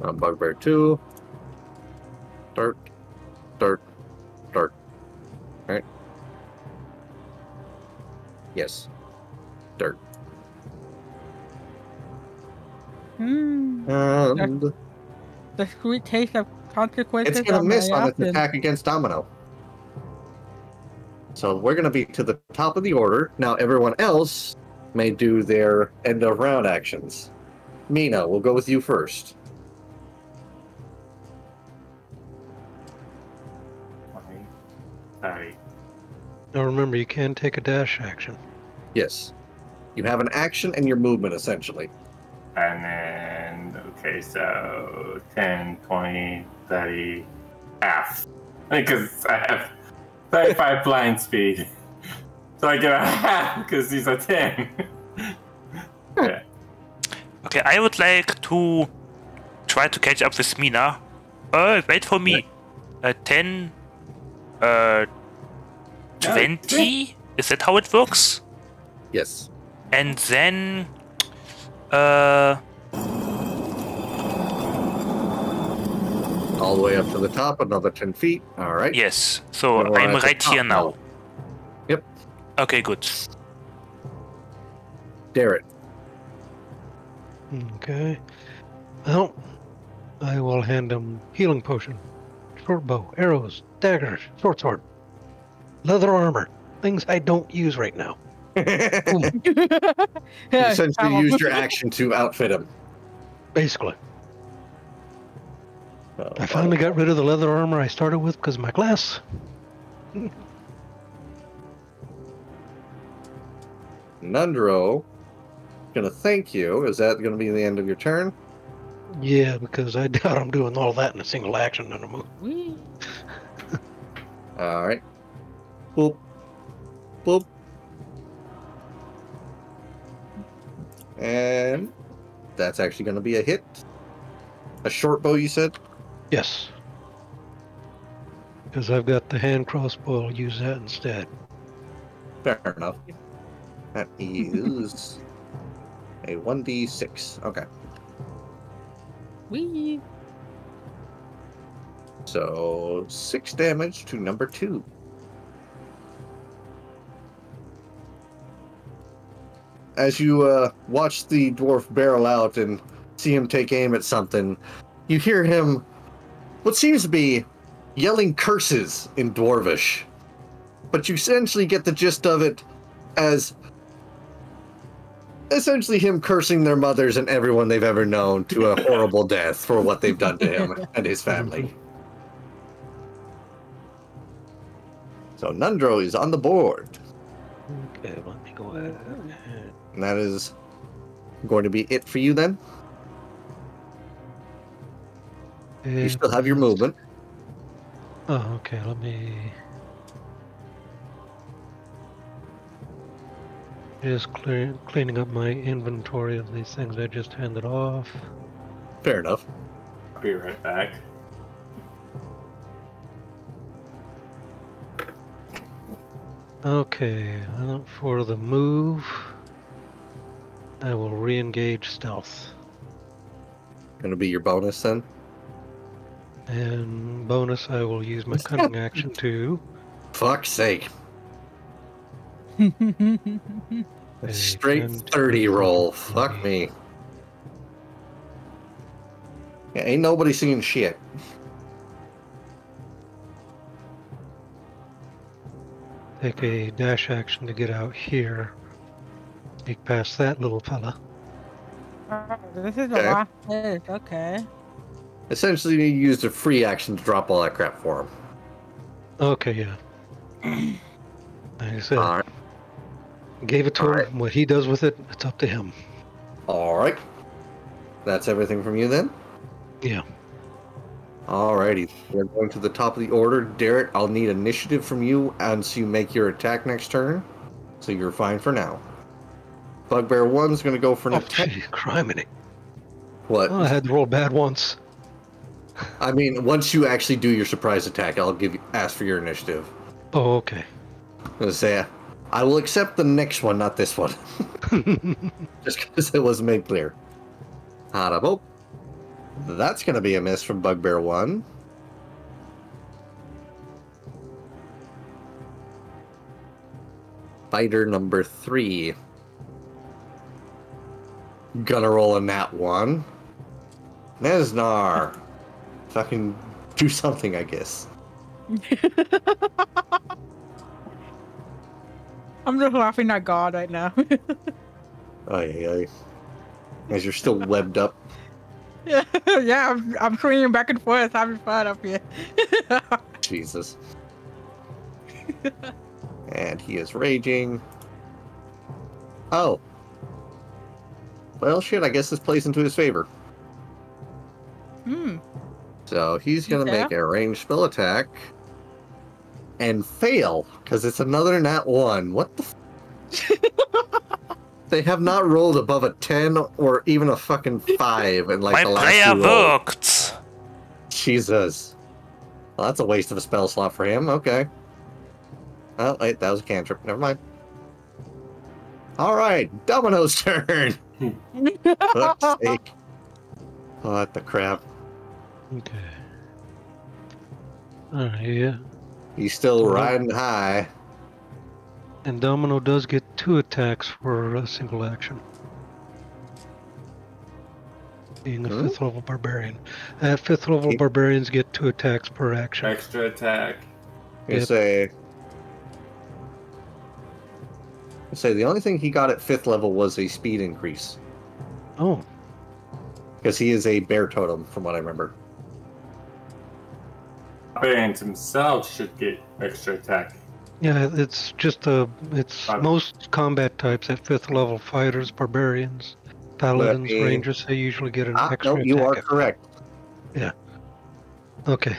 Uh, bugbear two. dirt, dirt, dirt, right. Yes. Dirt. Hmm. And The sweet taste of consequences. it's gonna miss on its attack against Domino. So we're gonna be to the top of the order. Now everyone else may do their end of round actions. Mina, we'll go with you first. Twenty, thirty. Now remember, you can take a dash action. Yes. You have an action and your movement essentially. And then, okay, so 10, 20, 30, half. Because I have 35 blind speed. So I get a half because he's a 10. yeah. Okay, I would like to try to catch up with Mina. Uh, wait for me. Uh, 10, uh, 20? Is that how it works? Yes. And then, uh, All the way up to the top, another ten feet. All right. yes. So We're I'm right here now. Yep. Okay, good. Darren. Okay. Well, I will hand him healing potion, short bow, arrows, daggers, short sword. Leather armor. Things I don't use right now. you essentially used your action to outfit him. Basically. Uh, I finally got rid of the leather armor I started with because of my glass. Nundro, gonna thank you. Is that gonna be the end of your turn? Yeah, because I doubt I'm doing all that in a single action on a move. All right. Boop. Boop. And that's actually going to be a hit. A short bow, you said? Yes. Because I've got the hand crossbow, I'll use that instead. Fair enough. That is a 1d6. Okay. Whee! So, six damage to number two. As you uh, watch the dwarf barrel out and see him take aim at something, you hear him, what seems to be, yelling curses in dwarvish. But you essentially get the gist of it as essentially him cursing their mothers and everyone they've ever known to a horrible death for what they've done to him and his family. So Nundro is on the board, Okay, let me go ahead. and that is going to be it for you then. You still have your movement. Oh, okay, let me. Just clear, cleaning up my inventory of these things I just handed off. Fair enough. I'll be right back. Okay, uh, for the move, I will re engage stealth. Going to be your bonus then. And bonus, I will use my cunning action to. Fuck's sake. a Straight 30 roll. Fuck me. Yeah, ain't nobody seeing shit. Take a dash action to get out here. Sneak past that little fella. Oh, this is Okay. last place. Okay. Essentially, you used a free action to drop all that crap for him. Okay, yeah. Like I said, Alright. gave it to alright. him. What he does with it, it's up to him. Alright. That's everything from you then? Yeah. Alrighty. We're going to the top of the order. Derek, I'll need initiative from you as you make your attack next turn. So you're fine for now. Bugbear 1's going to go for an Oh, attack. gee, criminy. What? Well, I had to roll bad once. I mean, once you actually do your surprise attack, I'll give you ask for your initiative. Oh, okay. Say, I will accept the next one, not this one, just because it wasn't made clear. Harabo. That's gonna be a miss from Bugbear One. Fighter number three. Gonna roll a nat one. Nezznar. Fucking do something, I guess. I'm just laughing at God right now. Oh, ay, ay. As you're still webbed up. yeah, yeah, I'm, I'm swinging back and forth, having fun up here. Jesus. and he is raging. Oh. Well, shit, I guess this plays into his favor. So he's going to Okay. make a ranged spell attack and fail because it's another nat one. What the? F- they have not rolled above a 10 or even a fucking 5 in like My the last prayer two rolls. worked. Jesus. Well, that's a waste of a spell slot for him. Okay. Oh, wait, that was a cantrip. Never mind. All right, Domino's turn. Fuck's sake. What the crap? Okay. Alright, yeah. He's still Well- riding high. And Domino does get two attacks for a single action. Being a Hmm? fifth level barbarian. At fifth level Okay. barbarians get two attacks per action. Extra attack. You Yep. say, Say the only thing he got at fifth level was a speed increase Oh, because he is a bear totem, from what I remember. Barbarians themselves should get extra attack. yeah. It's just a. It's Uh, most combat types at fifth level fighters, barbarians, paladins, me- rangers. They usually get an Ah, extra no, you are attack. at- correct. Okay.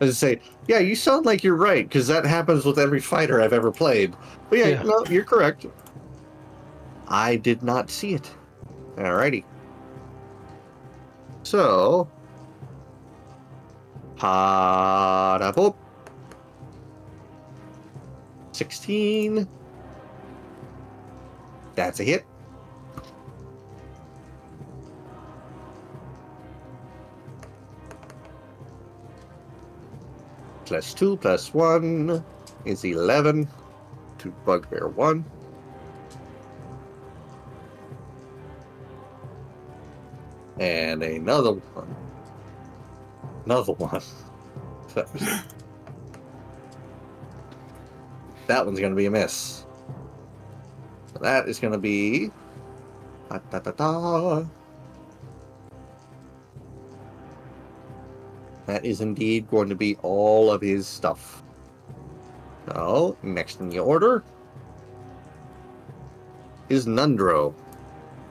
As I say, yeah, you sound like you're right because that happens with every fighter I've ever played. But yeah, Yeah. no, you're correct. I did not see it. Alrighty. So, Padapop. 16. That's a hit. Plus 2 plus 1 is 11 to Bugbear 1. And another one. Another one. that one's going to be a miss. That is going to be. Da, da, da, da. That is indeed going to be all of his stuff. So, next in the order is Nundro.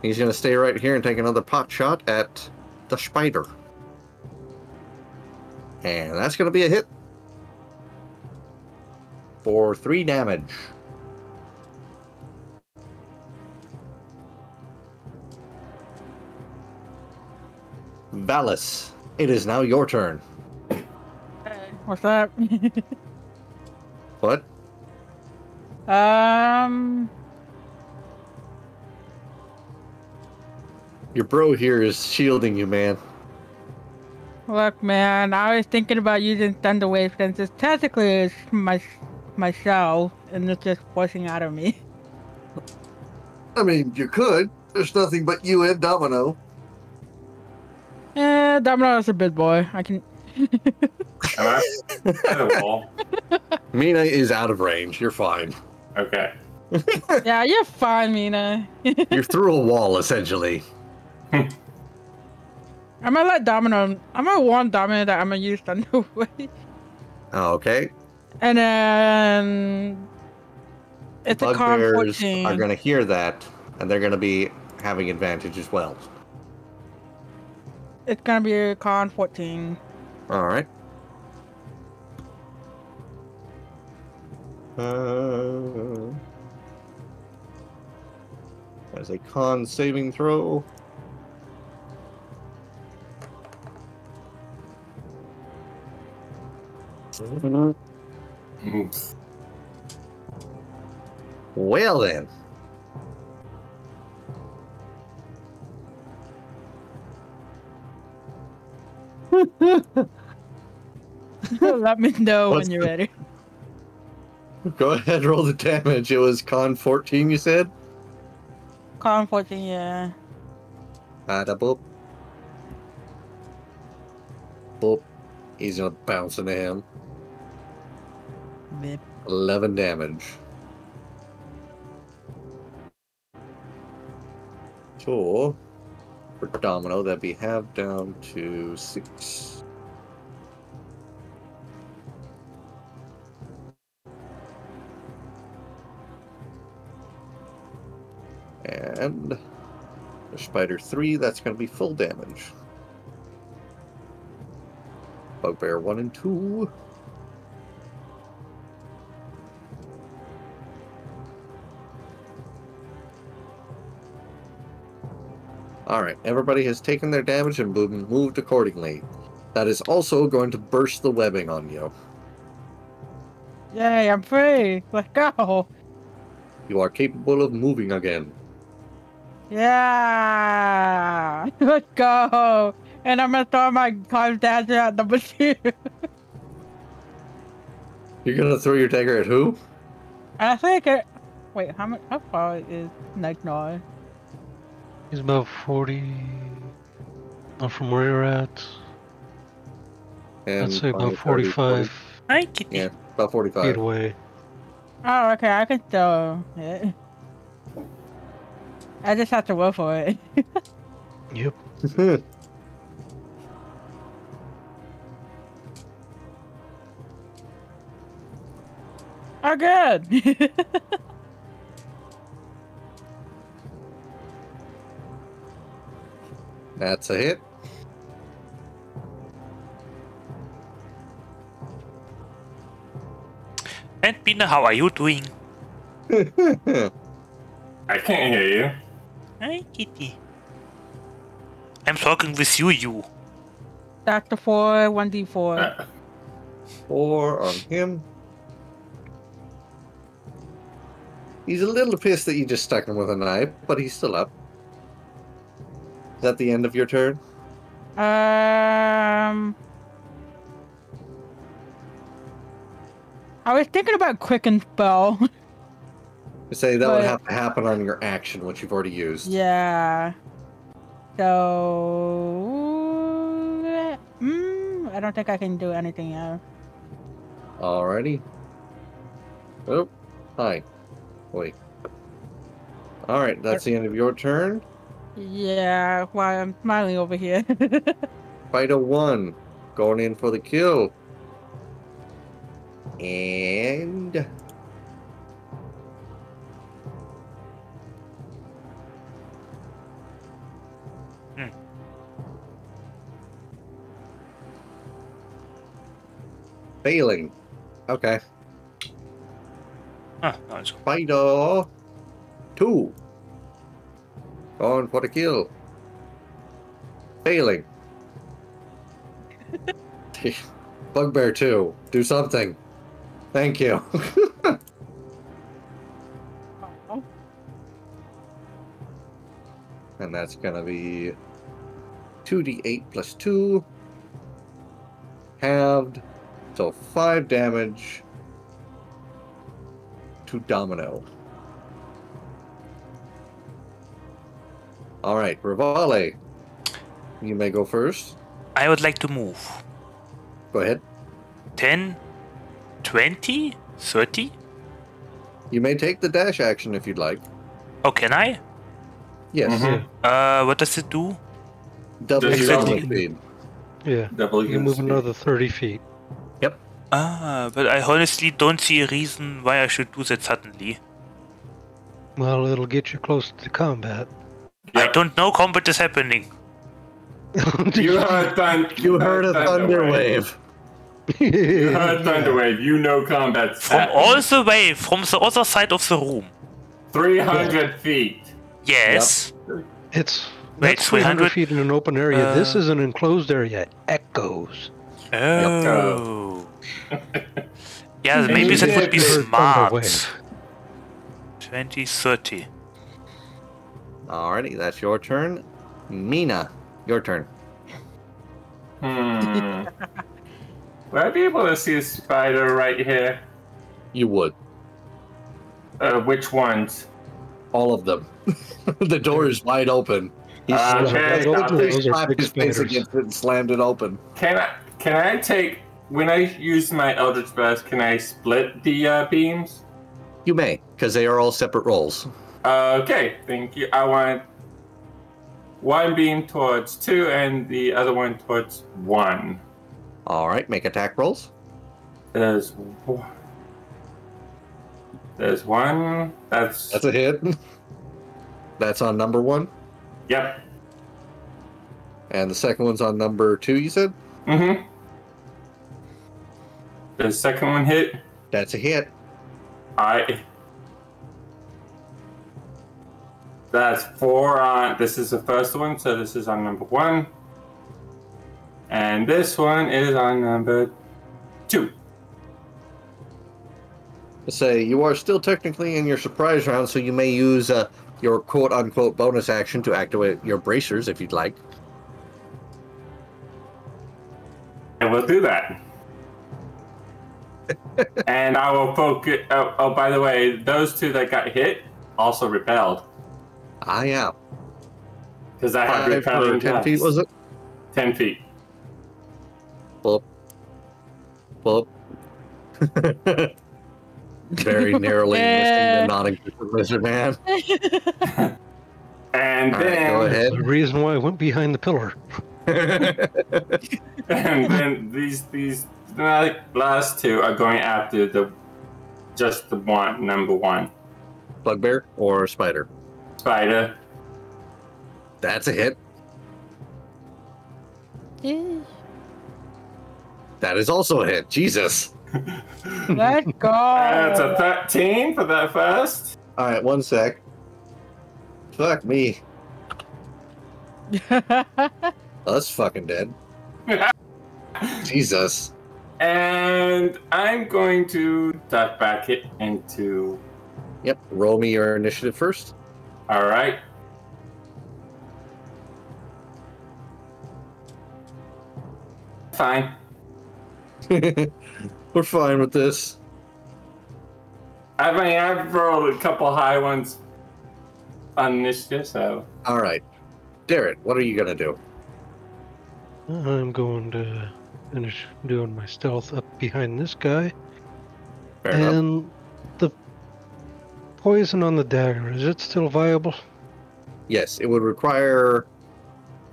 He's going to stay right here and take another pot shot at the spider. And that's going to be a hit for three damage. Valis, it is now your turn. What's up? What? um, Your bro here is shielding you, man. Look, man, I was thinking about using Thunder Wave since it's technically it's my myself, and it's just forcing out of me. I mean, you could. There's nothing but you and Domino. Eh, Domino is a big boy. I can. Am I at the wall? Mina is out of range. You're fine. Okay. yeah, you're fine, Mina. You're through a wall, essentially. I'm gonna let Domino. I'm gonna warn Domino that I'm gonna use Thunder Wave, Oh, Okay. and then it's a con Bugbears 14. are going to hear that, and they're going to be having advantage as well. It's gonna be a con 14. All right. Uh, as a con saving throw. Oops. Well then. let me know What's when you're the- ready. Go ahead, roll the damage. It was con 14, you said? Con 14, yeah. Ah, Bada boop. Boop. He's gonna bounce into him. Bip. 11 damage. So, for Domino, that we have down to 6. And the Spider 3, that's going to be full damage. Bugbear 1 and 2. Alright, everybody has taken their damage and moved accordingly. That is also going to burst the webbing on you. Yay, I'm free. Let's go. You are capable of moving again. Yeah. Let's go. And I'm gonna throw my card dagger at number two. You're gonna throw your dagger at who? I think it. Wait, how much? How far is Nagnar? He's about 40. Not from where you're at. And I'd say about 20, 30, 45 Hi, kitty. Yeah, about feet 45. away. Oh, okay. I can throw hit. I just have to roll for it. Yep. oh, good. That's a hit. And Pina, how are you doing? I can't hear you. Hi, kitty. I'm talking with you, you. Doctor the four, one d four. Uh, Four on him. He's a little pissed that you just stuck him with a knife, but he's still up. Is that the end of your turn? Um, I was thinking about quicken spell. Say that would have to happen on your action, which you've already used. yeah. So, mm, I don't think I can do anything else. Alrighty. Oh, hi. Wait. Alright, that's the end of your turn. Yeah, while I'm smiling over here. Fight a one. Going in for the kill. And. Hmm. Failing. Okay. Ah, nice. Fighter two. Going for the kill. Failing. Bugbear two. Do something. Thank you. Oh, and that's gonna be 2d8 plus 2 halved so 5 damage to domino all right rivale you may go first I would like to move. go ahead 10, 20, 30? you may take the dash action if you'd like Oh, can I? yes Mhm. Uh, what does it do? double your movement speed Yeah. double You can move speed. another 30 feet. Yep. Ah, but I honestly don't see a reason why I should do that suddenly. Well, it'll get you close to combat. I don't know combat is happening. You heard, thun- you heard a thunder wave You heard thunder wave. You know combat. From happening. all the way, from the other side of the room. 300 feet. Yes. It's Wait, 300 300? feet in an open area. this Uh, is an enclosed area. Echoes. Oh. yeah, maybe you that would be smart. thunder wave. 20, 30. Alrighty that's your turn mina your turn Hmm. Would I be able to see a spider right here? you would Uh, which ones? all of them the door is wide open He Uh, slammed- okay, he slapped his face spiders. against it and slammed it open. Can I can I take when I use my Eldritch Blast? Can I split the uh, beams? You may, because they are all separate rolls. Okay, thank you. I want one beam towards two and the other one towards one. All right, make attack rolls. There's one. There's one. That's, That's a hit. That's on number one, yep. and the second one's on number two. You said Mm-hmm. The second one hit. that's a hit. I. That's four on. This is the first one, so this is on number one. And this one is on number two. Say you are still technically in your surprise round, so you may use uh, your quote unquote bonus action to activate your bracers if you'd like. I will do that. and I will focus. Oh, oh, by the way, those two that got hit also repelled Ah, am. because I have Five repelling ten dice. feet was it? Ten feet. Boop. Boop. very narrowly missing the non-existent lizard man. And All right, then, go ahead. The reason why I went behind the pillar. and then these these uh, last two are going after the just the one number one Bugbear or spider? Spider. That's a hit. That is also a hit. Jesus. Let's go. That's a thirteen for that first. All right, one sec. Fuck me. Oh, that's fucking dead. Jesus. And I'm going to duck back it into. Yep. Roll me your initiative first. All right. Fine. We're fine with this. I mean, I've rolled a couple high ones on initiative, so All right. Darren, what are you gonna do? I'm going to finish doing my stealth up behind this guy. fair enough. and the poison on the dagger, is it still viable? Yes, it would require.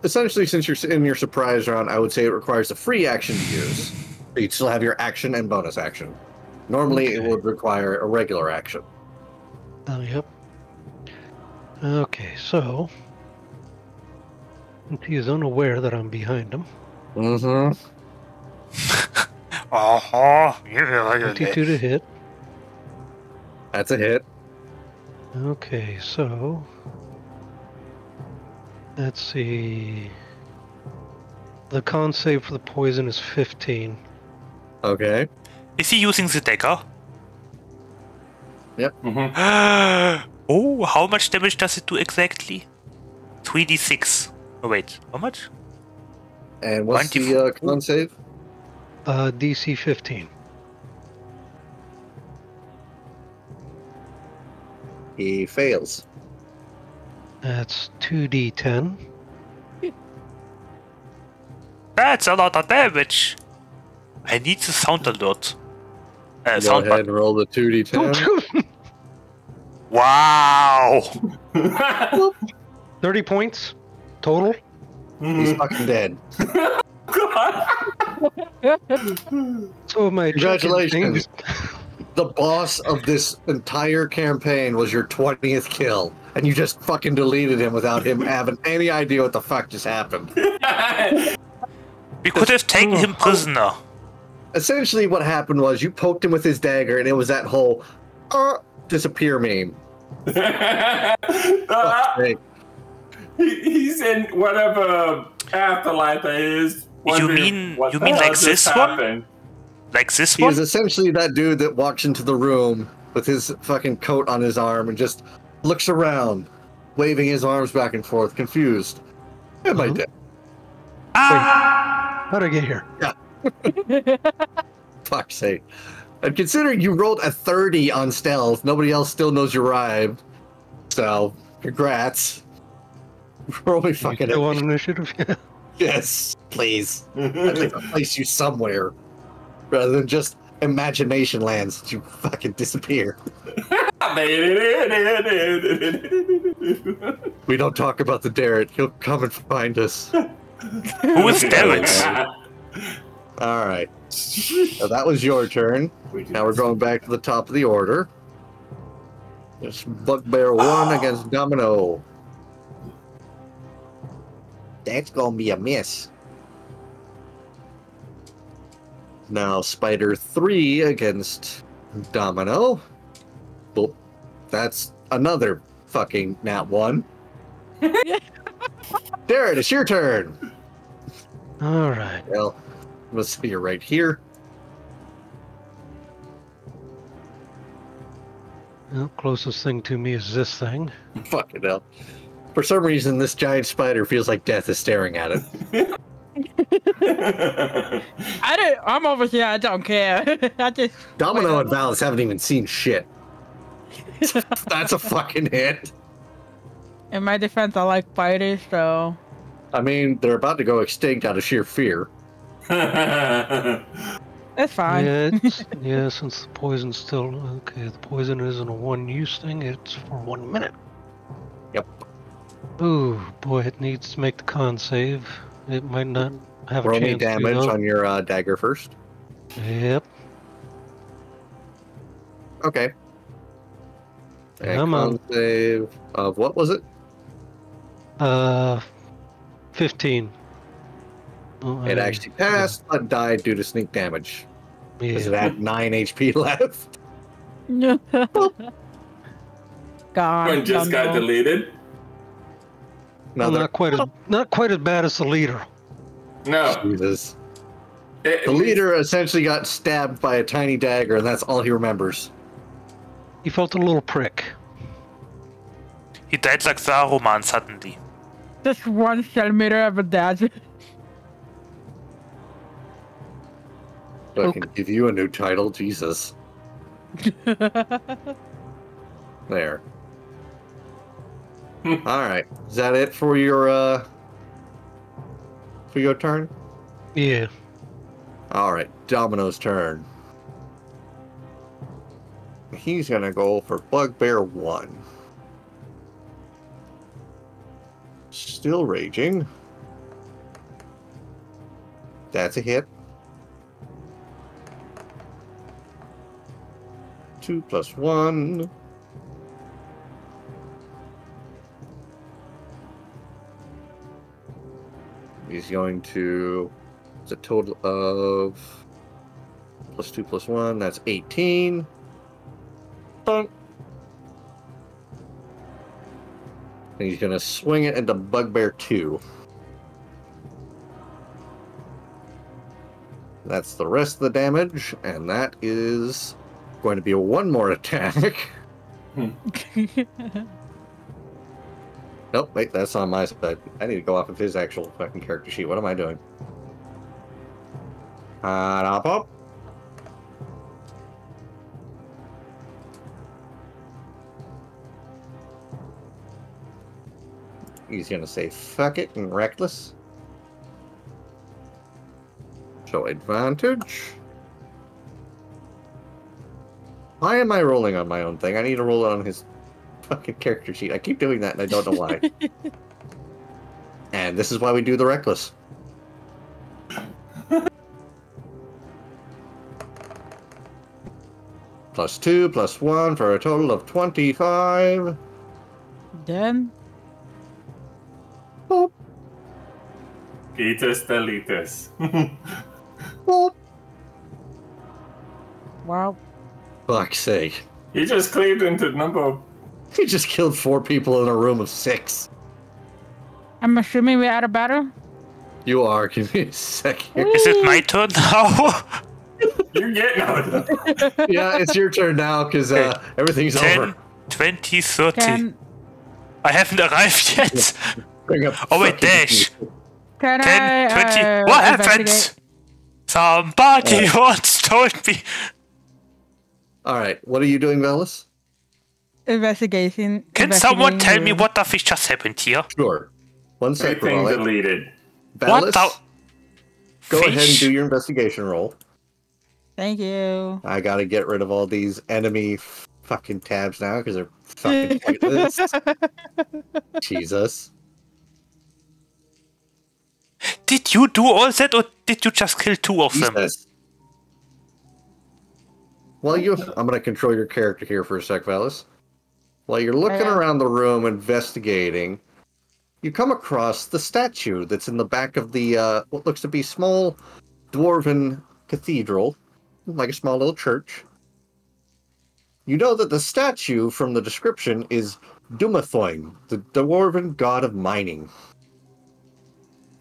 Essentially, since you're in your surprise round, I would say it requires a free action to use. But you'd still have your action and bonus action. Normally, it would require a regular action. Oh, yep. Okay, so. He is unaware that I'm behind him. Mm-hmm. Uh-huh. Yeah, 22 to hit. That's a hit. Okay, so. Let's see. The con save for the poison is 15. Okay. Is he using the dagger? Mhm. oh, how much damage does it do exactly? 3d6. Oh, wait, how much? And what's the 24. uh, con save? Uh, DC 15. He fails. That's 2d10. That's a lot of damage. I need the sound alert. Uh, Go sound ahead and roll the 2d10. Wow! 30 points total. He's fucking dead. So my Congratulations. The boss of this entire campaign was your 20th kill, and you just fucking deleted him without him having any idea what the fuck just happened. We could have taken him prisoner. Essentially, what happened was you poked him with his dagger, and it was that whole uh, disappear meme. Fuck's he- he's in whatever afterlife that is. wondering mean- you mean like just this one? Happened. Like this He one? is essentially that dude that walks into the room with his fucking coat on his arm and just looks around, waving his arms back and forth, confused. Am I Uh-huh. dead? Ah! how did I get here? Fuck's sake. And considering you rolled a 30 on stealth, nobody else still knows you arrived. So, congrats. Roll me You fucking still on initiative? Yeah. Yes, please. I'd like to place you somewhere rather than just imagination lands you fucking disappear. We don't talk about the Darrett. He'll come and find us. Who is Darren? All right. So that was your turn. Now we're going back to the top of the order. It's Bugbear 1 against Domino. That's gonna be a miss. Now Spider 3 against Domino. Well, that's another fucking nat 1. Darren, it's your turn. All right. Well, let's see, you're right here. Well, closest thing to me is this thing. Fucking hell. For some reason, this giant spider feels like death is staring at it. I don't. I'm over here. I don't care. I just. Domino and Valis haven't even seen shit. That's a fucking hit. In my defense, I like fighters, so I mean, they're about to go extinct out of sheer fear. It's fine. Yeah, it's, yeah, since the poison's still okay, the poison isn't a one-use thing. It's for one minute. Yep. Ooh, boy, it needs to make the con save. It might not have a Roll me chance. to, damage on your uh, dagger first. Yep. Okay. And Come on. save of what was it? Uh, fifteen. Oh, It I- actually passed, but died due to sneak damage because it had nine HP left. God. One just got deleted. Now not quite as not quite as bad as the leader. No. Jesus. It- The leader essentially got stabbed by a tiny dagger, and that's all he remembers. He felt a little prick. He died like Saruman suddenly. Just one centimeter of a dagger. So I can give you a new title, Jesus. There. All right. Is that it for your uh for your turn? Yeah. All right. Domino's turn. He's gonna go for Bugbear one. Still raging. That's a hit. Two plus one. He's going to. It's a total of plus two plus one. That's eighteen. And he's gonna swing it into Bugbear two. That's the rest of the damage, and that is going to be one more attack. Nope, wait, that's on my side. I need to go off of his actual fucking character sheet. What am I doing? Uh, up. He's gonna say fuck it and reckless. Show advantage. Why am I rolling on my own thing? I need to roll it on his fucking character sheet. I keep doing that and I don't know why. and this is why we do the reckless. plus two, plus one for a total of 25. then Boop, Eatus deletus. boop. wow. Fuck's sake. he just cleaved into number. He just killed four people in a room of six. I'm assuming we're out of battle. You are. Give me a second. Is it my turn now? You're get no. yeah, it's your turn now because uh, everything's 10, over. 20, 30. Can I haven't arrived yet. Oh, wait, fucking- dash. can 10, I 20. uh, what investigate? happened? Somebody once told me. All right, what are you doing, Velis? Investigation. Can someone tell the me what the fish just happened here? Sure. One second. Everything Raleigh. deleted. What Velis, the? go ahead and do your investigation roll. Thank you. I gotta get rid of all these enemy fucking tabs now because they're fucking pointless. Jesus. Did you do all that or did you just kill two of them? Well, you. I'm gonna control your character here for a sec, Velis. While you're looking around the room investigating, you come across the statue that's in the back of the uh, what looks to be small dwarven cathedral, like a small little church. You know that the statue from the description is Dumathoin, the dwarven god of mining.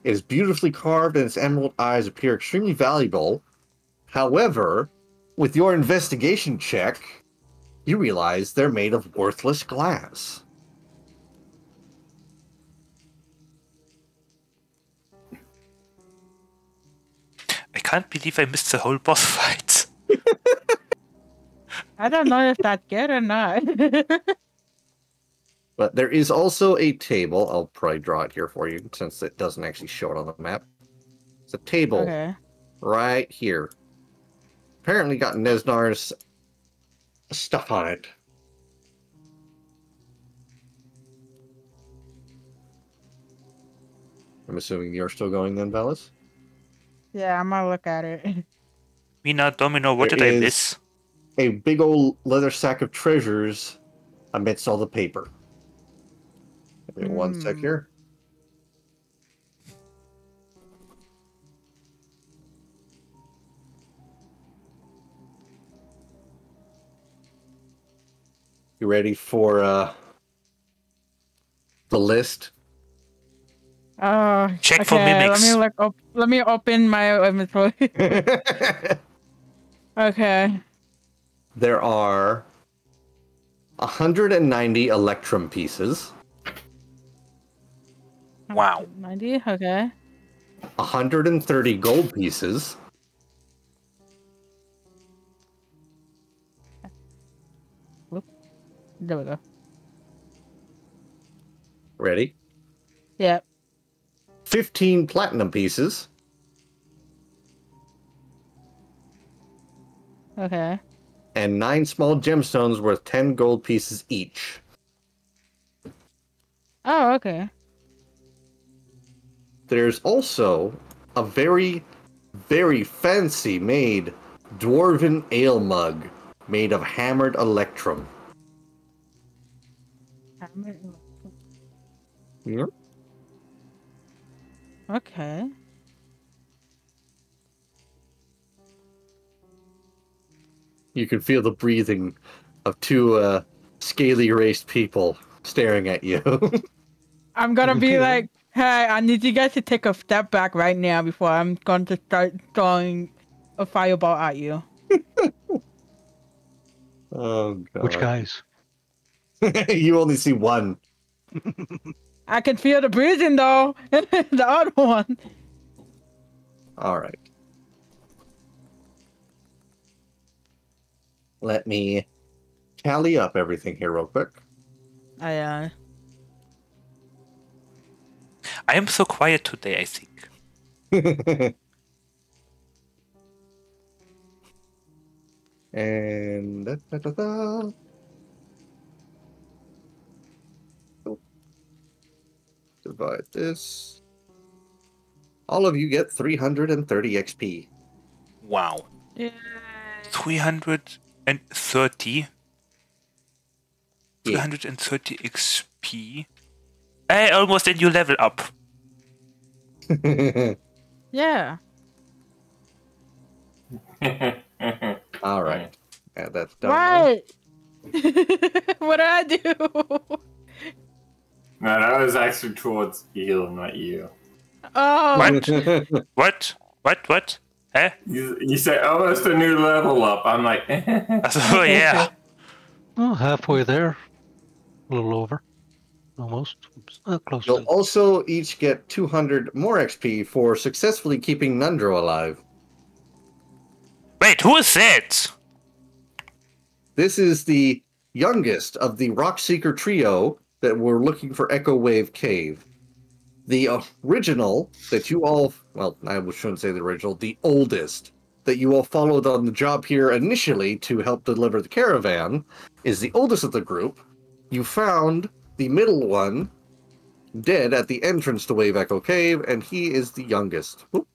It is beautifully carved and its emerald eyes appear extremely valuable. However, with your investigation check, you realize they're made of worthless glass. I can't believe I missed the whole boss fight. I don't know if that's good or not. But there is also a table. I'll probably draw it here for you since it doesn't actually show it on the map. It's a table okay. right here. apparently got Nezznar's stuff on it. I'm assuming you're still going then, Valis? Yeah, I'm gonna look at it. Mina Domino, what There did I is- miss? A big old leather sack of treasures amidst all the paper. Give me one sec Hmm. here. You ready for uh the list? Oh, Check for okay, mimics. Let me look up. Let me open my inventory. okay. there are 190 electrum pieces, Wow. 90. Okay. 130 gold pieces, There we go. ready? Yep. 15 platinum pieces, Okay. and 9 small gemstones worth 10 gold pieces each. Oh, okay. There's also a very, very fancy made dwarven ale mug made of hammered electrum. Yep. Okay. You can feel the breathing of two uh, scaly raced people staring at you. I'm gonna be like, hey, I need you guys to take a step back right now before I'm going to start throwing a fireball at you. oh god. Which guys? you only see one. I can feel the breathing though. the other one. All right. Let me tally up everything here real quick. I uh. I am so quiet today, I think. and da, da, da, da. Oh. Divide this. All of you get 330 XP. Wow. Yeah. 330. Yeah. 330 XP. Hey, almost a new level up. Yeah. All right. Yeah, that's done. now. What? what did I do? No, that was actually towards Eel, not you. Oh. What? What? What? What? Eh? You, you said almost a new level up. I'm like, Oh, yeah. Oh, halfway there. A little over. Almost. Uh, close. You'll to- also each get 200 more XP for successfully keeping Nundro alive. Wait, who is that? This is the youngest of the Rock Seeker trio that were looking for Echo Wave Cave. The original that you all, well, I shouldn't say the original, the oldest that you all followed on the job here initially to help deliver the caravan is the oldest of the group. You found the middle one dead at the entrance to Wave Echo Cave, and he is the youngest. Whoop.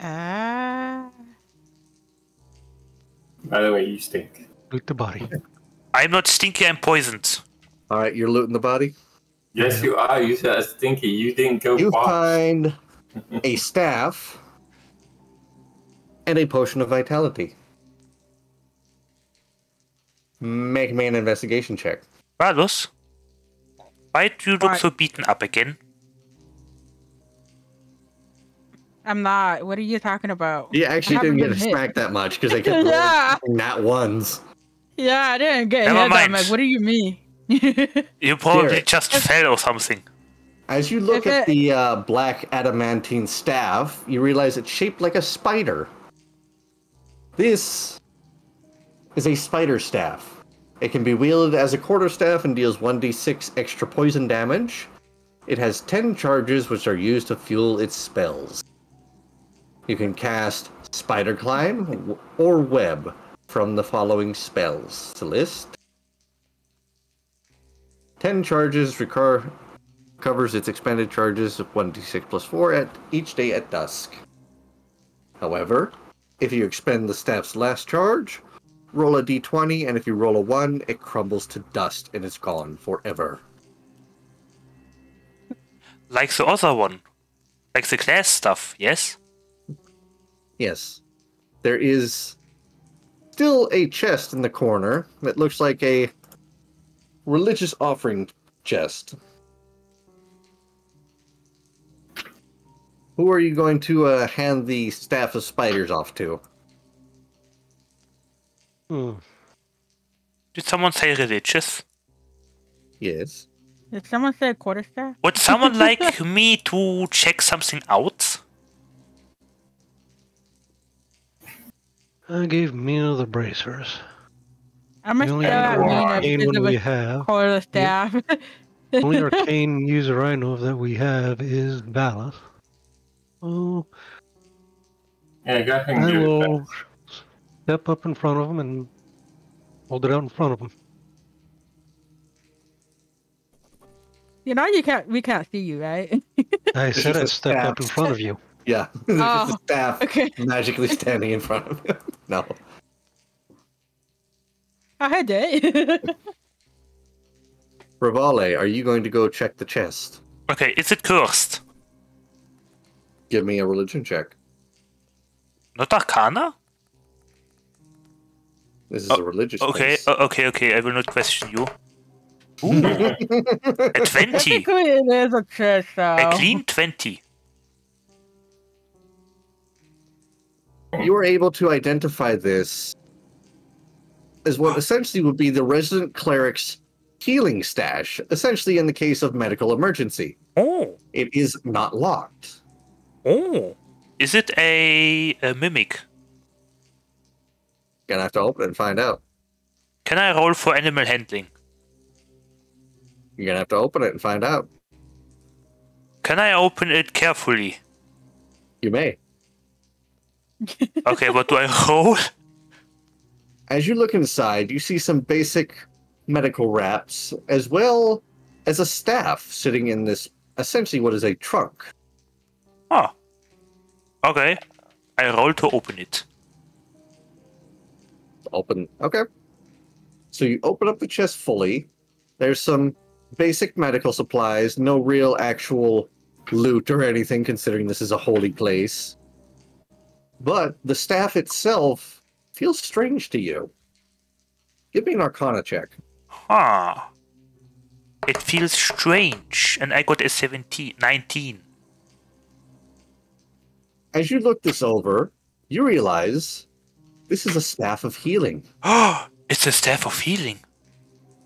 Ah. by the way, you stink. Loot the body. I'm not stinky, I'm poisoned. All right, you're looting the body. Yes, you are. You said stinky. You didn't go You watch. find a staff and a potion of vitality. Make me an investigation check. Valus? Why do you look Why? so beaten up again? I'm not. What are you talking about? You actually I haven't didn't get been hit. smacked that much because I kept Yeah. rolling nat ones. Yeah, I didn't get Never hit. I'm mind. like, what do you mean? You probably Here. just fell or something. As you look at the uh, black adamantine staff, you realize it's shaped like a spider. This is a spider staff. It can be wielded as a quarterstaff and deals 1d6 extra poison damage. It has 10 charges which are used to fuel its spells. You can cast Spider Climb or Web from the following spells to list. 10 charges recur- covers its expended charges of 1d6 plus 4 at each day at dusk. However, if you expend the staff's last charge, roll a d20, and if you roll a 1, it crumbles to dust and is gone forever. Like the other one. Like the class stuff, yes? Yes. There is still a chest in the corner that looks like a religious offering chest. Who are you going to uh, hand the staff of spiders off to? Hmm. Did someone say religious? Yes. Did someone say quarterstaff? Would someone like me to check something out? I gave Mina the bracers. I'm gonna The only stare at Mina arcane because one of we a have, quarterstaff. only arcane user I know of that we have is Valis. Oh, Yeah, go ahead and I will step up in front of him and hold it out in front of him. you know you can't. We can't see you, right? I This said is a I'd step up in front of you. Yeah. There's Oh, a staff okay. magically standing in front of him. No. I had it. Rivale, are you going to go check the chest? Okay, is it cursed? Give me a religion check. Not Arcana? This is Oh, a religious Okay, place. o- okay, okay, I will not question you. Ooh, a 20. Technically, it is a chest, though. A clean 20. you are able to identify this as what essentially would be the resident cleric's healing stash, essentially in the case of medical emergency. Oh, It is not locked. oh. Is it a, a mimic? Gonna have to open it and find out. Can I roll for animal handling? You're gonna have to open it and find out. Can I open it carefully? You may. Okay, what do I roll? As you look inside, you see some basic medical wraps, as well as a staff sitting in this essentially what is a trunk. Oh. Okay. I roll to open it. Open. Okay. So you open up the chest fully. There's some basic medical supplies, no real actual loot or anything, considering this is a holy place. But the staff itself feels strange to you. Give me an arcana check. Huh. It feels strange, and I got a 17, 19. As you look this over, you realize this is a staff of healing. Oh, it's a staff of healing.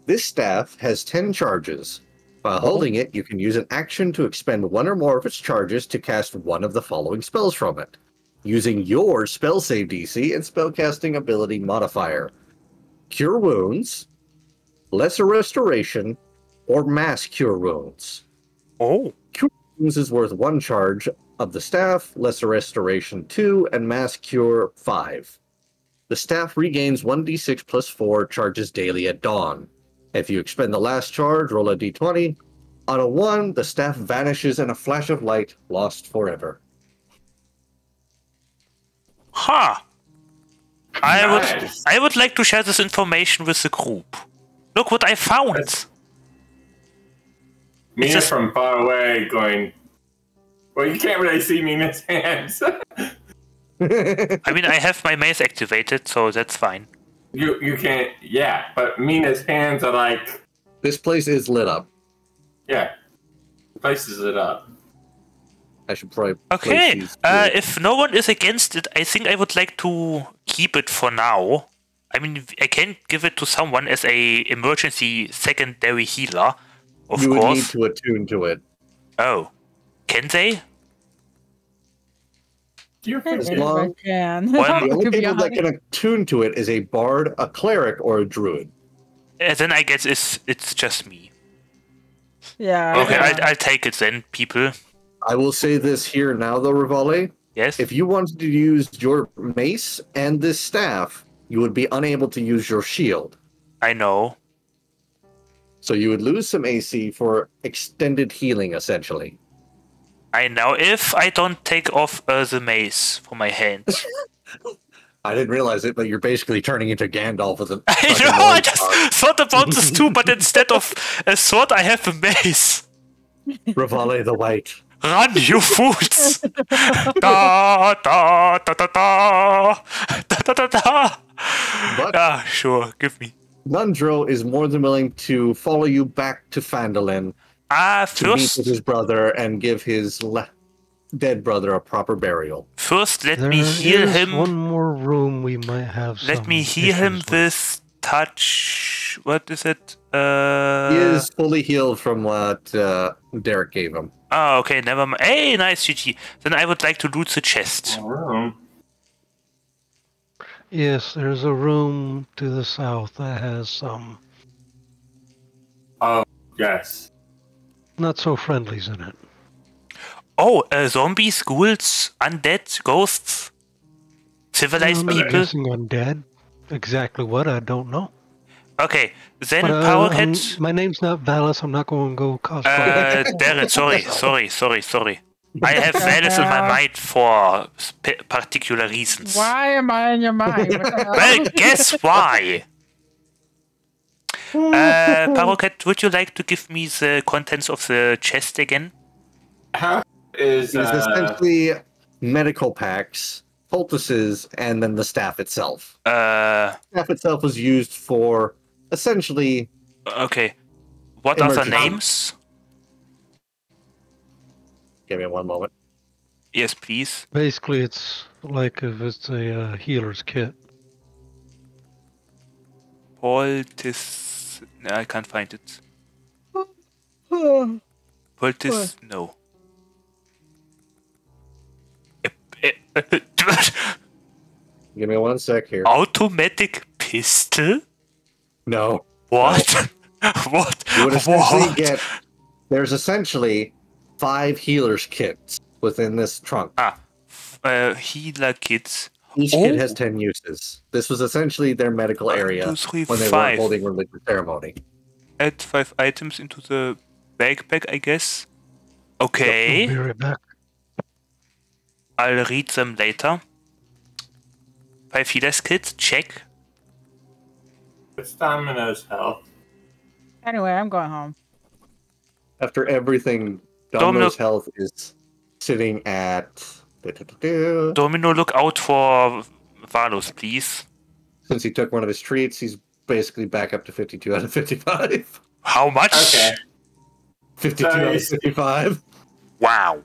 This staff has 10 charges. While holding it, you can use an action to expend one or more of its charges to cast one of the following spells from it, using your spell save DC and spellcasting ability modifier Cure Wounds, Lesser Restoration, or Mass Cure Wounds. Oh. Cure wounds is worth one charge of the staff, Lesser Restoration 2, and Mass Cure 5. The staff regains 1d6 plus 4 charges daily at dawn. If you expend the last charge, roll a d20. On a 1, the staff vanishes in a flash of light, lost forever. Huh. I would I would like to share this information with the group. Look what I found. Mina just- from far away going, well, you can't really see Mina's hands. I mean, I have my mace activated, so that's fine. you you can't, yeah, but Mina's hands are like, this place is lit up. yeah, places it up. I should probably. Okay, these uh, if no one is against it, I think I would like to keep it for now. I mean, I can give it to someone as a emergency secondary healer, of you would need course. to attune to it. Oh, can they? You If can, long- can. Well, The only To be people that can attune to it is a bard, a cleric, or a druid. Uh, then I guess it's it's just me. Yeah. Okay, yeah. I'll, I'll take it then, people. I will say this here now, though, Rivale. Yes. If you wanted to use your mace and this staff, you would be unable to use your shield. I know. So you would lose some AC for extended healing, essentially. I know. If I don't take off uh, the mace from my hand. I didn't realize it, but you're basically turning into Gandalf with a. I know. I just thought about this too, but instead of a sword, I have a mace. Rivale the White. Run, you fools! da, da, da, da, da, da, da, da. But ah, sure, give me. Nundrill is more than willing to follow you back to Phandalin uh, first, to meet with his brother and give his dead brother a proper burial. First, let there me heal him. One more room we might have. Let me heal him with with touch. What is it? Uh. he is fully healed from what uh, Derek gave him. Oh, okay, never mind. Hey, nice GG. Then I would like to loot the chest. Room. Yes, there's a room to the south that has some Oh, yes. not so friendlies in it. Oh, uh, zombies, ghouls, undead, ghosts, civilized people. guessing undead. Exactly what I don't know. Okay, then But, uh, Power I'm- my name's not Valis. I'm not going to go cosplay. Uh, Darren, sorry, sorry, sorry, sorry. I have Valis in my mind for sp- particular reasons. Why am I in your mind? What? Well, guess why? Uh, Parocket, would you like to give me the contents of the chest again? How is It's uh, essentially medical packs, poultices, and then the staff itself. Uh, staff itself was used for essentially okay. What are the names? give me one moment. Yes, please. Basically, it's like if it's a uh, healer's kit. Poultice. No, I can't find it. Poultice. No. Give me one sec here. Automatic pistol? No. What? what? You would essentially What? get there's essentially five healers kits within this trunk. Ah, uh, healer kits. Each Oh. kit has ten uses. This was essentially their medical One, area two, three, when they five. were holding religious ceremony. Add five items into the backpack, I guess. I'll Okay, be right back. I'll read them later. Five healers kits, check. it's Domino's health? Anyway, I'm going home. After everything, Domino- Domino's health is sitting at. Domino, look out for Valos, please. Since he took one of his treats, he's basically back up to 52 out of 55. How much? Okay. 52 out of 55. Wow.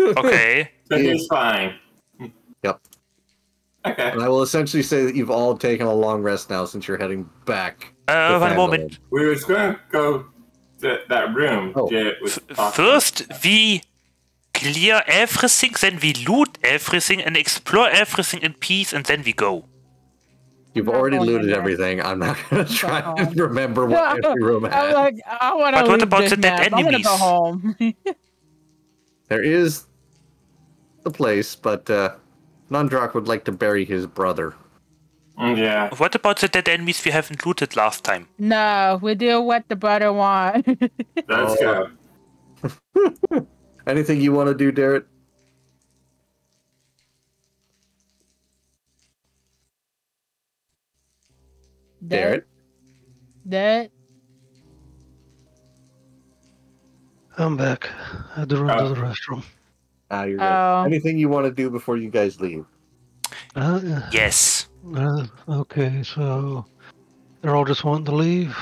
Okay. So Yeah. he's fine. Yep. Okay. And I will essentially say that you've all taken a long rest now since you're heading back. Uh, to one Phandalin. moment. We was going to go to that room. Oh. Was. First, we clear everything, then we loot everything and explore everything in peace, and then we go. You've not already looted everything. I'm not going to try home. and remember what every room I'm like, I want to But what about the dead map. I want to go enemies? home. There is a place, but uh, Nundrock would like to bury his brother. Mm, Yeah. What about the dead enemies we haven't looted last time? no, we do what the brother want. Let's Oh. go. Anything you want to do, Derek? Derek? That I'm back. I had to run Oh. to the restroom. You're Oh. Anything you want to do before you guys leave? Uh, Yes. uh, okay, so they're all just wanting to leave.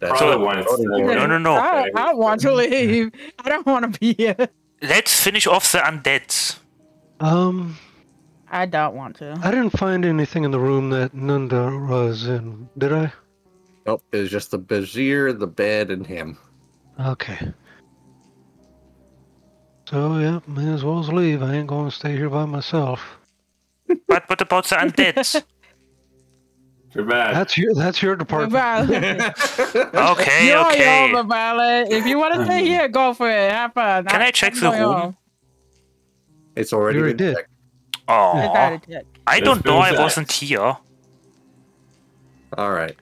That's Probably what- one is Probably. No, no, no. I, I want to leave. I don't want to be here. Let's finish off the undead. Um, I don't want to. I didn't find anything in the room that Nunda was in, did I? Nope, it was just the Bazir, the bed, and him. Okay. So yeah, may as well leave. I ain't going to stay here by myself. But what about the undead? Too bad. That's your that's your department. Violet. Okay, You're okay. over, Violet. If you want to stay here, go for it. Have fun. Can I check I'm the going room? home. It's already You already been did. checked. I Oh, got I don't know. I wasn't here. All right.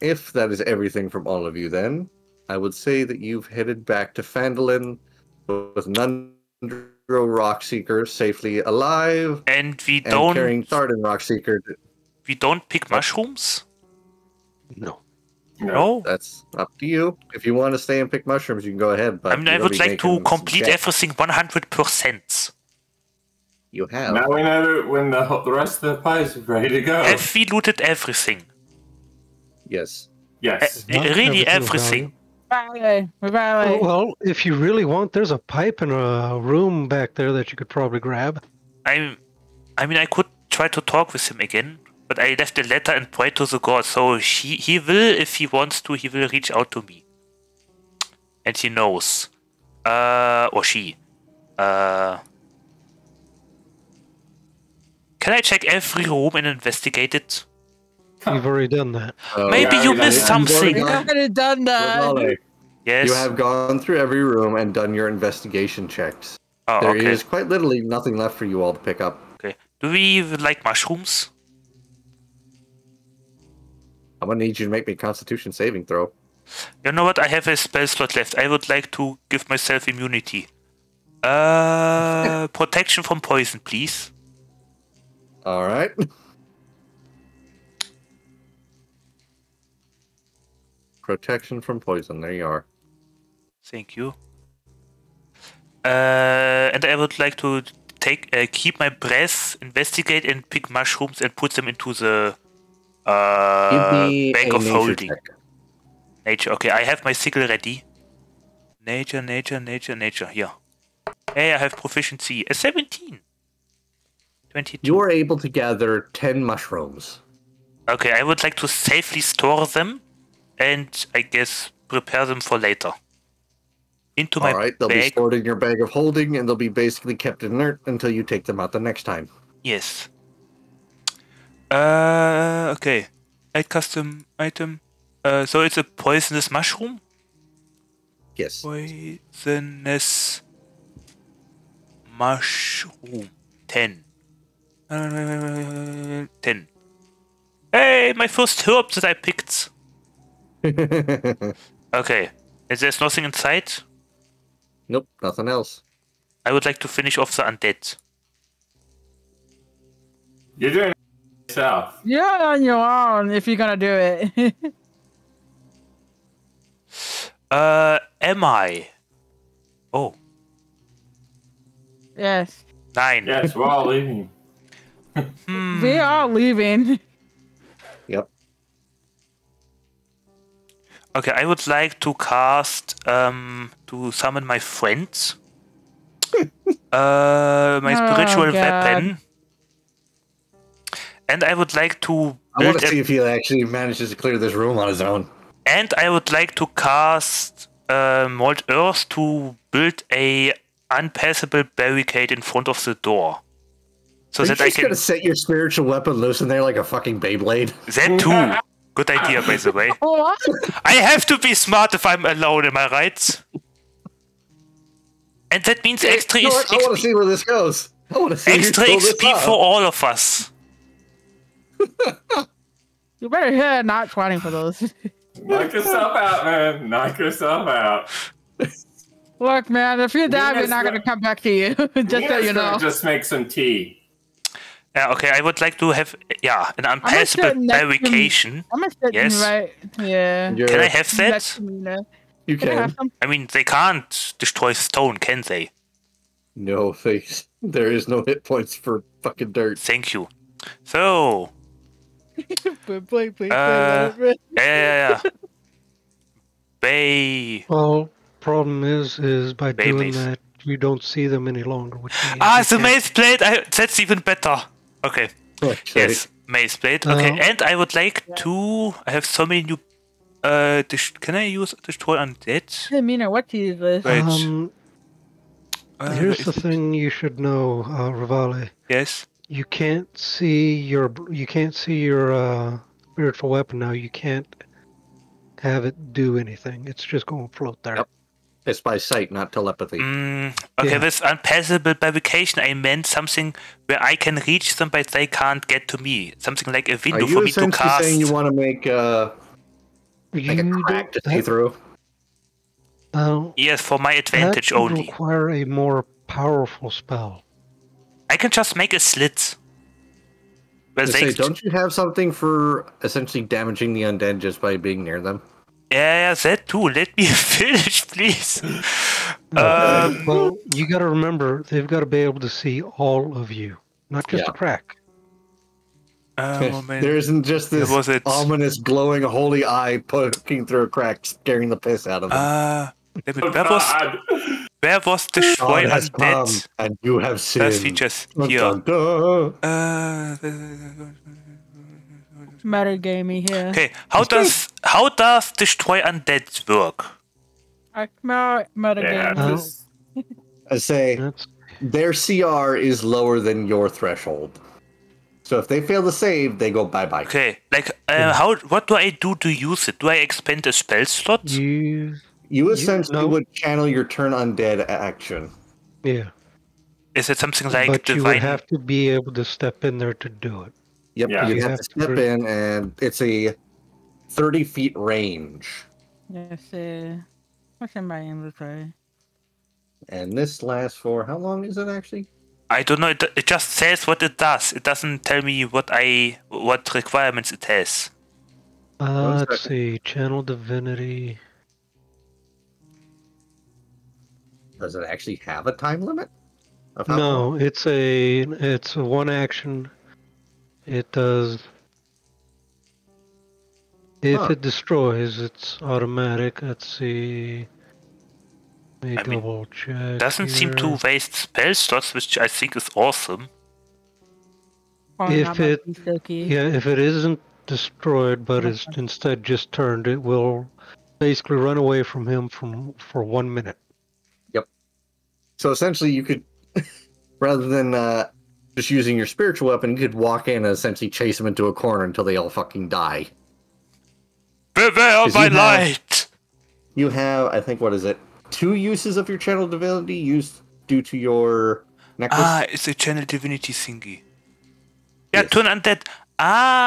If that is everything from all of you, then I would say that you've headed back to Phandalin with Nundro Rockseeker safely alive And we and don't. carrying Tharden Rockseeker. We don't pick mushrooms. No. No. That's up to you. If you want to stay and pick mushrooms, you can go ahead. But I mean, I would like to complete everything 100%. You have. Now we know when the the rest of the pies are ready to go. Have we looted everything? Yes. Yes. Uh, really everything value. everything. Valley. Valley. Well, if you really want, there's a pipe in a room back there that you could probably grab. I, I mean, I could try to talk with him again, but I left a letter and prayed to the god, so he, he will, if he wants to, he will reach out to me. And he knows. Uh, or she. Uh, can I check every room and investigate it? You've already done that. Uh, Maybe yeah, you missed yeah. something. You've I already done that. Yes. You have gone through every room and done your investigation checks. oh, There is okay. quite literally nothing left for you all to pick up. okay. Do we like mushrooms? I'm gonna need you to make me a Constitution saving throw. You know what? I have a spell slot left. I would like to give myself immunity. Uh, protection from poison, please. All right. Protection from poison. There you are. Thank you. Uh, and I would like to take uh, keep my breath, investigate, and pick mushrooms and put them into the uh, Give me bag of nature holding. check. Nature. Okay, I have my sickle ready. Nature, nature, nature, nature. Here. Hey, I have proficiency. A 17. 22. You are able to gather ten mushrooms. Okay, I would like to safely store them and I guess prepare them for later. Into my All right, they'll be stored in your bag of holding, and they'll be basically kept inert until you take them out the next time. Yes. Uh, okay. Add custom item. Uh, so it's a poisonous mushroom. Yes. Poisonous mushroom. Ten. Uh, ten. Hey, my first herb that I picked. Okay. Is there's nothing inside? nope, nothing else. I would like to finish off the undead. You're doing it yourself. You're on your own if you're gonna do it. Uh, am I? Oh, yes. nine. Yes, we're all leaving. Hmm. We are leaving. Okay, I would like to cast um to summon my friends. uh, my Oh, spiritual God. weapon. And I would like to I want build to a, see if he actually manages to clear this room on his own. and I would like to cast uh, Mold Earth to build a unpassable barricade in front of the door. So Are you that I just can gonna set your spiritual weapon loose in there like a fucking Beyblade? that too. Good idea, by the way. Oh, what? I have to be smart if I'm alone, am I right? And that means extra, You know what? I want to see where this goes. I want to see extra who XP for all of us. You better hit not 20 for those. Knock yourself out, man. Knock yourself out. Look, man, if you die, we're not gonna come back to you. Just so you know. Just make some tea. Yeah, okay, I would like to have, yeah, an unpassable sit next to me. barricade. I'm gonna Yes. right. Yeah. You're- Can I have Next that? You Can I can. some? I mean, they can't destroy stone, can they? No face. There is no hit points for fucking dirt. Thank you. So, Please, please, please, Uh, let it yeah, yeah, yeah. Bay. Well, problem is, is by Bay doing mace. that, you don't see them any longer. Which means Ah, you the can't- mace blade! I, that's even better. Okay. Actually, Yes, mace blade. Okay, and I would like to. I have so many new. Uh, dis- can I use destroy undead? Hey, Mina, what is this? Wait. Um, Uh, here's the is it? thing you should know, uh, Rivale. Yes. You can't see your you can't see your uh, spiritual weapon now. You can't have it do anything. It's just going to float there. Yep. It's by sight, not telepathy. Mm, okay, Yeah. with unpassable bifurcation, I meant something where I can reach them, but they can't get to me. Something like a Are window for me to cast. essentially cast. saying you want to make uh, like a You crack to see through? Now, Yes, for my advantage that would only. require a more powerful spell. I can just make a slit. Where To they say, don't you have something for essentially damaging the undead just by being near them? Yeah, that too. Let me finish, please. Um, well, you got to remember they've got to be able to see all of you, not just Yeah. a crack. uh, moment. there isn't just this was it? ominous, glowing, holy eye poking through a crack, scaring the piss out of them. Uh, let Oh, where was God. where was the God Schwein has undead? and you have First sinned. features Dun, here. dun, dun. Uh, Metagaming here. okay, how does how does destroy undead work? I smell Yeah, metagaming. Oh. I say That's their CR is lower than your threshold. So if they fail to save, they go bye bye. Okay, like uh, how what do I do to use it? Do I expend a spell slot? you. You essentially no. would channel your turn undead action. Yeah, Is it something like but you would have to be able to step in there to do it. Yep, Yeah. you You have have to to step re- in, and it's a thirty feet range. Yes, uh, what's in my inventory? And this lasts for how long is it actually? I don't know. It, it just says what it does. It doesn't tell me what I what requirements it has. Uh, let's see, channel divinity. Does it actually have a time limit? No, long? it's a it's a one action. It does. If Huh. it destroys, it's automatic. Let's see. Let me I mean, double check. Doesn't seem to waste spell slots, which I think is awesome. Oh, If it- Yeah, if it isn't destroyed, but is instead just turned, it will basically run away from him from for one minute. Yep. So essentially, you could, rather than uh, just using your spiritual weapon, you could walk in and essentially chase them into a corner until they all fucking die. Beware 'Cause my you have- light! You have, I think, what is it? Two uses of your channel divinity used due to your necklace. Ah, it's a channel divinity thingy. Yeah, Yes. turn undead.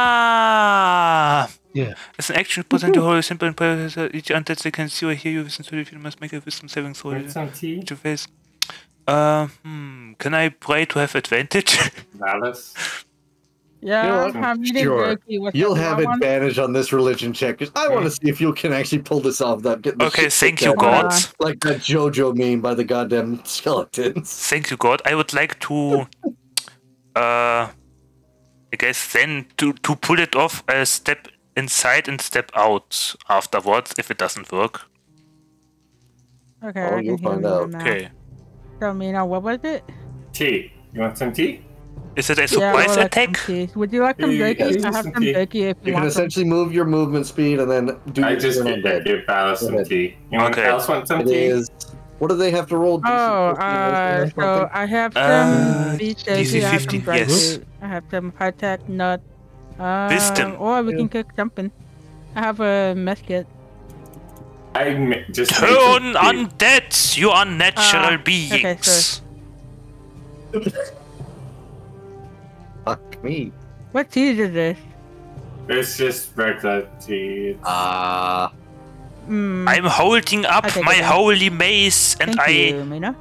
Ah! Yeah. As an action, present your whole simple and present each undead they can see or hear you within 30 feet. You must make a wisdom saving throw. Need some tea? to face. Uh, hmm. Can I pray to have advantage? Malice? Yeah, you know I'm eating sure. You'll have I want- advantage on this religion check because I want to see if you can actually pull this off. That get okay, thank you, God. Like that JoJo meme by the goddamn skeletons. Thank you, God. I would like to, uh, I guess then to to pull it off, uh, step inside and step out afterwards if it doesn't work. Okay, Oh, I you'll can find you out. now. Okay. Tell me what was it? Tea. You want some tea? Is it a Yeah, surprise would attack? some tea. Would you like some Yeah, jerky? yeah, I have some some jerky if you, want. You can want some. essentially move your movement speed and then do I just turn I undead. give Alice some ahead. tea. You want Okay. Alice want some It tea? is. What do they have to roll? DC Oh, 15 uh, so? I have some Uh, DC jerky, I have some 15, dry yes. fruit, I have some high tech nut. Uh, Wisdom. Or we Yeah. can cook something. I have a mess kit. I ma- just made Turn some undead, you unnatural Ah, beings. okay, so- Fuck me. What cheese is this? It's just regular tea. Ah, Mm, I'm holding up I my it holy mace and thank I. you, Mina.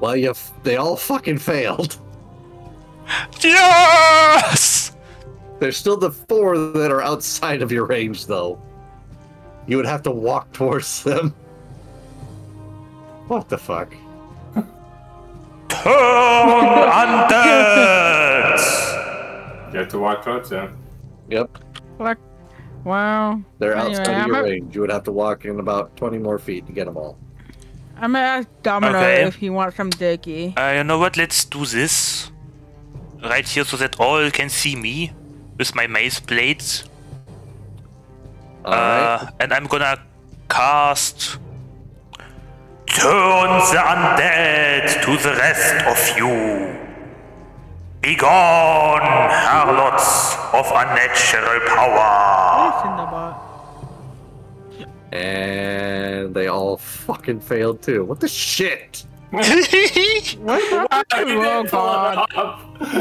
well, you f- they all fucking failed. Yes! There's still the four that are outside of your range, though. You would have to walk towards them. What the fuck? Turn undead! You have to walk towards them. Yep, Like, wow. they're Anyway, outside of I'm your a- range. You would have to walk in about 20 more feet to get them all. I'm gonna ask Domino Okay. if he wants some jerky. Uh, you know what? Let's do this. Right here so that all can see me with my mace blades. Alright. Uh, and I'm gonna cast. Turn the undead to the rest of you. Begone, harlots of unnatural power. And and they all fucking failed too. What the shit? What happened to You didn't pull it.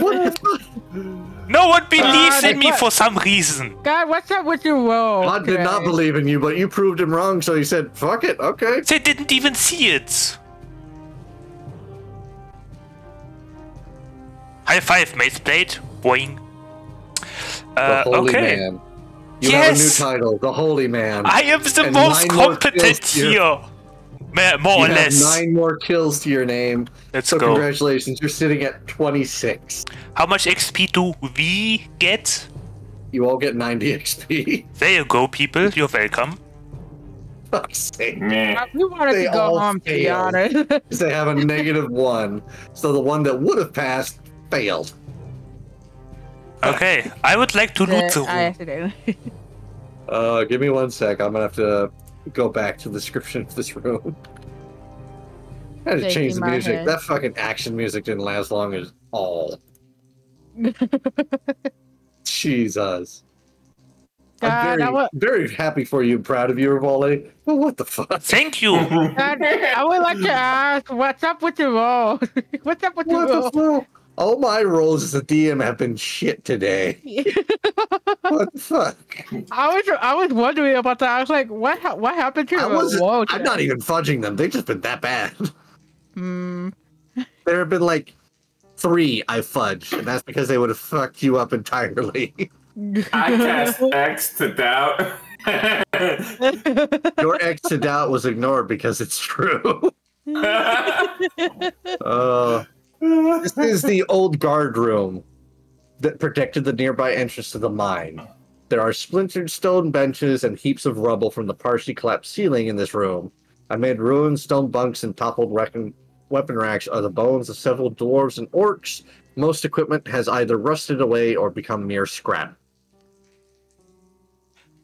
What the fuck? No one believes God, in me what- for some reason. God, what's up with your roll? God did not believe in you, but you proved him wrong, so he said, fuck it, okay. They didn't even see it. High five, Mace Blade. Boing. The Uh, Holy okay. Man. You have a new title, The Holy Man. I am the And most competent kills here. Here. Ma- More you or have less. nine more kills to your name. Let's so go. congratulations, you're sitting at 26. How much XP do we get? You all get 90 XP. There you go, people. You're welcome. Fuck's sake. Meh. We wanted They to go all home, to be honest. They have a negative one. So the one that would have passed failed. Okay, I would like to loot the I room. accidentally. Uh, give me one sec. I'm gonna have to go back to the description of this room. I had to Shaking change the music. head. That fucking action music didn't last long as all. Jesus. God, I'm very, I wa- very happy for you, proud of you, Rivale. But what the fuck? Thank you. God, I would like to ask, what's up with your roll? what's up with your What the roll? fuck? All my roles as a DM have been shit today. What the fuck? I was I was wondering about that. I was like, what ha- what happened to I your wasn't. I'm not even fudging them. They've just been that bad. Hmm. There have been like three I fudged, and that's because they would have fucked you up entirely. I cast X to doubt. Your X to doubt was ignored because it's true. Uh, this is the old guard room that protected the nearby entrance to the mine. There are splintered stone benches and heaps of rubble from the partially collapsed ceiling in this room. Amid ruined stone bunks and toppled reckon- weapon racks are the bones of several dwarves and orcs. Most equipment has either rusted away or become mere scrap.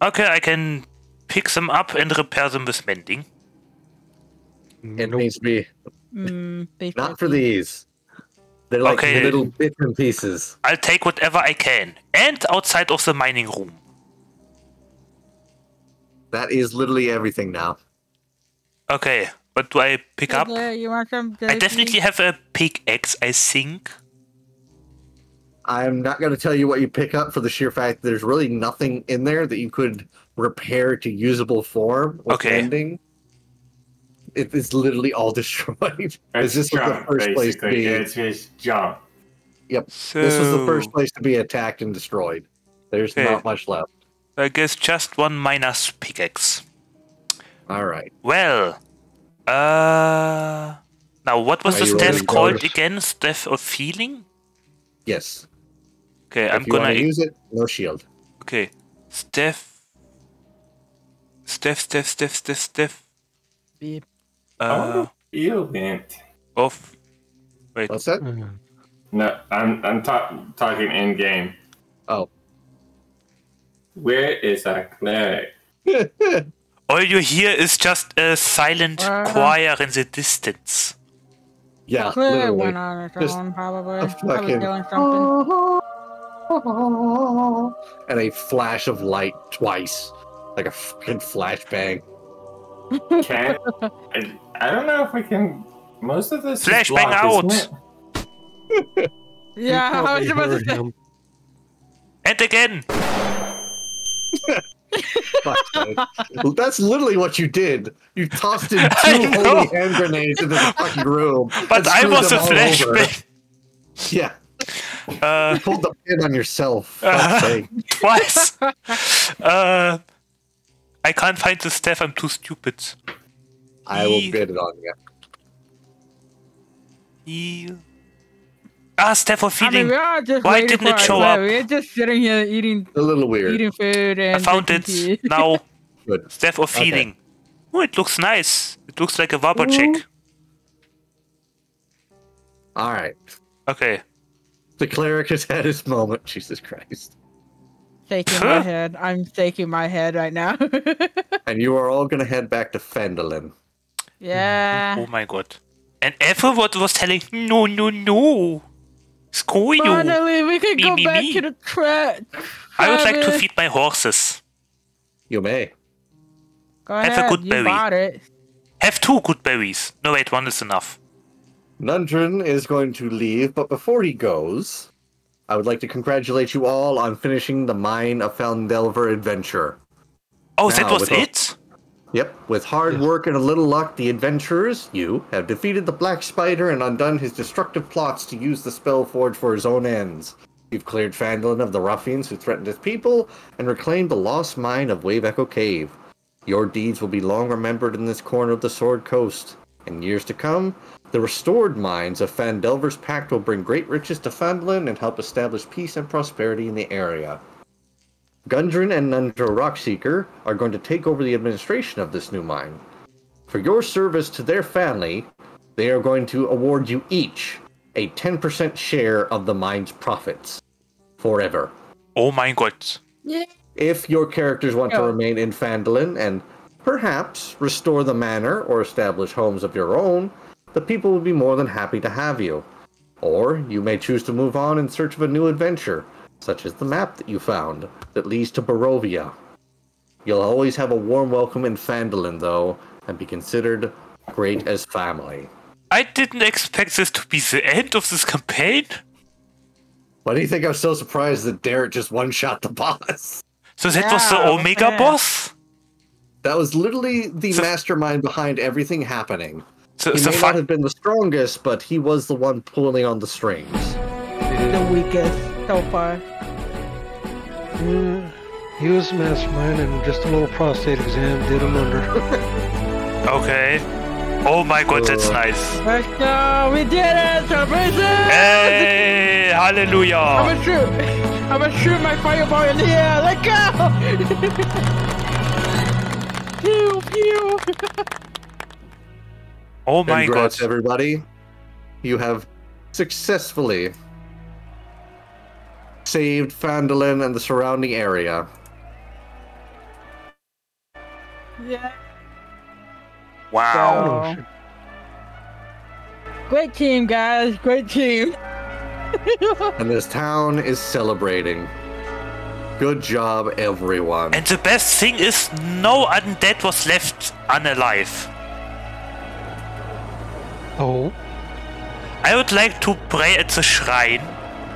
Okay, I can pick them up and repair them with mending. It Nope. needs to be Mm, not for these. They're like Okay. little bits and pieces. I'll take whatever I can. And outside of the mining room. That is literally everything now. Okay, what do I pick up? You want some? I definitely have a pickaxe, I think. I'm not going to tell you what you pick up for the sheer fact that there's really nothing in there that you could repair to usable form with Okay. mending. It is literally all destroyed. It's this was the first place to be. It's just junk. Yep. So, This was the first place to be attacked and destroyed. There's Okay. not much left. I guess just one minus pickaxe. All right. Well, uh, now what was Are the you staff ready, called Jonas? again? Staff of feeling? Yes. Okay, if I'm you gonna. use it, no shield. Okay, staff. Staff, staff, staff, staff, staff. Beep. Uh, oh, you went. of. Wait, What's that? Mm. No, I'm I'm ta- talking in game. Oh. Where is our cleric? all you hear is just a silent Uh. choir in the distance. yeah, literally. one on its Just own, probably. a I fucking- doing something. And a flash of light twice. Like a fucking flashbang. Can I, I don't know if we can. Most of this is Flashbang blocked, isn't out. it? Yeah, I was Probably about to heard say. him. And again! Well, That's literally what you did. You tossed in I two know. holy hand grenades into the fucking room. But I was a them flashbang! Yeah, Uh, you pulled the pin on yourself. Fuck's sake. twice! uh, I can't find the staff, I'm too stupid. I will get it on you. Ah, staff of I mean, feeling. we're just Why didn't it show play. up? We're just sitting here eating A little weird. eating food and I found it tea. now. Good. Staff of Okay. feeling. Oh, it looks nice. It looks like a Wabbajack. All right. Okay. The cleric has had his moment. Jesus Christ. shaking my head. I'm shaking my head right now. And you are all going to head back to Phandalin. Yeah. Oh my god. And everyone was telling, no, no, no. Screw you. Finally, we can Me, go me, back me. to the track. I would like to feed my horses. You may. Go Have a good you berry. bought it. Have two good berries. No, wait, one is enough. Nundren is going to leave, but before he goes, I would like to congratulate you all on finishing the Mine of Phandelver adventure. Oh, that was with all- it? Yep, with hard work and a little luck, the adventurers, you, have defeated the Black Spider and undone his destructive plots to use the Spellforge for his own ends. You've cleared Phandalin of the ruffians who threatened his people and reclaimed the lost mine of Wave Echo Cave. Your deeds will be long remembered in this corner of the Sword Coast. In years to come, the restored mines of Phandelver's Pact will bring great riches to Fandolin and help establish peace and prosperity in the area. Gundren and Nundro Rockseeker are going to take over the administration of this new mine. For your service to their family, they are going to award you each a 10% share of the mine's profits. Forever. Oh mein Gott. If your characters want to remain in Phandalin and perhaps restore the manor or establish homes of your own, the people will be more than happy to have you. Or you may choose to move on in search of a new adventure, such as the map that you found that leads to Barovia. You'll always have a warm welcome in Phandalin, though, and be considered great as family. I didn't expect this to be the end of this campaign. Why do you think I was so surprised that Derek just one shot the boss? So that was the Omega yeah. boss? That was literally the So- mastermind behind everything happening. So, He so may fun- not have been the strongest, but he was the one pulling on the strings. The weakest so far. Yeah, he was the mastermind, and just a little prostate exam did him under. Okay. Oh my god, that's nice. Let's go! We did it! Celebration! Hey, Hallelujah! I'm gonna shoot! I'm gonna shoot my fireball in the air! Let go! pew pew! Oh my god. Congrats, everybody. You have successfully saved Phandalin and the surrounding area. Yeah. Wow. So, great team, guys. Great team. And this town is celebrating. Good job, everyone. And the best thing is, no undead was left unalive. Oh, I would like to pray at the shrine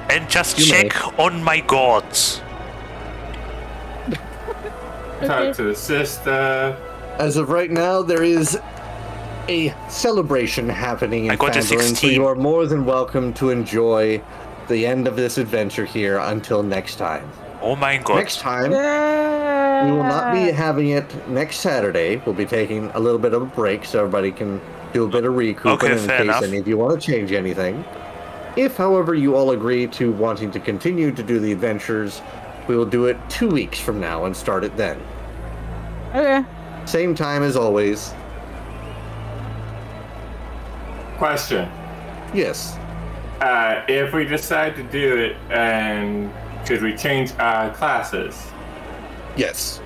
and just You may. check on my gods. Talk to the sister. Uh, As of right now, there is a celebration happening in I got a Phandalin, so you are more than welcome to enjoy the end of this adventure here until next time. Oh my god. Next time, yeah. we will not be having it next Saturday. We'll be taking a little bit of a break so everybody can do a bit of recouping Okay, in fair case enough. any of you want to change anything. If, however, you all agree to wanting to continue to do the adventures, we will do it two weeks from now and start it then. Okay. Same time as always. Question. Yes. Uh, if we decide to do it, and could we change our classes Yes.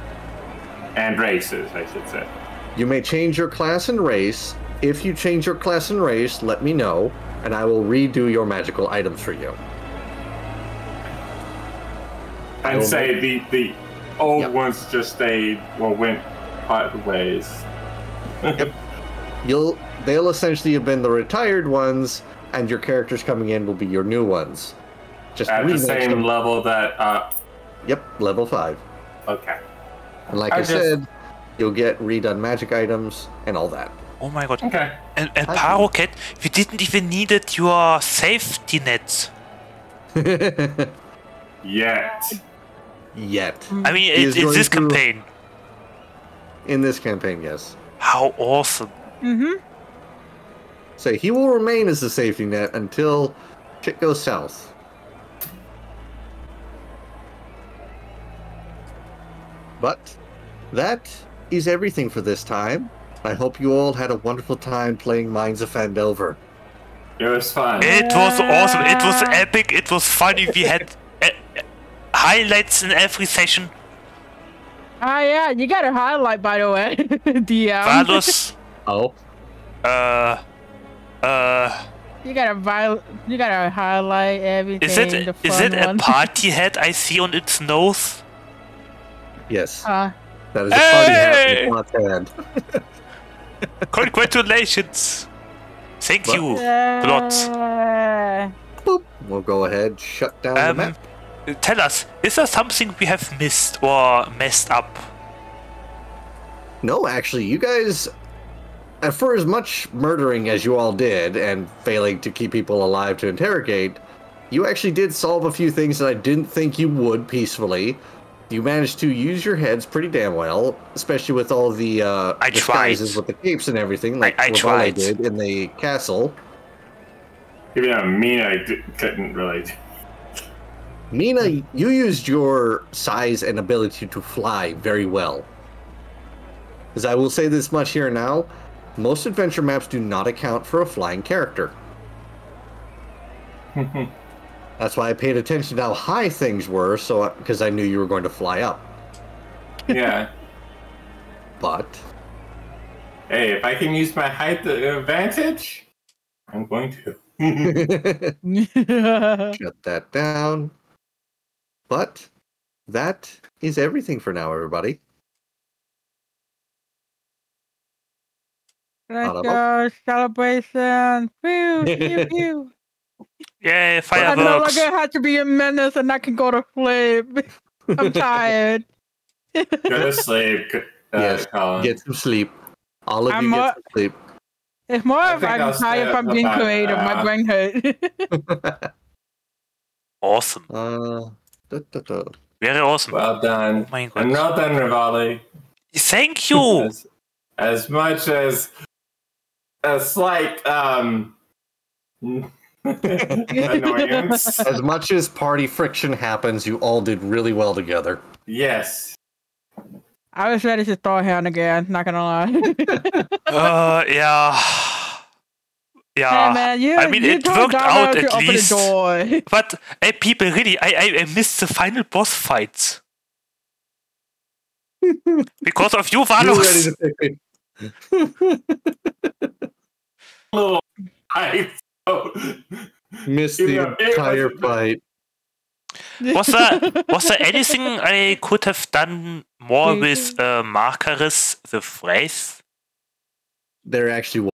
and races, I should say? You may change your class and race. If you change your class and race, let me know, and I will redo your magical items for you. And will say the the old Yep. ones just stayed well went part ways. You'll they'll essentially have been the retired ones, and your characters coming in will be your new ones. Just At the same them. level that uh Yep, level five. okay. And like I, I just- said, you'll get redone magic items and all that. Oh my god. Okay. And, and I- we didn't even needed your safety net. Yet. Yet. I mean, He it, is in this campaign. In this campaign, yes. How awesome. Mm-hmm. So he will remain as the safety net until shit goes south. But that is everything for this time. I hope you all had a wonderful time playing Mines of Phandelver. It was fun. It was awesome. It was epic. It was funny. We had uh, highlights in every session. Ah, yeah. You got a highlight, by the way. DM. Valus, Oh, uh, uh, You got a vi- You got to highlight everything. is it the is fun it a party hat I see on its nose? yes. Uh, That is a party hat Hey! in Plot's hand. Congratulations. Thank What? you. Plots. Yeah. Boop. We'll go ahead, shut down the Um, map. tell us, is there something we have missed or messed up? No, actually, you guys, for as much murdering as you all did and failing to keep people alive to interrogate, you actually did solve a few things that I didn't think you would peacefully. You managed to use your heads pretty damn well, especially with all the uh, I disguises tried. with the capes and everything, like I Rivale tried. did in the castle. Even though Mina d- couldn't really. Mina, you used your size and ability to fly very well. As I will say this much here now, most adventure maps do not account for a flying character. That's why I paid attention to how high things were, so because I knew you were going to fly up. Yeah. But hey, if I can use my height advantage, I'm going to. shut that down. But that is everything for now, everybody. Let's go celebration. Pew, pew, pew. Yay, I no longer have to be a menace and I can go to sleep. I'm tired. Go to sleep, uh, Yes, Colin. Get some sleep. All of I'm you get some sleep. It's more I of I'm I'll tired stay from up being about, creative. My uh, brain hurt. Awesome. Uh, da, da, da. Very awesome. Well done. Oh my And god. well done, Rivale. Thank you. As, as much as a slight um annoyance. As much as party friction happens, you all did really well together. Yes. I was ready to throw hand again. Not gonna lie. Uh, yeah. hey Yeah. man, you. I mean, it worked out at least. But hey, people, really, I, I I missed the final boss fights because of you, You ready Valos. to pick it? Little I so Missed the know, entire fight. Was there was there anything I could have done more with uh, Marcaris the phrase? There actually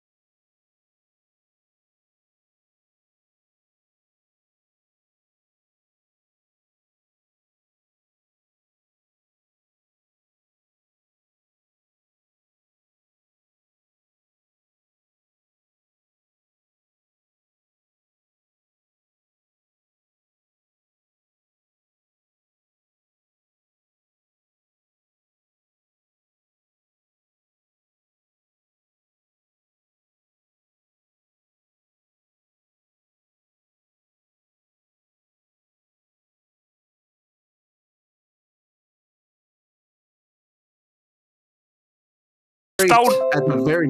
was. Down. At the very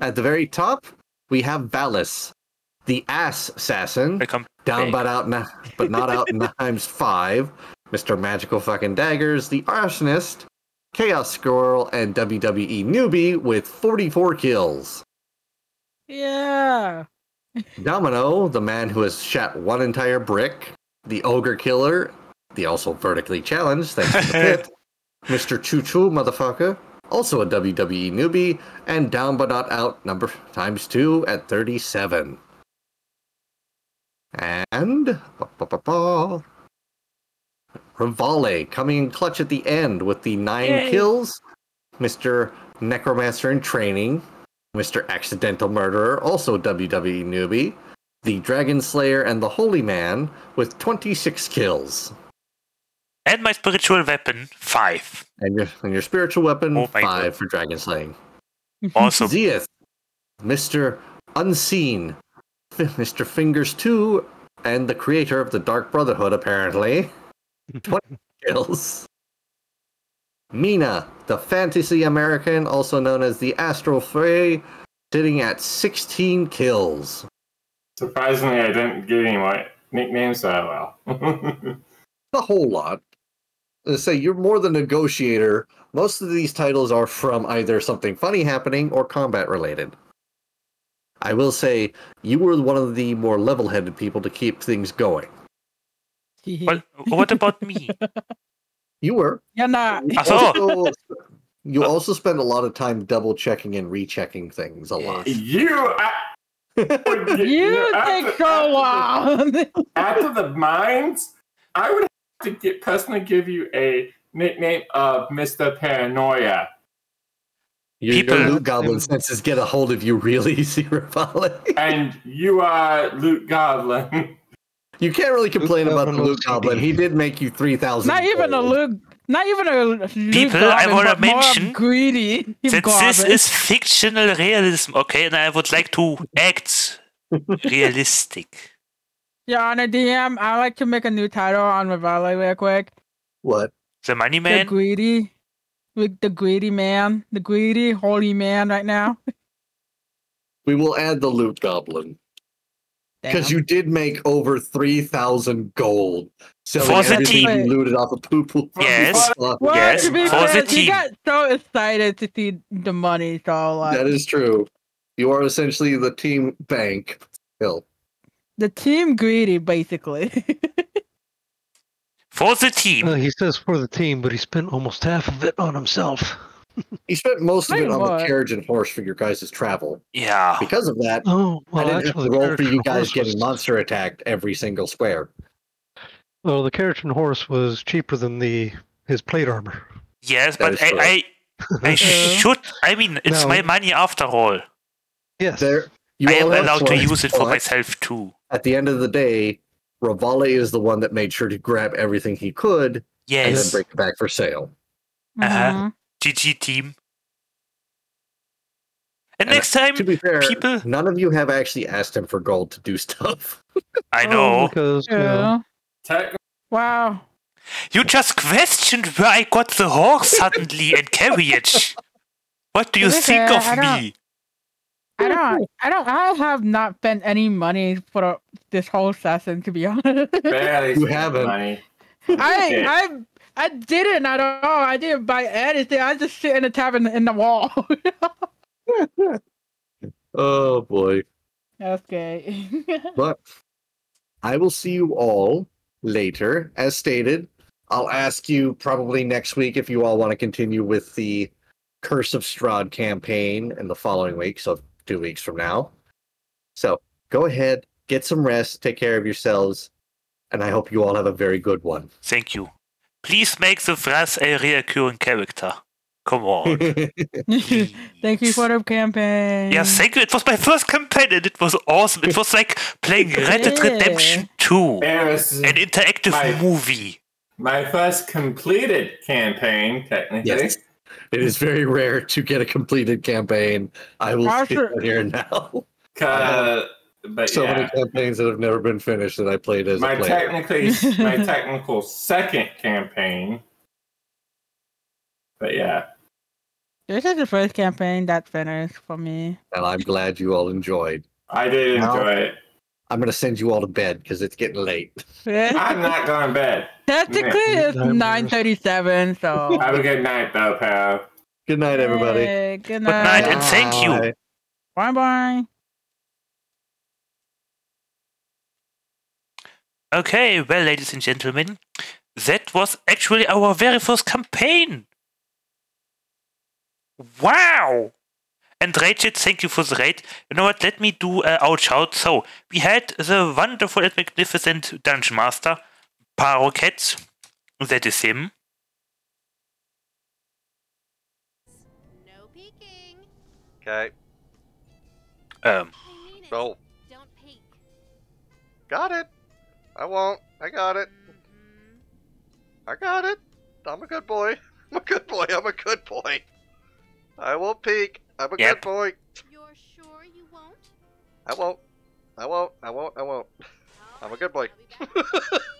at the very top, we have Valis, the ass assassin. Welcome. Down Hey. but out, now, but not out times five. Mr. Magical fucking Daggers, the Arsonist, Chaos Squirrel, and WWE Newbie with 44 kills. yeah. Domino, the man who has shot one entire brick, the Ogre Killer, the also vertically challenged, thanks to the pit, Mr. Choo Choo, motherfucker, also a WWE newbie, and down but not out number times two at 37. And Rivale coming in clutch at the end with the nine Yay. kills. Mr. Necromancer in training, Mr. Accidental Murderer, also WWE newbie, the Dragon Slayer, and the Holy Man with 26 kills. And my spiritual weapon five. And your, and your spiritual weapon, Oh my five God. for Dragon Slaying. Awesome. Zeeth, Mr. Unseen, F- Mr. Fingers 2, and the creator of the Dark Brotherhood, apparently. 20 kills. Mina, the fantasy American, also known as the Astral Frey, sitting at 16 kills. Surprisingly I didn't get any more nicknames that well. A whole lot. Let's say you're more the negotiator. Most of these titles are from either something funny happening or combat related. I will say you were one of the more level headed people to keep things going. Well, what about me? You were. You're not. Ach so. Also, You also spend a lot of time double checking and rechecking things a lot. You. I, would gi- You after- take so long. After the mines, I would have to get, personally give you a nickname of Mr. Paranoia. Your, People- your loot goblin senses get a hold of you real easy, Rivale. And you are Loot Goblin. You can't really complain Loot about the Goblin loot goblin. He did make you three thousand. not even a Luke. Not even a Luke People, I goblin, wanna mention greedy that goblin. this is fictional realism, okay? And I would like to act realistic. Yeah, on a DM, I like to make a new title on Rivale real quick. What? The money Man? The man? greedy, with the greedy man, the greedy holy man right now. We will add the loot goblin because you did make over three thousand gold selling For the everything team. you looted off of poo poo. Yes. Well, Yes, for the fair, he team. got so excited to see the money, so like That is true. You are essentially the team bank. Still, the team greedy, basically. For the team. Uh, he says for the team, but he spent almost half of it on himself. he spent most of it Pretty on the carriage and horse for your guys' travel. Yeah. Because of that, Oh, well, I didn't have to the roll for carriage you and guys horse getting was- monster attacked every single square. Well, the carriage and horse was cheaper than the his plate armor. Yes, That but I. I, I should. I mean, it's No. my money after all. yes. There, you I am allowed to use it for myself too. At the end of the day, Rivale is the one that made sure to grab everything he could and then Yes. bring it back for sale. Uh-huh. Mhm. GG team. And And next time, To be fair, people- none of you have actually asked him for gold to do stuff. I Oh, know. because you know, Yeah. Wow. You just questioned where I got the horse suddenly and carriage. What do you think fair, of I don't- me? I don't. I don't. I have not spent any money for this whole session, to be honest. barely you haven't. money. I Yeah. I I didn't at all. I didn't buy anything. I just sit in the tavern in the wall. Oh boy. okay. But I will see you all later. As stated, I'll ask you probably next week if you all want to continue with the Curse of Strahd campaign in the following week, so two weeks from now. So go ahead, get some rest, take care of yourselves, and I hope you all have a very good one. Thank you. Please make the Vras a reoccurring character. Come on. Thank you for the campaign. Yes, thank you. It was my first campaign and it was awesome. It was like playing Red Dead Redemption 2, It an interactive My- movie. my first completed campaign, technically. Yes. It is very rare to get a completed campaign. I will Arthur- sit here now. Uh, but so yeah, many campaigns that have never been finished that I played as my a player. technically my technical second campaign. But yeah, This is the first campaign that finished for me. and I'm glad you all enjoyed. I did Well- enjoy it. I'm gonna send you all to bed because it's getting late. I'm not going to bed. Technically, it's Nightmares. nine thirty-seven. So. Have a good night, though, pal. Good night, everybody. Hey, good night, night. and thank you. Bye. Bye bye. Okay, well, ladies and gentlemen, that was actually our very first campaign. Wow! And Rachel, thank you for the raid. You know what? Let me do a ouch shout. So we had the wonderful and magnificent dungeon master, Parocket. That is him. No peeking. Okay. Um, I mean it. Oh, Don't peek. got it. I won't. I got it. I got it. I'm a good boy. I'm a good boy. I'm a good boy. I won't peek. I'm a Yep. good boy. You're sure you won't? I won't. I won't. I won't. I won't. I'm a good boy. I'll be back.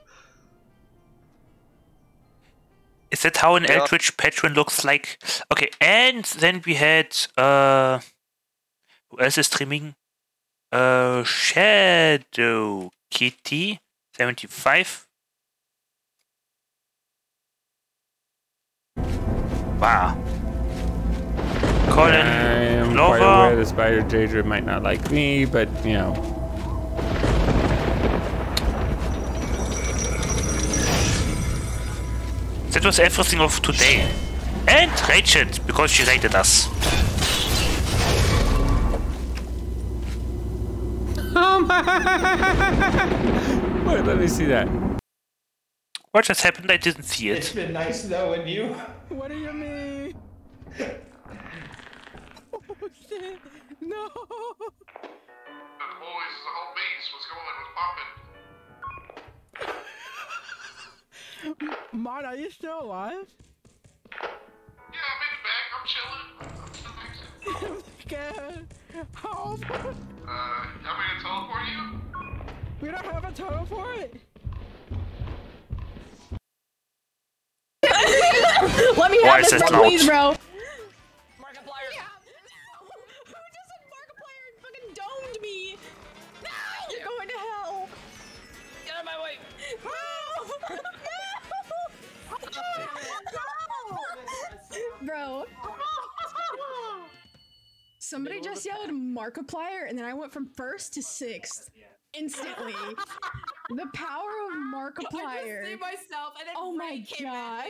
is that how an Yeah. Eldritch patron looks like? Okay, and then we had uh, who else is streaming? Uh, Shadow Kitty seventy five. Wow. Colin, I'm Nova. quite aware the spider Daedra might not like me, but you know. that was everything of today. And Rachel, because she rated us. Oh my! Wait, let me see that. What just happened? I didn't see It's It's been nice knowing you. What do you mean? shit! No. boys, the whole base. What's going on? What's popping? Mon, are you still alive? Yeah, I'm in the back. I'm chilling. I'm still fixing. I'm scared. Help! Uh, y'all ready to teleport you? We don't have a totem for it. Let me Why have is this, bro, please, bro. Bro. Somebody just yelled Markiplier, and then I went from first to sixth instantly. the power of Markiplier. myself and then Oh my god.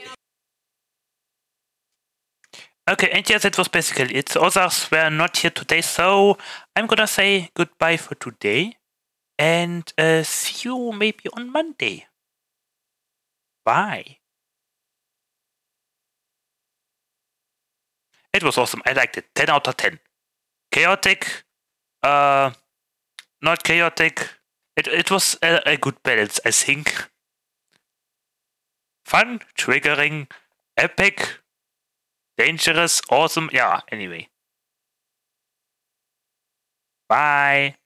Okay, and yeah, that was basically it. The others were not here today, so I'm gonna say goodbye for today. And uh, see you maybe on Monday. Bye. It was awesome. I liked it. 10 out of 10. Chaotic, uh, not chaotic. It, it was a, a good balance, I think. Fun, triggering, epic, dangerous, awesome. Yeah, anyway. Bye.